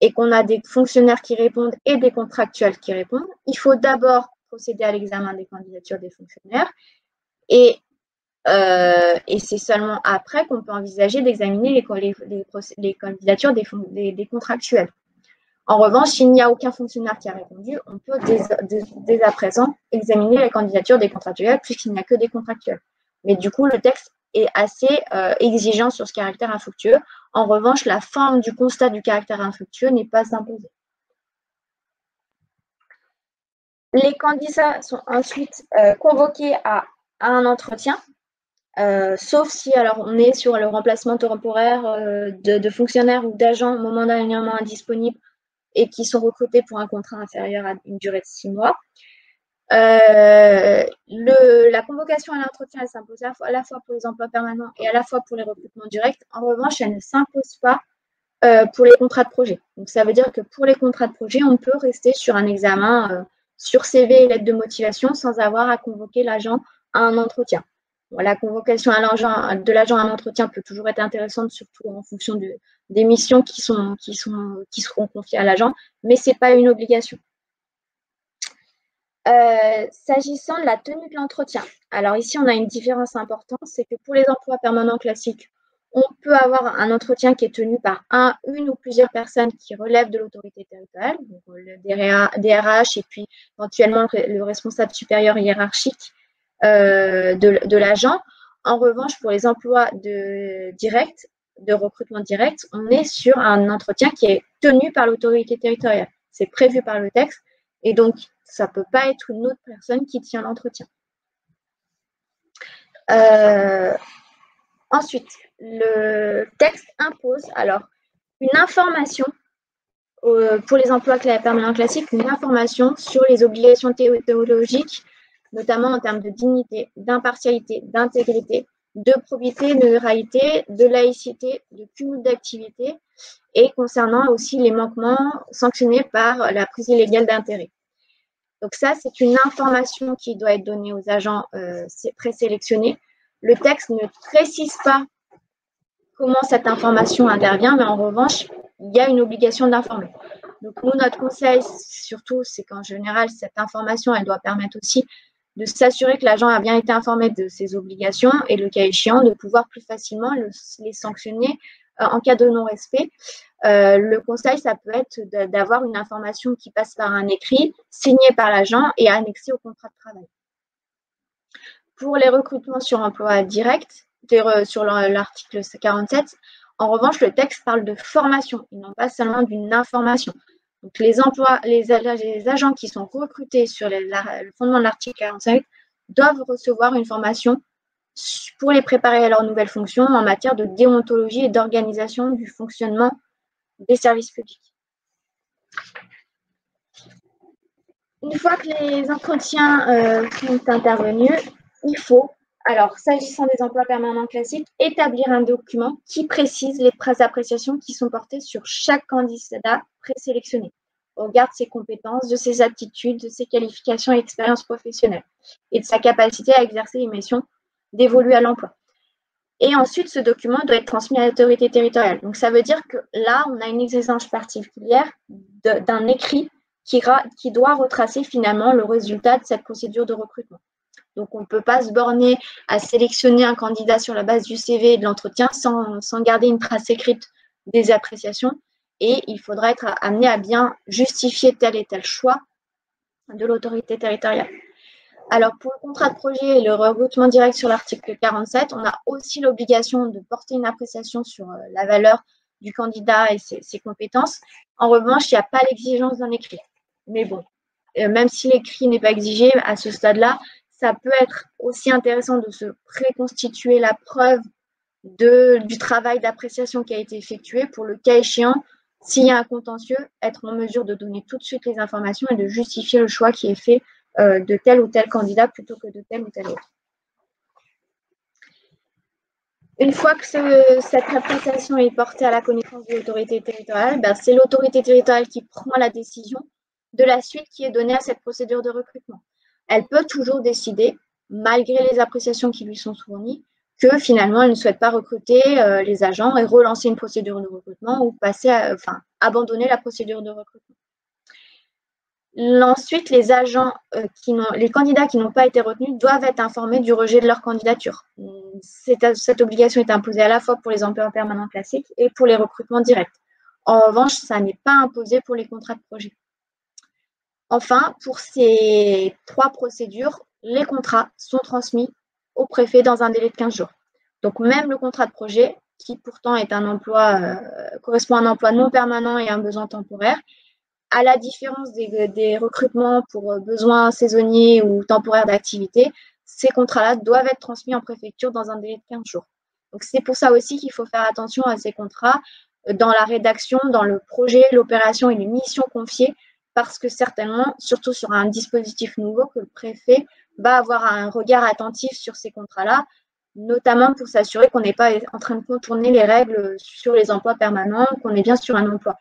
et qu'on a des fonctionnaires qui répondent et des contractuels qui répondent, il faut d'abord procéder à l'examen des candidatures des fonctionnaires. Et euh, et c'est seulement après qu'on peut envisager d'examiner les, candidatures des, contractuels. En revanche, s'il n'y a aucun fonctionnaire qui a répondu, on peut dès, à présent examiner les candidatures des contractuels puisqu'il n'y a que des contractuels. Mais du coup, le texte est assez euh, exigeant sur ce caractère infructueux. En revanche, la forme du constat du caractère infructueux n'est pas imposée. Les candidats sont ensuite euh, convoqués à un entretien euh, sauf si alors on est sur le remplacement temporaire euh, de, fonctionnaires ou d'agents momentanément indisponibles et qui sont recrutés pour un contrat inférieur à une durée de six mois. Euh, la convocation à l'entretien, elle s'impose à, la fois pour les emplois permanents et à la fois pour les recrutements directs. En revanche, elle ne s'impose pas pour les contrats de projet. Donc, ça veut dire que pour les contrats de projet, on peut rester sur un examen sur CV et lettre de motivation sans avoir à convoquer l'agent à un entretien la convocation de l'agent à l'entretien peut toujours être intéressante, surtout en fonction des missions qui, seront confiées à l'agent, mais ce n'est pas une obligation. Euh, s'agissant de la tenue de l'entretien, alors ici on a une différence importante, c'est que pour les emplois permanents classiques, on peut avoir un entretien qui est tenu par un, une ou plusieurs personnes qui relèvent de l'autorité territoriale, le DRH et puis éventuellement le responsable supérieur hiérarchique euh, de, l'agent. En revanche, pour les emplois de de recrutement direct, on est sur un entretien qui est tenu par l'autorité territoriale. C'est prévu par le texte et donc ça ne peut pas être une autre personne qui tient l'entretien. Euh, ensuite, le texte impose alors une information pour les emplois permanents classiques, une information sur les obligations théologiques notamment en termes de dignité, d'impartialité, d'intégrité, de probité, de neutralité, de laïcité, de cumul d'activités et concernant aussi les manquements sanctionnés par la prise illégale d'intérêt. Donc ça, c'est une information qui doit être donnée aux agents euh, présélectionnés. Le texte ne précise pas comment cette information intervient, mais en revanche, il y a une obligation d'informer. Donc, nous, notre conseil, surtout, c'est qu'en général, cette information, elle doit permettre aussi de s'assurer que l'agent a bien été informé de ses obligations et, le cas échéant, de pouvoir plus facilement les sanctionner euh, en cas de non-respect. Euh, le conseil, ça peut être d'avoir une information qui passe par un écrit signé par l'agent et annexé au contrat de travail. Pour les recrutements sur emploi direct, sur l'article 47, en revanche, le texte parle de formation et non pas seulement d'une information. Donc, les, emplois, les, agents qui sont recrutés sur le fondement de l'article 45 doivent recevoir une formation pour les préparer à leurs nouvelles fonctions en matière de déontologie et d'organisation du fonctionnement des services publics. Une fois que les entretiens euh, sont intervenus, il faut alors, s'agissant des emplois permanents classiques, établir un document qui précise les appréciations qui sont portées sur chaque candidat présélectionné, au regard de ses compétences, de ses aptitudes, de ses qualifications et expériences professionnelles, et de sa capacité à exercer les missions d'évoluer à l'emploi. Et ensuite, ce document doit être transmis à l'autorité territoriale. Donc, ça veut dire que là, on a une exigence particulière d'un écrit qui doit retracer finalement le résultat de cette procédure de recrutement. Donc, on ne peut pas se borner à sélectionner un candidat sur la base du CV et de l'entretien sans, garder une trace écrite des appréciations. Et il faudra être amené à bien justifier tel et tel choix de l'autorité territoriale. Alors, pour le contrat de projet et le recrutement direct sur l'article 47, on a aussi l'obligation de porter une appréciation sur euh, la valeur du candidat et ses, compétences. En revanche, il n'y a pas l'exigence d'un écrit. Mais bon, euh, même si l'écrit n'est pas exigé à ce stade-là, ça peut être aussi intéressant de se préconstituer la preuve de, du travail d'appréciation qui a été effectué pour le cas échéant, s'il y a un contentieux, être en mesure de donner tout de suite les informations et de justifier le choix qui est fait euh, de tel ou tel candidat plutôt que de tel ou tel autre. Une fois que cette appréciation est portée à la connaissance de l'autorité territoriale, ben, c'est l'autorité territoriale qui prend la décision de la suite qui est donnée à cette procédure de recrutement elle peut toujours décider, malgré les appréciations qui lui sont fournies, que finalement, elle ne souhaite pas recruter euh, les agents et relancer une procédure de recrutement ou passer enfin, abandonner la procédure de recrutement. Ensuite, euh, les candidats qui n'ont pas été retenus doivent être informés du rejet de leur candidature. Cette, cette, obligation est imposée à la fois pour les emplois permanents classiques et pour les recrutements directs. En revanche, ça n'est pas imposé pour les contrats de projet. Enfin, pour ces trois procédures, les contrats sont transmis au préfet dans un délai de 15 jours. Donc même le contrat de projet, qui pourtant est un emploi, euh, correspond à un emploi non permanent et à un besoin temporaire, à la différence des, recrutements pour besoins saisonniers ou temporaires d'activité, ces contrats-là doivent être transmis en préfecture dans un délai de 15 jours. Donc c'est pour ça aussi qu'il faut faire attention à ces contrats euh, dans la rédaction, dans le projet, l'opération et les missions confiées parce que certainement, surtout sur un dispositif nouveau, que le préfet va avoir un regard attentif sur ces contrats-là, notamment pour s'assurer qu'on n'est pas en train de contourner les règles sur les emplois permanents, qu'on est bien sur un emploi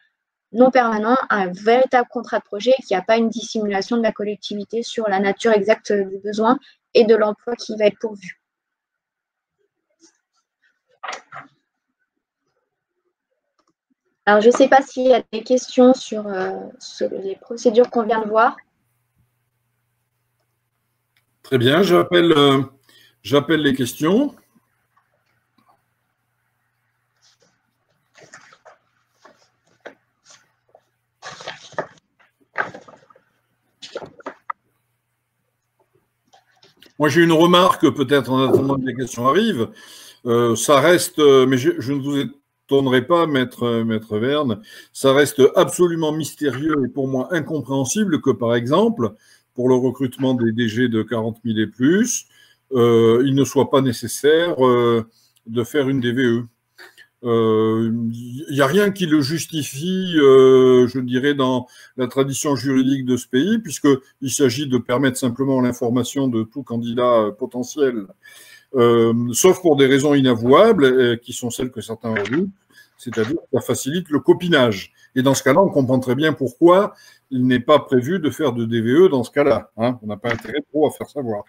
non permanent, un véritable contrat de projet, qu'il n'y a pas une dissimulation de la collectivité sur la nature exacte du besoin et de l'emploi qui va être pourvu. Alors, je ne sais pas s'il y a des questions sur, euh, les procédures qu'on vient de voir. Très bien, j'appelle euh, les questions. Moi, j'ai une remarque, peut-être en attendant que les questions arrivent. Euh, ça reste, mais je, je, ne vous ai tournerai pas, maître, maître Verne. Ça reste absolument mystérieux et pour moi incompréhensible que, par exemple, pour le recrutement des DG de 40 000 et plus, euh, il ne soit pas nécessaire euh, de faire une DVE. Il euh, n'y a rien qui le justifie, je dirais, dans la tradition juridique de ce pays, puisqu'il s'agit de permettre simplement l'information de tout candidat potentiel euh, sauf pour des raisons inavouables, euh, qui sont celles que certains redoutent, c'est-à-dire que ça facilite le copinage. Et dans ce cas-là, on comprend très bien pourquoi il n'est pas prévu de faire de DVE dans ce cas-là. Hein. On n'a pas intérêt trop à faire savoir.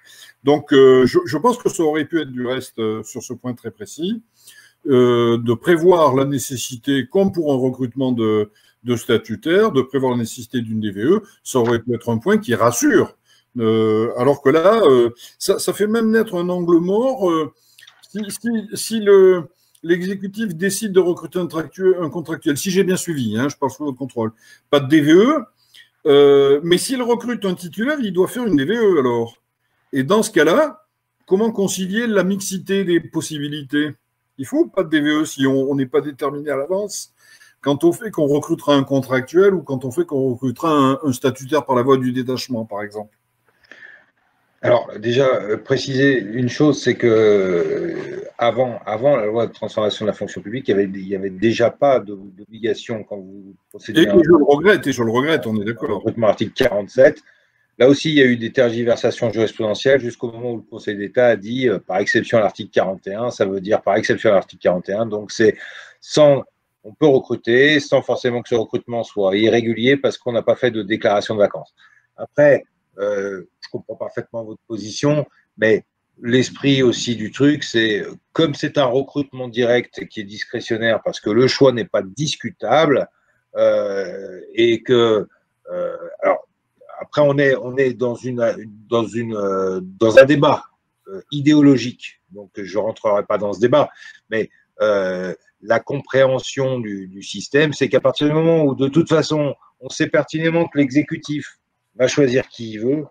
Donc, euh, je, je, pense que ça aurait pu être du reste sur ce point très précis. de prévoir la nécessité, comme pour un recrutement de, de statutaire, de prévoir la nécessité d'une DVE, ça aurait pu être un point qui rassure. Euh, alors que là, euh, ça, fait même naître un angle mort. Euh, si, si, si le, l'exécutif décide de recruter un, contractuel, si j'ai bien suivi, hein, je parle sous votre contrôle, pas de DVE, mais s'il recrute un titulaire, il doit faire une DVE alors. Et dans ce cas-là, comment concilier la mixité des possibilités? Il faut pas de DVE si on n'est pas déterminé à l'avance? Quand on fait qu'on recrutera un contractuel ou quand on fait qu'on recrutera un, statutaire par la voie du détachement, par exemple alors déjà, euh, préciser une chose, c'est que euh, avant, avant la loi de transformation de la fonction publique, il n'y avait, avait déjà pas d'obligation quand vous procédez. Et, je le regrette, et je le regrette, on est d'accord. Recrutement article 47. Là aussi, il y a eu des tergiversations jurisprudentielles jusqu'au moment où le Conseil d'État a dit, euh, par exception à l'article 41, ça veut dire par exception à l'article 41. Donc c'est sans on peut recruter sans forcément que ce recrutement soit irrégulier parce qu'on n'a pas fait de déclaration de vacances. Après, euh, comprends parfaitement votre position, mais l'esprit aussi du truc, c'est comme c'est un recrutement direct qui est discrétionnaire parce que le choix n'est pas discutable euh, et que euh, alors après on est on est dans une dans une euh, dans un débat euh, idéologique donc je rentrerai pas dans ce débat mais euh, la compréhension du, système, c'est qu'à partir du moment où, de toute façon, on sait pertinemment que l'exécutif va choisir qui il veut,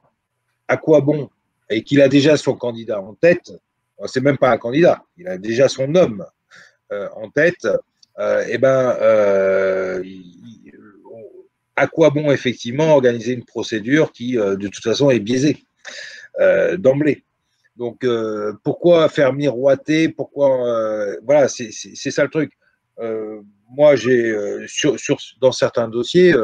à quoi bon Et qu'il a déjà son candidat en tête, c'est même pas un candidat, il a déjà son homme euh, en tête, euh, et eh ben, euh, à quoi bon effectivement organiser une procédure qui, de toute façon, est biaisée d'emblée donc, euh, pourquoi faire miroiter Pourquoi euh, Voilà, c'est ça le truc. Euh, moi, j'ai sur, dans certains dossiers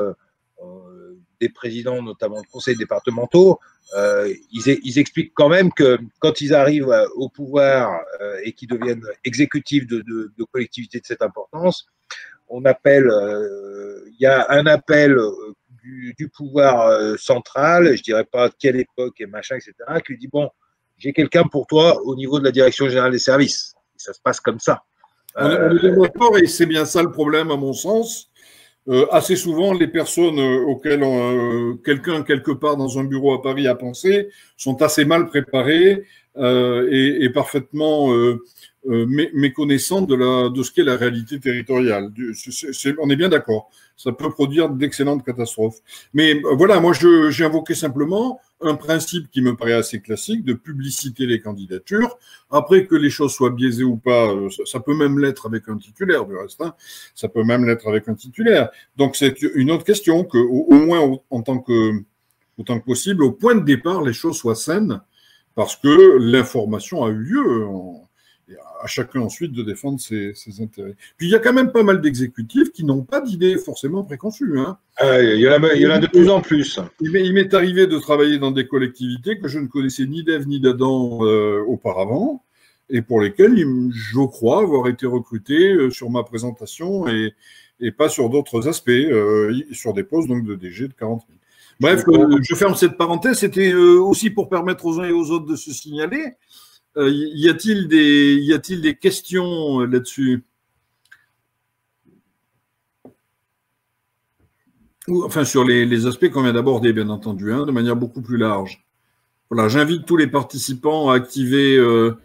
des présidents, notamment de conseils départementaux, ils, ils, expliquent quand même que quand ils arrivent au pouvoir et qu'ils deviennent exécutifs de, de, de, collectivités de cette importance, on appelle, il y a un appel du, pouvoir central, je dirais pas quelle époque et machin, etc., qui dit bon, j'ai quelqu'un pour toi au niveau de la direction générale des services. ça se passe comme ça. Euh, et c'est bien ça le problème à mon sens. Euh, assez souvent, les personnes euh, auxquelles quelqu'un quelque part dans un bureau à Paris a pensé sont assez mal préparées et, et, parfaitement euh, méconnaissante de, la, de ce qu'est la réalité territoriale. on est bien d'accord. Ça peut produire d'excellentes catastrophes. Mais euh, voilà, moi, j'ai invoqué simplement un principe qui me paraît assez classique de publiciter les candidatures. Après que les choses soient biaisées ou pas, euh, ça, peut même l'être avec un titulaire, du reste. Hein. Ça peut même l'être avec un titulaire. Donc, c'est une autre question que, au, moins, en tant que, autant que possible, au point de départ, les choses soient saines parce que l'information a eu lieu à chacun ensuite de défendre ses, intérêts. Puis il y a quand même pas mal d'exécutifs qui n'ont pas d'idées forcément préconçues. Hein. Ah, il, y en a, il, y en a, de plus en plus. Il m'est arrivé de travailler dans des collectivités que je ne connaissais ni d'Ève ni d'Adam euh, auparavant et pour lesquelles je crois avoir été recruté euh, sur ma présentation et, et pas sur d'autres aspects, euh, sur des postes donc de DG de 40 000. Bref, je ferme cette parenthèse. C'était aussi pour permettre aux uns et aux autres de se signaler. Euh, y a-t-il des, y a-t-il des questions euh, là-dessus? Enfin, sur les, aspects qu'on vient d'aborder, bien entendu, hein, de manière beaucoup plus large. Voilà, j'invite tous les participants à activer euh,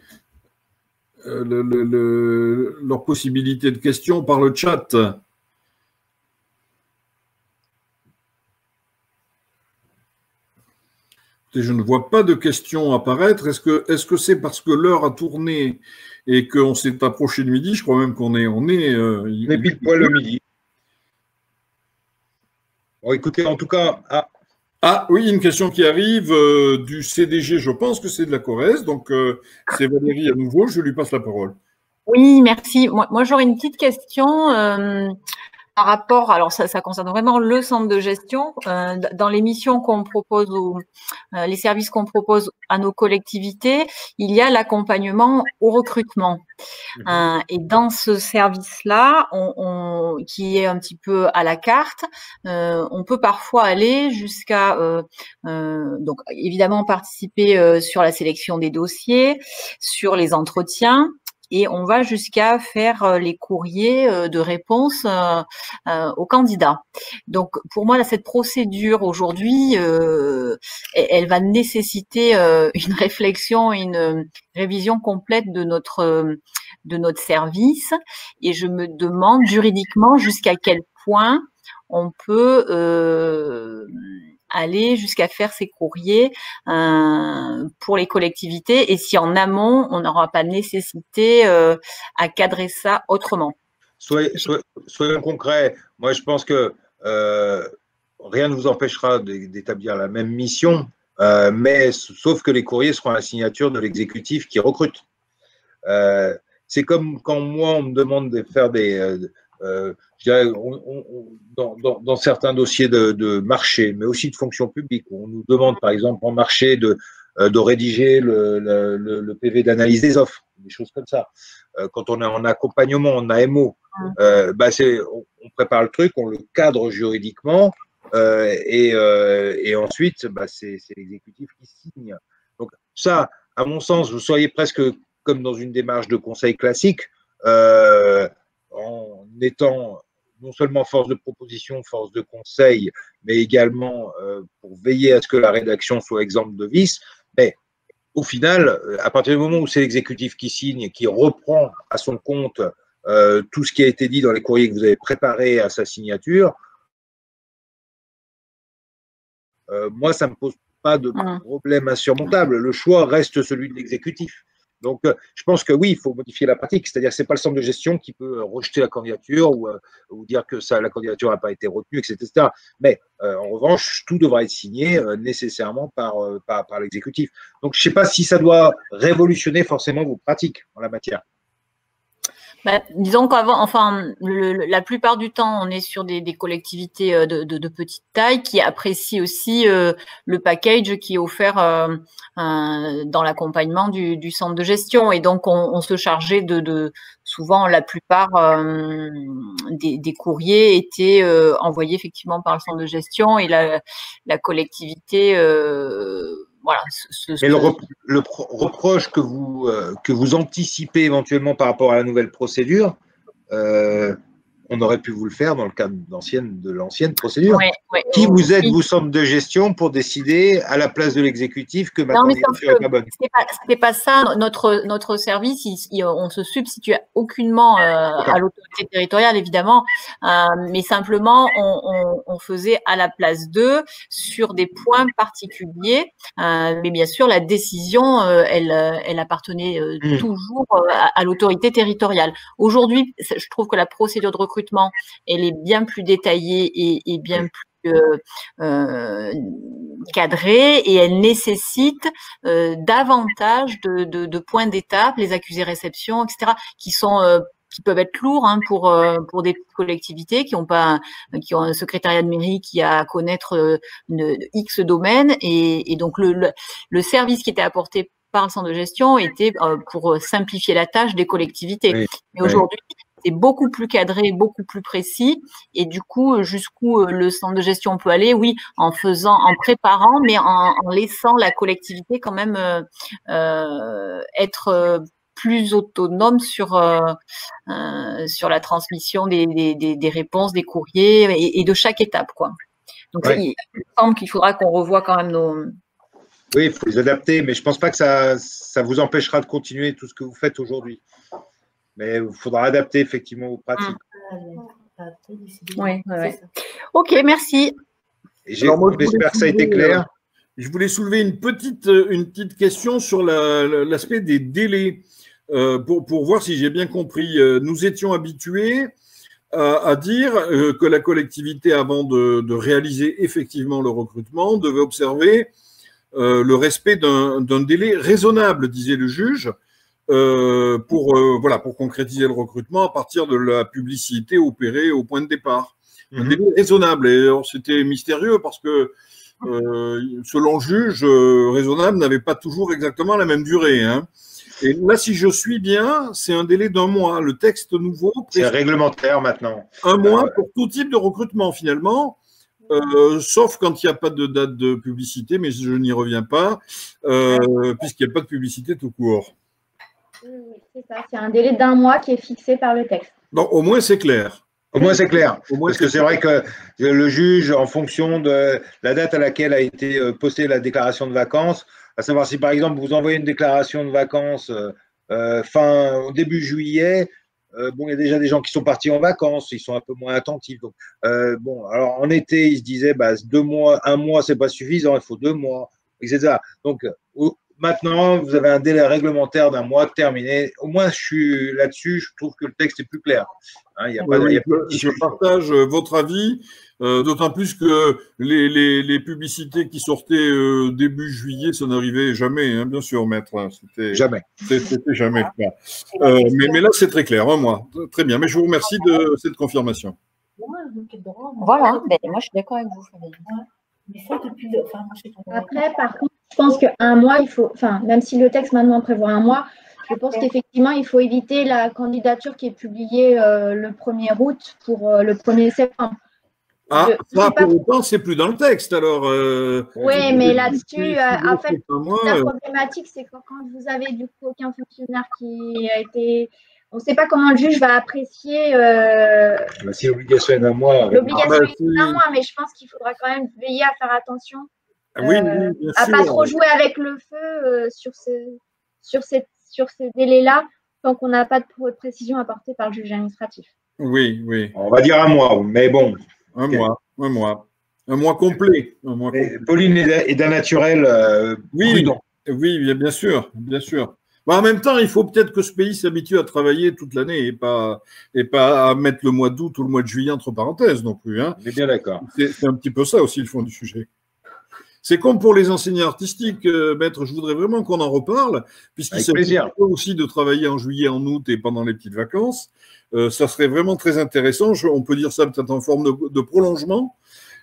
leur possibilité de questions par le chat. Je ne vois pas de questions apparaître. Est-ce que c'est parce que l'heure a tourné et qu'on s'est approché de midi? Je crois même qu'on est on est. Euh, on est pile poil le midi. Bon, écoutez, en tout cas. Ah. ah oui, une question qui arrive euh, du CDG. Je pense que c'est de la Corrèze. Donc euh, c'est Valérie à nouveau. Je lui passe la parole. Oui, merci. Moi, moi j'aurais une petite question par rapport, alors ça, ça, concerne vraiment le centre de gestion, euh, dans les missions qu'on propose ou euh, les services qu'on propose à nos collectivités, il y a l'accompagnement au recrutement. Mmh euh, et dans ce service-là, on, on, qui est un petit peu à la carte, euh, on peut parfois aller jusqu'à euh, donc évidemment participer sur la sélection des dossiers, sur les entretiens, et on va jusqu'à faire les courriers de réponse aux candidats. Donc pour moi, cette procédure aujourd'hui, elle va nécessiter une réflexion, une révision complète de notre de notre service, et je me demande juridiquement jusqu'à quel point on peut euh, aller jusqu'à faire ces courriers euh, pour les collectivités et si en amont, on n'aura pas nécessité euh, à cadrer ça autrement. soyons concrets. Moi, je pense que rien ne vous empêchera d'établir la même mission, mais sauf que les courriers seront la signature de l'exécutif qui recrute. c'est comme quand moi, on me demande de faire des, euh, dans, certains dossiers de, marché, mais aussi de fonction publique, on nous demande par exemple en marché de, euh, de rédiger le, PV d'analyse des offres, des choses comme ça. Euh, quand on est en accompagnement, en AMO, bah on, prépare le truc, on le cadre juridiquement, et, ensuite, bah c'est l'exécutif qui signe. Donc ça, à mon sens, vous soyez presque comme dans une démarche de conseil classique. Euh, en étant non seulement force de proposition, force de conseil, mais également euh, pour veiller à ce que la rédaction soit exemple de vice. Mais au final, à partir du moment où c'est l'exécutif qui signe et qui reprend à son compte euh, tout ce qui a été dit dans les courriers que vous avez préparés à sa signature, euh, moi, ça ne me pose pas de problème insurmontable. Le choix reste celui de l'exécutif. Donc, euh, je pense que oui, il faut modifier la pratique. C'est-à-dire que ce n'est pas le centre de gestion qui peut euh, rejeter la candidature ou, euh, dire que ça, la candidature n'a pas été retenue, etc. Mais en revanche, tout devra être signé nécessairement par, par, l'exécutif. Donc, je ne sais pas si ça doit révolutionner forcément vos pratiques en la matière. Bah, disons qu'avant, enfin, la plupart du temps, on est sur des, collectivités euh, de, petite taille qui apprécient aussi euh, le package qui est offert euh, dans l'accompagnement du, centre de gestion. Et donc, on, se chargeait de, souvent, la plupart des, courriers étaient envoyés effectivement par le centre de gestion et la, la collectivité voilà. Et le, reproche que vous, euh, que vous anticipez éventuellement par rapport à la nouvelle procédure, euh, on aurait pu vous le faire dans le cadre de l'ancienne procédure. Qui vous êtes, vous, centre de gestion, pour décider à la place de l'exécutif que ma candidature n'est pas bonne? Ce pas, ça. Notre, notre service, on se substitue aucunement euh, à l'autorité territoriale, évidemment, euh, mais simplement, on, faisait à la place d'eux sur des points particuliers. Euh, mais bien sûr, la décision, elle, elle appartenait mmh. toujours à, l'autorité territoriale. Aujourd'hui, je trouve que la procédure de recrutement elle est bien plus détaillée et, bien plus euh, euh, cadrée et elle nécessite euh, davantage de, points d'étape, les accusés réception, etc., qui sont qui peuvent être lourds hein, pour pour des collectivités qui ont pas qui ont un secrétariat de mairie qui a à connaître une, X domaines et, donc le, le, service qui était apporté par le centre de gestion était pour simplifier la tâche des collectivités. Mais aujourd'hui, c'est beaucoup plus cadré, beaucoup plus précis. Et du coup, jusqu'où euh, le centre de gestion peut aller, oui, en faisant, en préparant, mais en, laissant la collectivité quand même euh, euh, être plus autonome sur sur la transmission des, des, réponses, des courriers et, de chaque étape, quoi. Donc, il, me semble qu'il faudra qu'on revoie quand même nos. Oui, il faut les adapter, mais je ne pense pas que ça, ça vous empêchera de continuer tout ce que vous faites aujourd'hui. Mais il faudra adapter effectivement vos pratiques. Oui, Ok, merci. J'espère que ça a été clair. Je voulais soulever une petite, une petite question sur l'aspect des délais, euh, pour, pour, voir si j'ai bien compris. Euh, nous étions habitués à, dire euh, que la collectivité, avant de, de, réaliser effectivement le recrutement, devait observer le respect d'un délai raisonnable, disait le juge. Euh, pour, euh, voilà, pour concrétiser le recrutement à partir de la publicité opérée au point de départ. Un mhm. délai raisonnable. Et c'était mystérieux parce que, euh, selon le juge, raisonnable n'avait pas toujours exactement la même durée. Hein. Et là, si je suis bien, c'est un délai d'un mois. Le texte nouveau. C'est réglementaire maintenant. Un mois pour tout type de recrutement, finalement. sauf quand il n'y a pas de date de publicité, mais je n'y reviens pas, puisqu'il n'y a pas de publicité tout court. Oui, c'est ça. C'est un délai d'un mois qui est fixé par le texte. Donc, au moins, c'est clair. Au moins, c'est clair. Au moins, Parce que c'est vrai que le juge, en fonction de la date à laquelle a été euh, postée la déclaration de vacances, à savoir si par exemple vous envoyez une déclaration de vacances euh, euh, fin au début juillet, euh, bon, il y a déjà des gens qui sont partis en vacances, ils sont un peu moins attentifs. Donc, euh, bon, alors en été, ils se disaient, bah, deux mois, un mois, c'est pas suffisant, il faut deux mois, etc. Donc, au- maintenant, vous avez un délai réglementaire d'un mois terminé. Au moins, je suis là-dessus, je trouve que le texte est plus clair. Hein, il y a pas, il y a pas de je partage euh, votre avis, euh, d'autant plus que les, les, les publicités qui sortaient euh, début juillet, ça n'arrivait jamais, hein, bien sûr, maître. hein, C'était Jamais. c'était jamais clair. Euh, mais, mais là, c'est très clair, un mois. Très bien. Mais je vous remercie de cette confirmation. Voilà, ben, moi je suis d'accord avec vous. Mais ça, depuis. Enfin, moi. Après, par contre, je pense qu'un mois, il faut, enfin, même si le texte maintenant prévoit un mois, je pense qu'effectivement, il faut éviter la candidature qui est publiée euh, le 1er août pour euh, le 1er septembre. Ah, Je- ça, pour autant, c'est plus dans le texte, alors. euh, Oui, mais là-dessus, euh, en fait, La problématique, c'est que quand vous avez du coup aucun fonctionnaire qui a été. On ne sait pas comment le juge va apprécier euh, Bah, si l'obligation est d'un mois, l'obligation bah, est d'un mois, mais je pense qu'il faudra quand même veiller à faire attention oui, euh, oui, bien à pas trop jouer avec le feu euh, sur, ce, sur, cette, sur ces délais-là tant qu'on n'a pas de pr- précision apportée par le juge administratif. Oui, oui. on va dire un mois, mais bon. Un mois, un mois. Un mois complet. Un mois Mais complet. Pauline est d'un- naturel euh, Oui, prudent. oui, bien, sûr, bien sûr. Bah, en même temps, il faut peut-être que ce pays s'habitue à travailler toute l'année et pas, et pas à mettre le mois d'août ou le mois de juillet entre parenthèses non plus. Hein. On est bien d'accord. C'est un petit peu ça aussi le fond du sujet. C'est comme pour les enseignants artistiques, euh, maître, je voudrais vraiment qu'on en reparle, puisqu'il s'agit aussi de travailler en juillet, en août et pendant les petites vacances. Euh, ça serait vraiment très intéressant, je- on peut dire ça peut-être en forme de, de prolongement,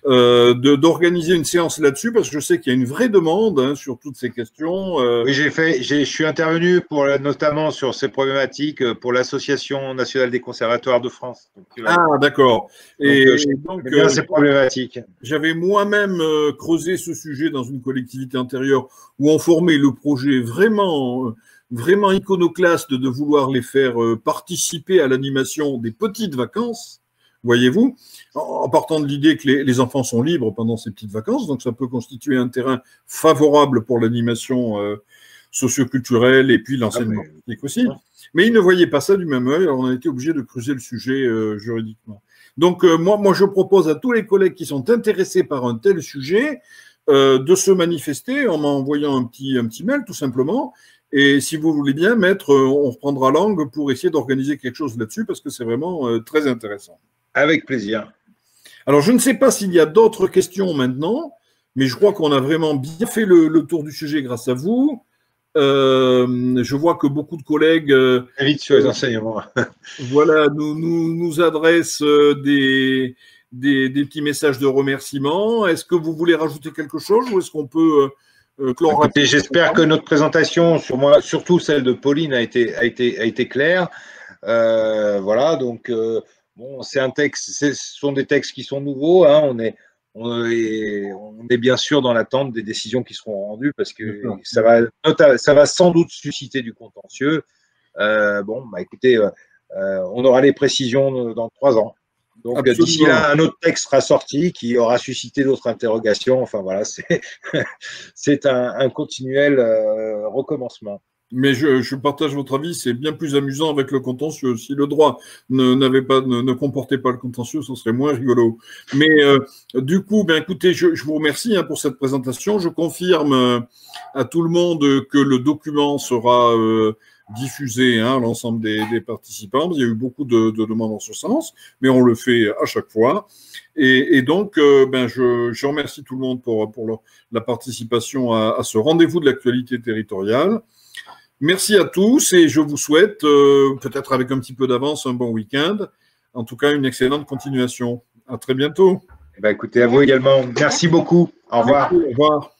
euh, d'organiser une séance là-dessus, parce que je sais qu'il y a une vraie demande hein, sur toutes ces questions. euh, Oui, j'ai fait, je suis intervenu pour notamment sur ces problématiques euh, pour l'Association nationale des conservatoires de France. Donc, Ah, d'accord. Et, Donc, euh, et donc, bien euh, ces problématiques. J'avais moi-même creusé ce sujet dans une collectivité antérieure où on formait le projet vraiment, vraiment iconoclaste de vouloir les faire participer à l'animation des petites vacances, voyez-vous, en, partant de l'idée que les, les enfants sont libres pendant ces petites vacances, donc ça peut constituer un terrain favorable pour l'animation euh, socioculturelle et puis l'enseignement Ah, mais- aussi. Mais ils ne voyaient pas ça du même œil, alors on a été obligé de creuser le sujet euh, juridiquement. Donc, euh, moi, moi, je propose à tous les collègues qui sont intéressés par un tel sujet de se manifester en m'envoyant un petit, un petit mail, tout simplement. Et si vous voulez bien, maître, on reprendra langue pour essayer d'organiser quelque chose là-dessus parce que c'est vraiment très intéressant. Avec plaisir. Alors, je ne sais pas s'il y a d'autres questions maintenant, mais je crois qu'on a vraiment bien fait le, le tour du sujet grâce à vous. Euh, je vois que beaucoup de collègues euh, vite sur les enseignements. voilà, nous, nous, nous adresse euh, des, des, des petits messages de remerciement. Est-ce que vous voulez rajouter quelque chose ou est-ce qu'on peut euh, j'espère que notre présentation, sur moi, surtout celle de Pauline, a été, a été, a été claire. Euh, voilà, donc euh, bon, c'est un texte, ce sont des textes qui sont nouveaux. hein, on est, on est, on est bien sûr dans l'attente des décisions qui seront rendues parce que ça va, ça va sans doute susciter du contentieux. Euh, bon, bah écoutez, euh, euh, on aura les précisions dans trois ans. Donc d'ici là, un autre texte sera sorti qui aura suscité d'autres interrogations. Enfin voilà, c'est c'est un, un continuel euh, recommencement. Mais je, je partage votre avis, c'est bien plus amusant avec le contentieux. Si le droit ne, pas, ne, ne comportait pas le contentieux, ce serait moins rigolo. Mais euh, du coup, ben écoutez, je, je vous remercie hein, pour cette présentation. Je confirme euh, à tout le monde que le document sera euh, diffusé hein, à l'ensemble des, des participants. Il y a eu beaucoup de, de demandes en ce sens, mais on le fait à chaque fois. Et, et donc, euh, ben je, je remercie tout le monde pour, pour la participation à, à ce rendez-vous de l'actualité territoriale. Merci à tous et je vous souhaite, euh, peut-être avec un petit peu d'avance, un bon week-end. En tout cas, une excellente continuation. À très bientôt. Eh ben, écoutez, à vous également. Merci beaucoup. Au revoir. Au revoir.